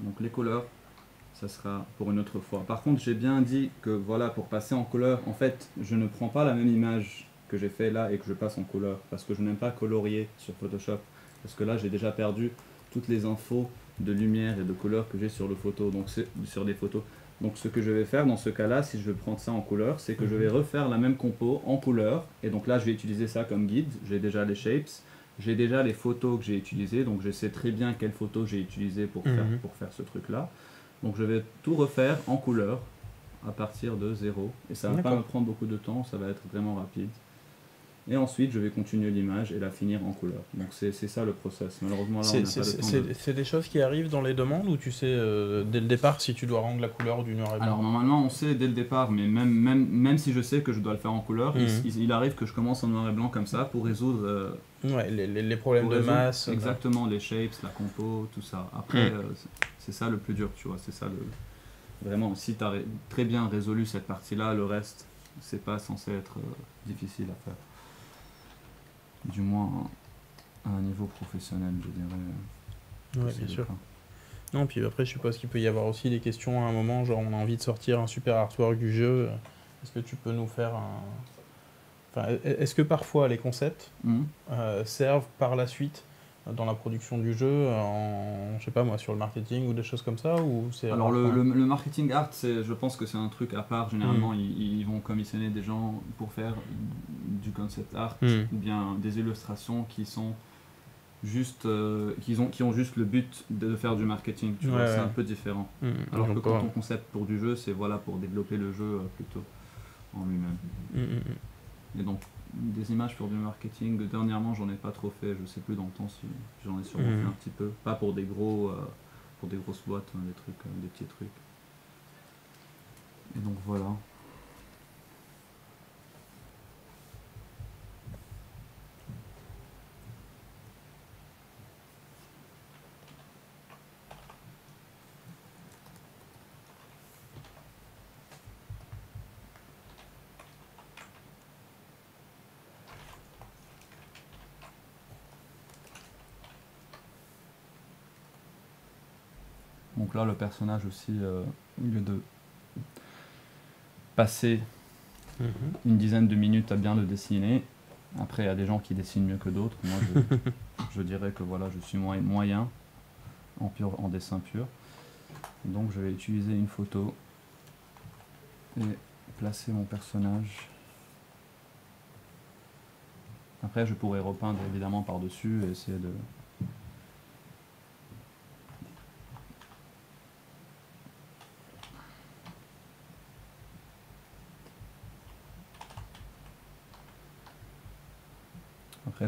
Donc les couleurs, ça sera pour une autre fois. Par contre, j'ai bien dit que voilà, pour passer en couleur, en fait, je ne prends pas la même image que j'ai fait là et que je passe en couleur parce que je n'aime pas colorier sur Photoshop parce que là j'ai déjà perdu toutes les infos de lumière et de couleur que j'ai sur le photo, donc sur des photos. Donc ce que je vais faire dans ce cas-là, si je veux prendre ça en couleur, c'est que je vais mhm. refaire la même compo en couleur. Et donc là, je vais utiliser ça comme guide. J'ai déjà les shapes, j'ai déjà les photos que j'ai utilisées, donc je sais très bien quelles photos j'ai utilisées pour, faire, mhm. pour faire ce truc-là. Donc je vais tout refaire en couleur à partir de zéro. Et ça va pas me prendre beaucoup de temps, ça va être vraiment rapide. Et ensuite, je vais continuer l'image et la finir en couleur. Donc c'est ça le process. Malheureusement, là, on n'a pas de C'est des choses qui arrivent dans les demandes ou tu sais euh, dès le départ si tu dois rendre la couleur du noir et blanc? Alors normalement, on sait dès le départ, mais même, même, même si je sais que je dois le faire en couleur, il, mhm. arrive que je commence en noir et blanc comme ça pour résoudre... Euh, ouais, les, les, problèmes de masse. Exactement, les shapes, la compo, tout ça. Après, mhm. euh, c'est ça le plus dur, tu vois. C'est ça le... Vraiment, si tu as très bien résolu cette partie-là, le reste, c'est pas censé être difficile à faire du moins à un niveau professionnel, je dirais. Oui, bien sûr. Non, puis après, je suppose qu'il peut y avoir aussi des questions à un moment, genre on a envie de sortir un super artwork du jeu. Est-ce que tu peux nous faire un. Enfin, est-ce que parfois les concepts mmh. euh, servent par la suite dans la production du jeu, en, je sais pas moi, sur le marketing ou des choses comme ça ou c'est Alors le, le, marketing art, je pense que c'est un truc à part. Généralement, hmm. ils, vont commissionner des gens pour faire du concept art hmm. ou bien des illustrations qui sont juste, euh, qui, ont, qui ont juste le but de, faire du marketing. Tu vois, c'est un peu différent. Hmm. Alors que quand ton concept pour du jeu, c'est voilà pour développer le jeu euh, plutôt en lui-même. Et donc des images pour du marketing. Dernièrement, j'en ai pas trop fait. Je sais plus dans le temps si j'en ai sûrement fait mhm. un petit peu. Pas pour des gros, euh, pour des grosses boîtes, hein, des trucs, euh, des petits trucs. Et donc voilà. Le personnage aussi, euh, au lieu de passer mhm. une dizaine de minutes à bien le dessiner, après il y a des gens qui dessinent mieux que d'autres. Moi, je, dirais que voilà, je suis moyen en, pur, en dessin pur. Donc je vais utiliser une photo et placer mon personnage. Après, je pourrais repeindre évidemment par-dessus et essayer de,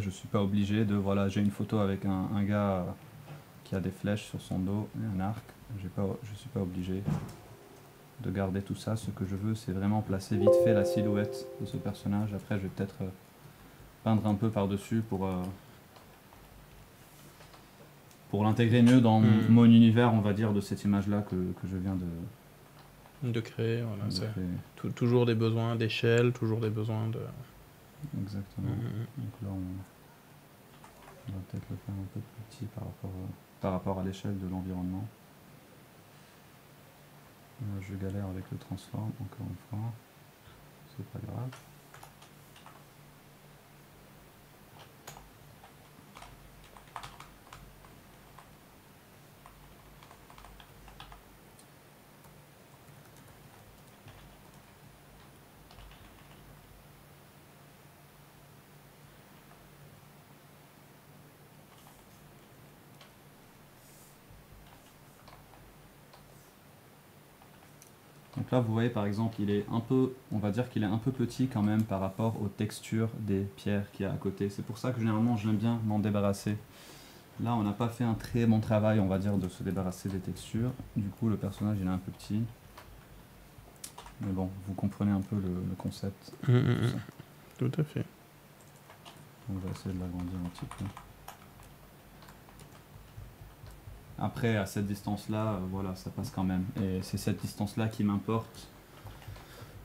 Je suis pas obligé de. Voilà, j'ai une photo avec un, gars qui a des flèches sur son dos et un arc. Pas, je suis pas obligé de garder tout ça. Ce que je veux, c'est vraiment placer vite fait la silhouette de ce personnage. Après, je vais peut-être euh, peindre un peu par-dessus pour, euh, pour l'intégrer mieux dans hmm. mon, univers, on va dire, de cette image-là que, je viens de, de créer. toujours des besoins d'échelle, toujours des besoins de. Exactement. Mm, mm, mm. Donc là, on, va peut-être le faire un peu plus petit par rapport, par rapport à l'échelle de l'environnement. Je galère avec le transform, encore une fois. C'est pas grave. Donc là, vous voyez par exemple, il est un peu, on va dire qu'il est un peu petit quand même par rapport aux textures des pierres qu'il y a à côté. C'est pour ça que généralement, j'aime bien m'en débarrasser. Là, on n'a pas fait un très bon travail, on va dire, de se débarrasser des textures. Du coup, le personnage, il est un peu petit. Mais bon, vous comprenez un peu le, concept. Mmh, mmh, mmh. Tout à fait. On va essayer de l'agrandir un petit peu. Après, à cette distance-là, euh, voilà, ça passe quand même. Et c'est cette distance-là qui m'importe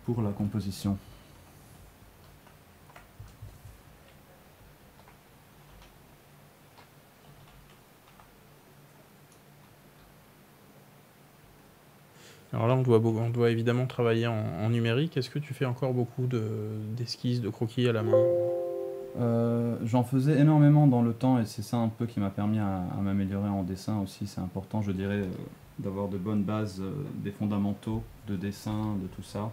pour la composition. Alors là, on doit, on doit évidemment travailler en, numérique. Est-ce que tu fais encore beaucoup d'esquisses, de, croquis à la main? Euh, J'en faisais énormément dans le temps et c'est ça un peu qui m'a permis à, m'améliorer en dessin aussi. C'est important, je dirais, euh, d'avoir de bonnes bases, euh, des fondamentaux de dessin, de tout ça.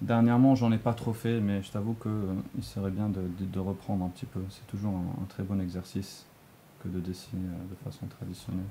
Dernièrement, j'en ai pas trop fait, mais je t'avoue qu'il serait bien de, reprendre un petit peu. C'est toujours un, très bon exercice que de dessiner de façon traditionnelle.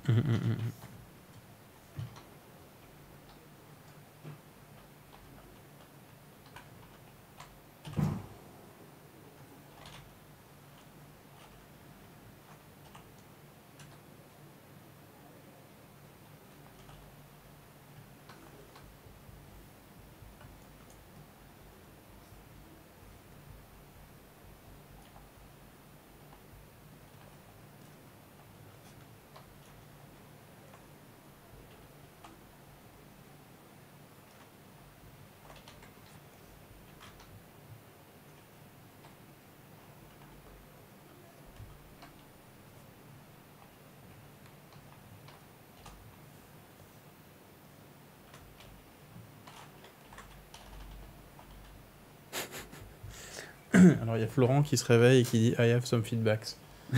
Alors il y a Florent qui se réveille et qui dit I have some feedbacks.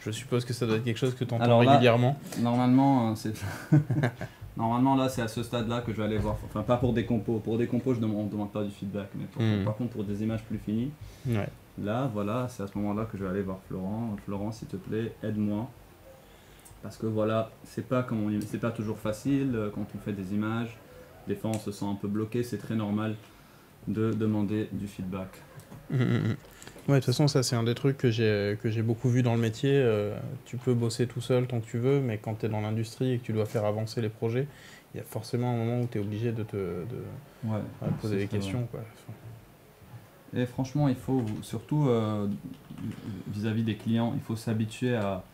Je suppose que ça doit être quelque chose que tu entends régulièrement. Normalement, euh, c'est. Normalement, là, c'est à ce stade-là que je vais aller voir. Enfin, pas pour des compos. Pour des compos, je ne demande, pas du feedback. Mais hmm. par contre, pour des images plus finies, là, voilà, c'est à ce moment-là que je vais aller voir Florent. Florent, s'il te plaît, aide-moi. Parce que voilà, c'est pas, comme pas toujours facile euh, quand on fait des images. Des fois, on se sent un peu bloqué. C'est très normal de demander du feedback. Mmh, mmh, mmh. Ouais, de toute façon, ça, c'est un des trucs que j'ai, que j'ai beaucoup vu dans le métier. Euh, tu peux bosser tout seul tant que tu veux, mais quand tu es dans l'industrie et que tu dois faire avancer les projets, il y a forcément un moment où tu es obligé de te de, poser des questions. Quoi. Et franchement, il faut, surtout euh, vis-à-vis des clients, il faut s'habituer à,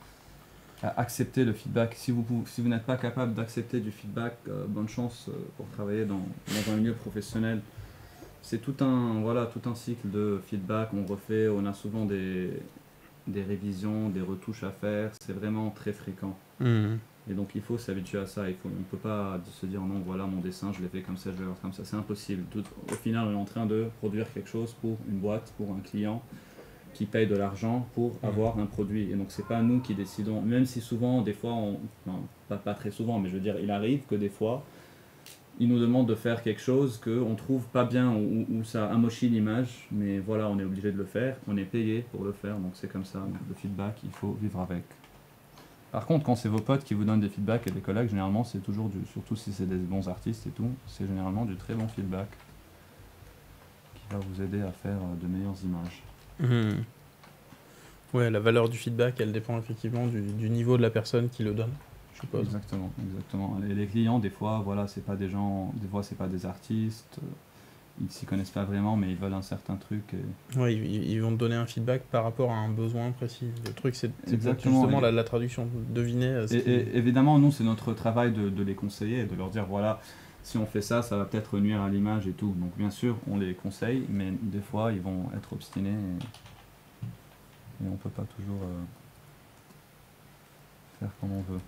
à, accepter le feedback. Si vous, si vous n'êtes pas capable d'accepter du feedback, euh, bonne chance pour travailler dans, dans un milieu professionnel c'est tout un, voilà, tout un cycle de feedback. On refait, on a souvent des, des révisions, des retouches à faire. C'est vraiment très fréquent. Mhm. Et donc il faut s'habituer à ça. Il faut, on ne peut pas se dire non, voilà mon dessin, je l'ai fait comme ça, je vais faire comme ça. C'est impossible. au final, on est en train de produire quelque chose pour une boîte, pour un client qui paye de l'argent pour mhm. avoir un produit. Et donc c'est pas nous qui décidons, même si souvent, des fois, on, pas, pas très souvent, mais je veux dire, il arrive que des fois, il nous demande de faire quelque chose qu'on trouve pas bien ou, ça amochit l'image, mais voilà, on est obligé de le faire, on est payé pour le faire, donc c'est comme ça. le feedback, il faut vivre avec. Par contre, quand c'est vos potes qui vous donnent des feedbacks et des collègues, généralement c'est toujours du, surtout si c'est des bons artistes et tout, c'est généralement du très bon feedback qui va vous aider à faire de meilleures images. Mmh. Ouais, la valeur du feedback, elle dépend effectivement du niveau de la personne qui le donne. Exactement, exactement. Les, clients, des fois, voilà, c'est pas des gens, des fois, c'est pas des artistes, ils s'y connaissent pas vraiment, mais ils veulent un certain truc. Et... Oui, ils, vont te donner un feedback par rapport à un besoin précis. Le truc, c'est justement la, la, traduction, deviner. Euh, et, évidemment, nous, c'est notre travail de, de, les conseiller et de leur dire voilà, si on fait ça, ça va peut-être nuire à l'image et tout. Donc, bien sûr, on les conseille, mais des fois, ils vont être obstinés et, et on peut pas toujours euh, faire comme on veut.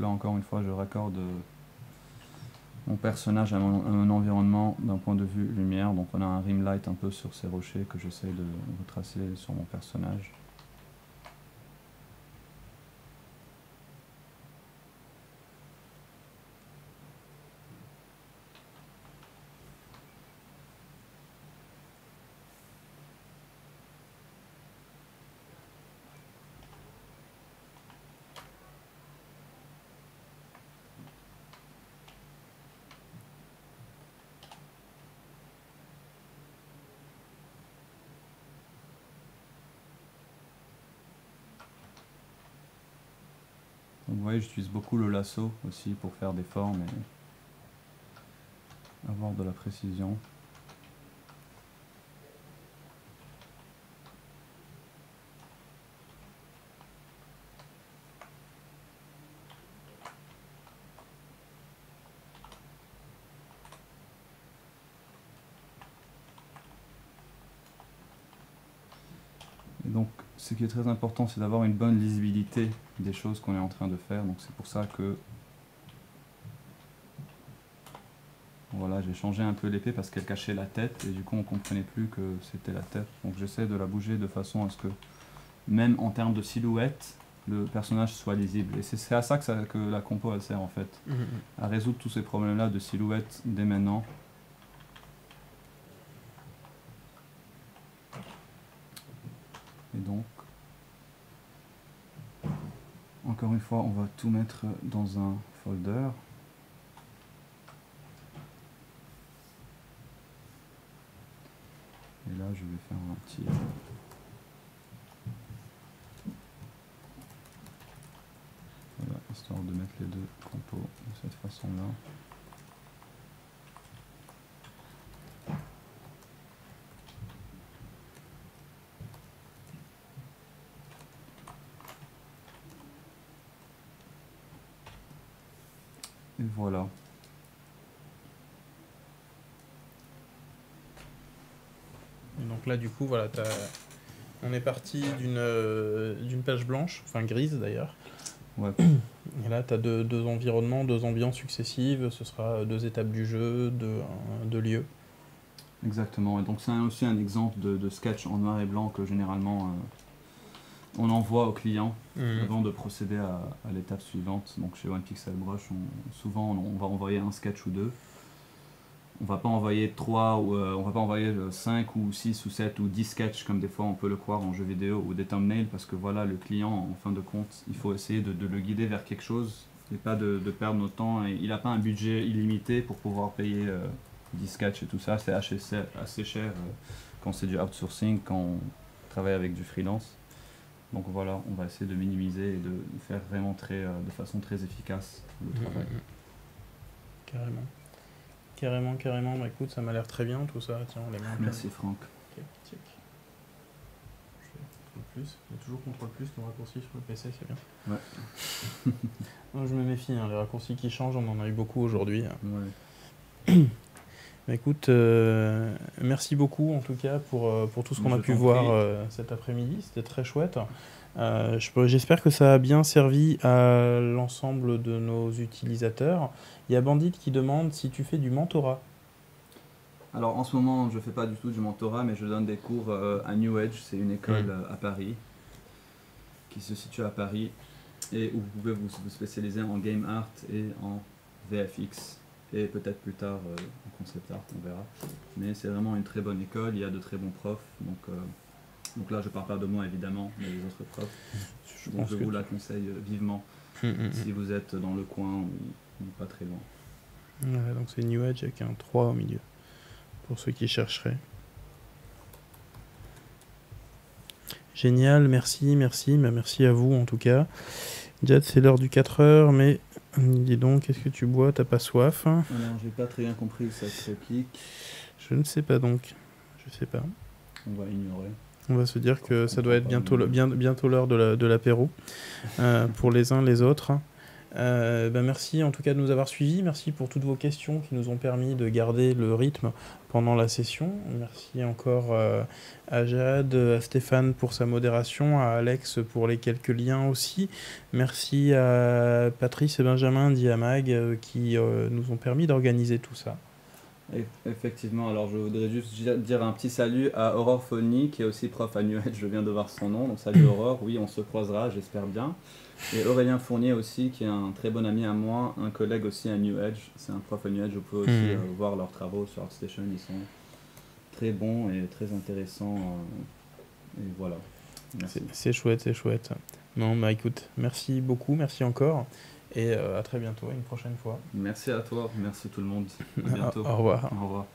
là encore une fois je raccorde euh, mon personnage à, un environnement d'un point de vue lumière. Donc on a un rim light un peu sur ces rochers que j'essaie de retracer sur mon personnage. J'utilise beaucoup le lasso aussi pour faire des formes et avoir de la précision. donc, ce qui est très important, c'est d'avoir une bonne lisibilité des choses qu'on est en train de faire. Donc, c'est pour ça que voilà, j'ai changé un peu l'épée parce qu'elle cachait la tête et du coup, on comprenait plus que c'était la tête. Donc, j'essaie de la bouger de façon à ce que, même en termes de silhouette, le personnage soit lisible. Et c'est à ça que, que, la compo elle sert en fait, mmh, mmh. à résoudre tous ces problèmes-là de silhouette dès maintenant. Et donc, encore une on va tout mettre dans un folder. Et là, je vais faire un petit... Voilà, histoire de mettre les deux compos de cette façon-là. Voilà. Et donc là, du coup, voilà, on est parti d'une euh, d'une page blanche, enfin grise d'ailleurs. Ouais. Et là, tu as deux, deux, environnements, deux ambiances successives. Ce sera deux étapes du jeu, deux, deux lieux. Exactement. Et donc, c'est aussi un exemple de, de, sketch en noir et blanc que généralement euh, on envoie au client mhm. avant de procéder à, l'étape suivante. Donc chez One Pixel Brush, souvent on, va envoyer un sketch ou deux. On va pas envoyer trois ou euh, on va pas envoyer 5 euh, ou 6 ou 7 ou 10 sketchs comme des fois on peut le croire en jeu vidéo ou des thumbnails parce que voilà le client en fin de compte il faut essayer de, le guider vers quelque chose et pas de, perdre notre temps et il n'a pas un budget illimité pour pouvoir payer 10 euh, sketchs et tout ça c'est assez, assez cher quand c'est du outsourcing quand on travaille avec du freelance donc voilà, on va essayer de minimiser et de faire vraiment très, euh, de façon très efficace le mmh, travail. Mmh, mmh. Carrément. Carrément, carrément. Bah, écoute, ça m'a l'air très bien tout ça. Tiens, les mains Merci Franck. Ok, check. Je plus. Il y a toujours CTRL plus comme raccourci sur le PC, c'est bien. Ouais. je me méfie, hein, les raccourcis qui changent, on en a eu beaucoup aujourd'hui. Ouais. Bah, écoute, euh, merci beaucoup en tout cas pour, euh, pour tout ce qu'on a pu voir euh, cet après-midi. C'était très chouette. J'espère que ça a bien servi à l'ensemble de nos utilisateurs. Il y a Bandit qui demande si tu fais du mentorat. Alors en ce moment, je ne fais pas du tout du mentorat, mais je donne des cours à New Edge. C'est une école hmm. à Paris qui se situe à Paris et où vous pouvez vous spécialiser en game art et en VFX et peut-être plus tard euh, en concept art, on verra. Mais c'est vraiment une très bonne école, il y a de très bons profs, donc, euh, donc là je parle pas de moi évidemment, mais des autres profs. Je, donc je vous la conseille euh, vivement hum, hum, hum. si vous êtes dans le coin ou, pas très loin. donc c'est New Edge avec un 3 au milieu, pour ceux qui chercheraient. Génial, merci, merci, merci à vous en tout cas. Jad, c'est l'heure du 4 heures, mais Dis donc, qu'est-ce que tu bois? T'as pas soif Non, j'ai pas très bien compris cette réplique. Je ne sais pas donc. Je sais pas. On va ignorer. On va se dire que ça doit être bientôt, bientôt l'heure de l'apéro euh, pour les uns les autres. Euh, ben merci en tout cas de nous avoir suivis. Merci pour toutes vos questions qui nous ont permis de garder le rythme pendant la session. Merci encore euh, à Jade, à Stéphane pour sa modération, à Alex pour les quelques liens aussi. Merci à Patrice et Benjamin Diamag euh, qui nous ont permis d'organiser tout ça. Effectivement, alors je voudrais juste dire un petit salut à Aurore Folny qui est aussi prof à Nuet, je viens de voir son nom, donc salut Aurore, oui on se croisera, j'espère bien. Et Aurélien Fournier aussi, qui est un très bon ami à moi, un collègue aussi à New Edge. C'est un prof à New Edge. Vous pouvez aussi hmm. euh, voir leurs travaux sur ArtStation. Ils sont très bons et très intéressants. Euh, et voilà. C'est chouette, c'est chouette. Non, bah écoute, merci beaucoup, merci encore. Et euh, à très bientôt, une prochaine fois. Merci à toi, merci tout le monde. À bientôt. Au revoir. Au revoir.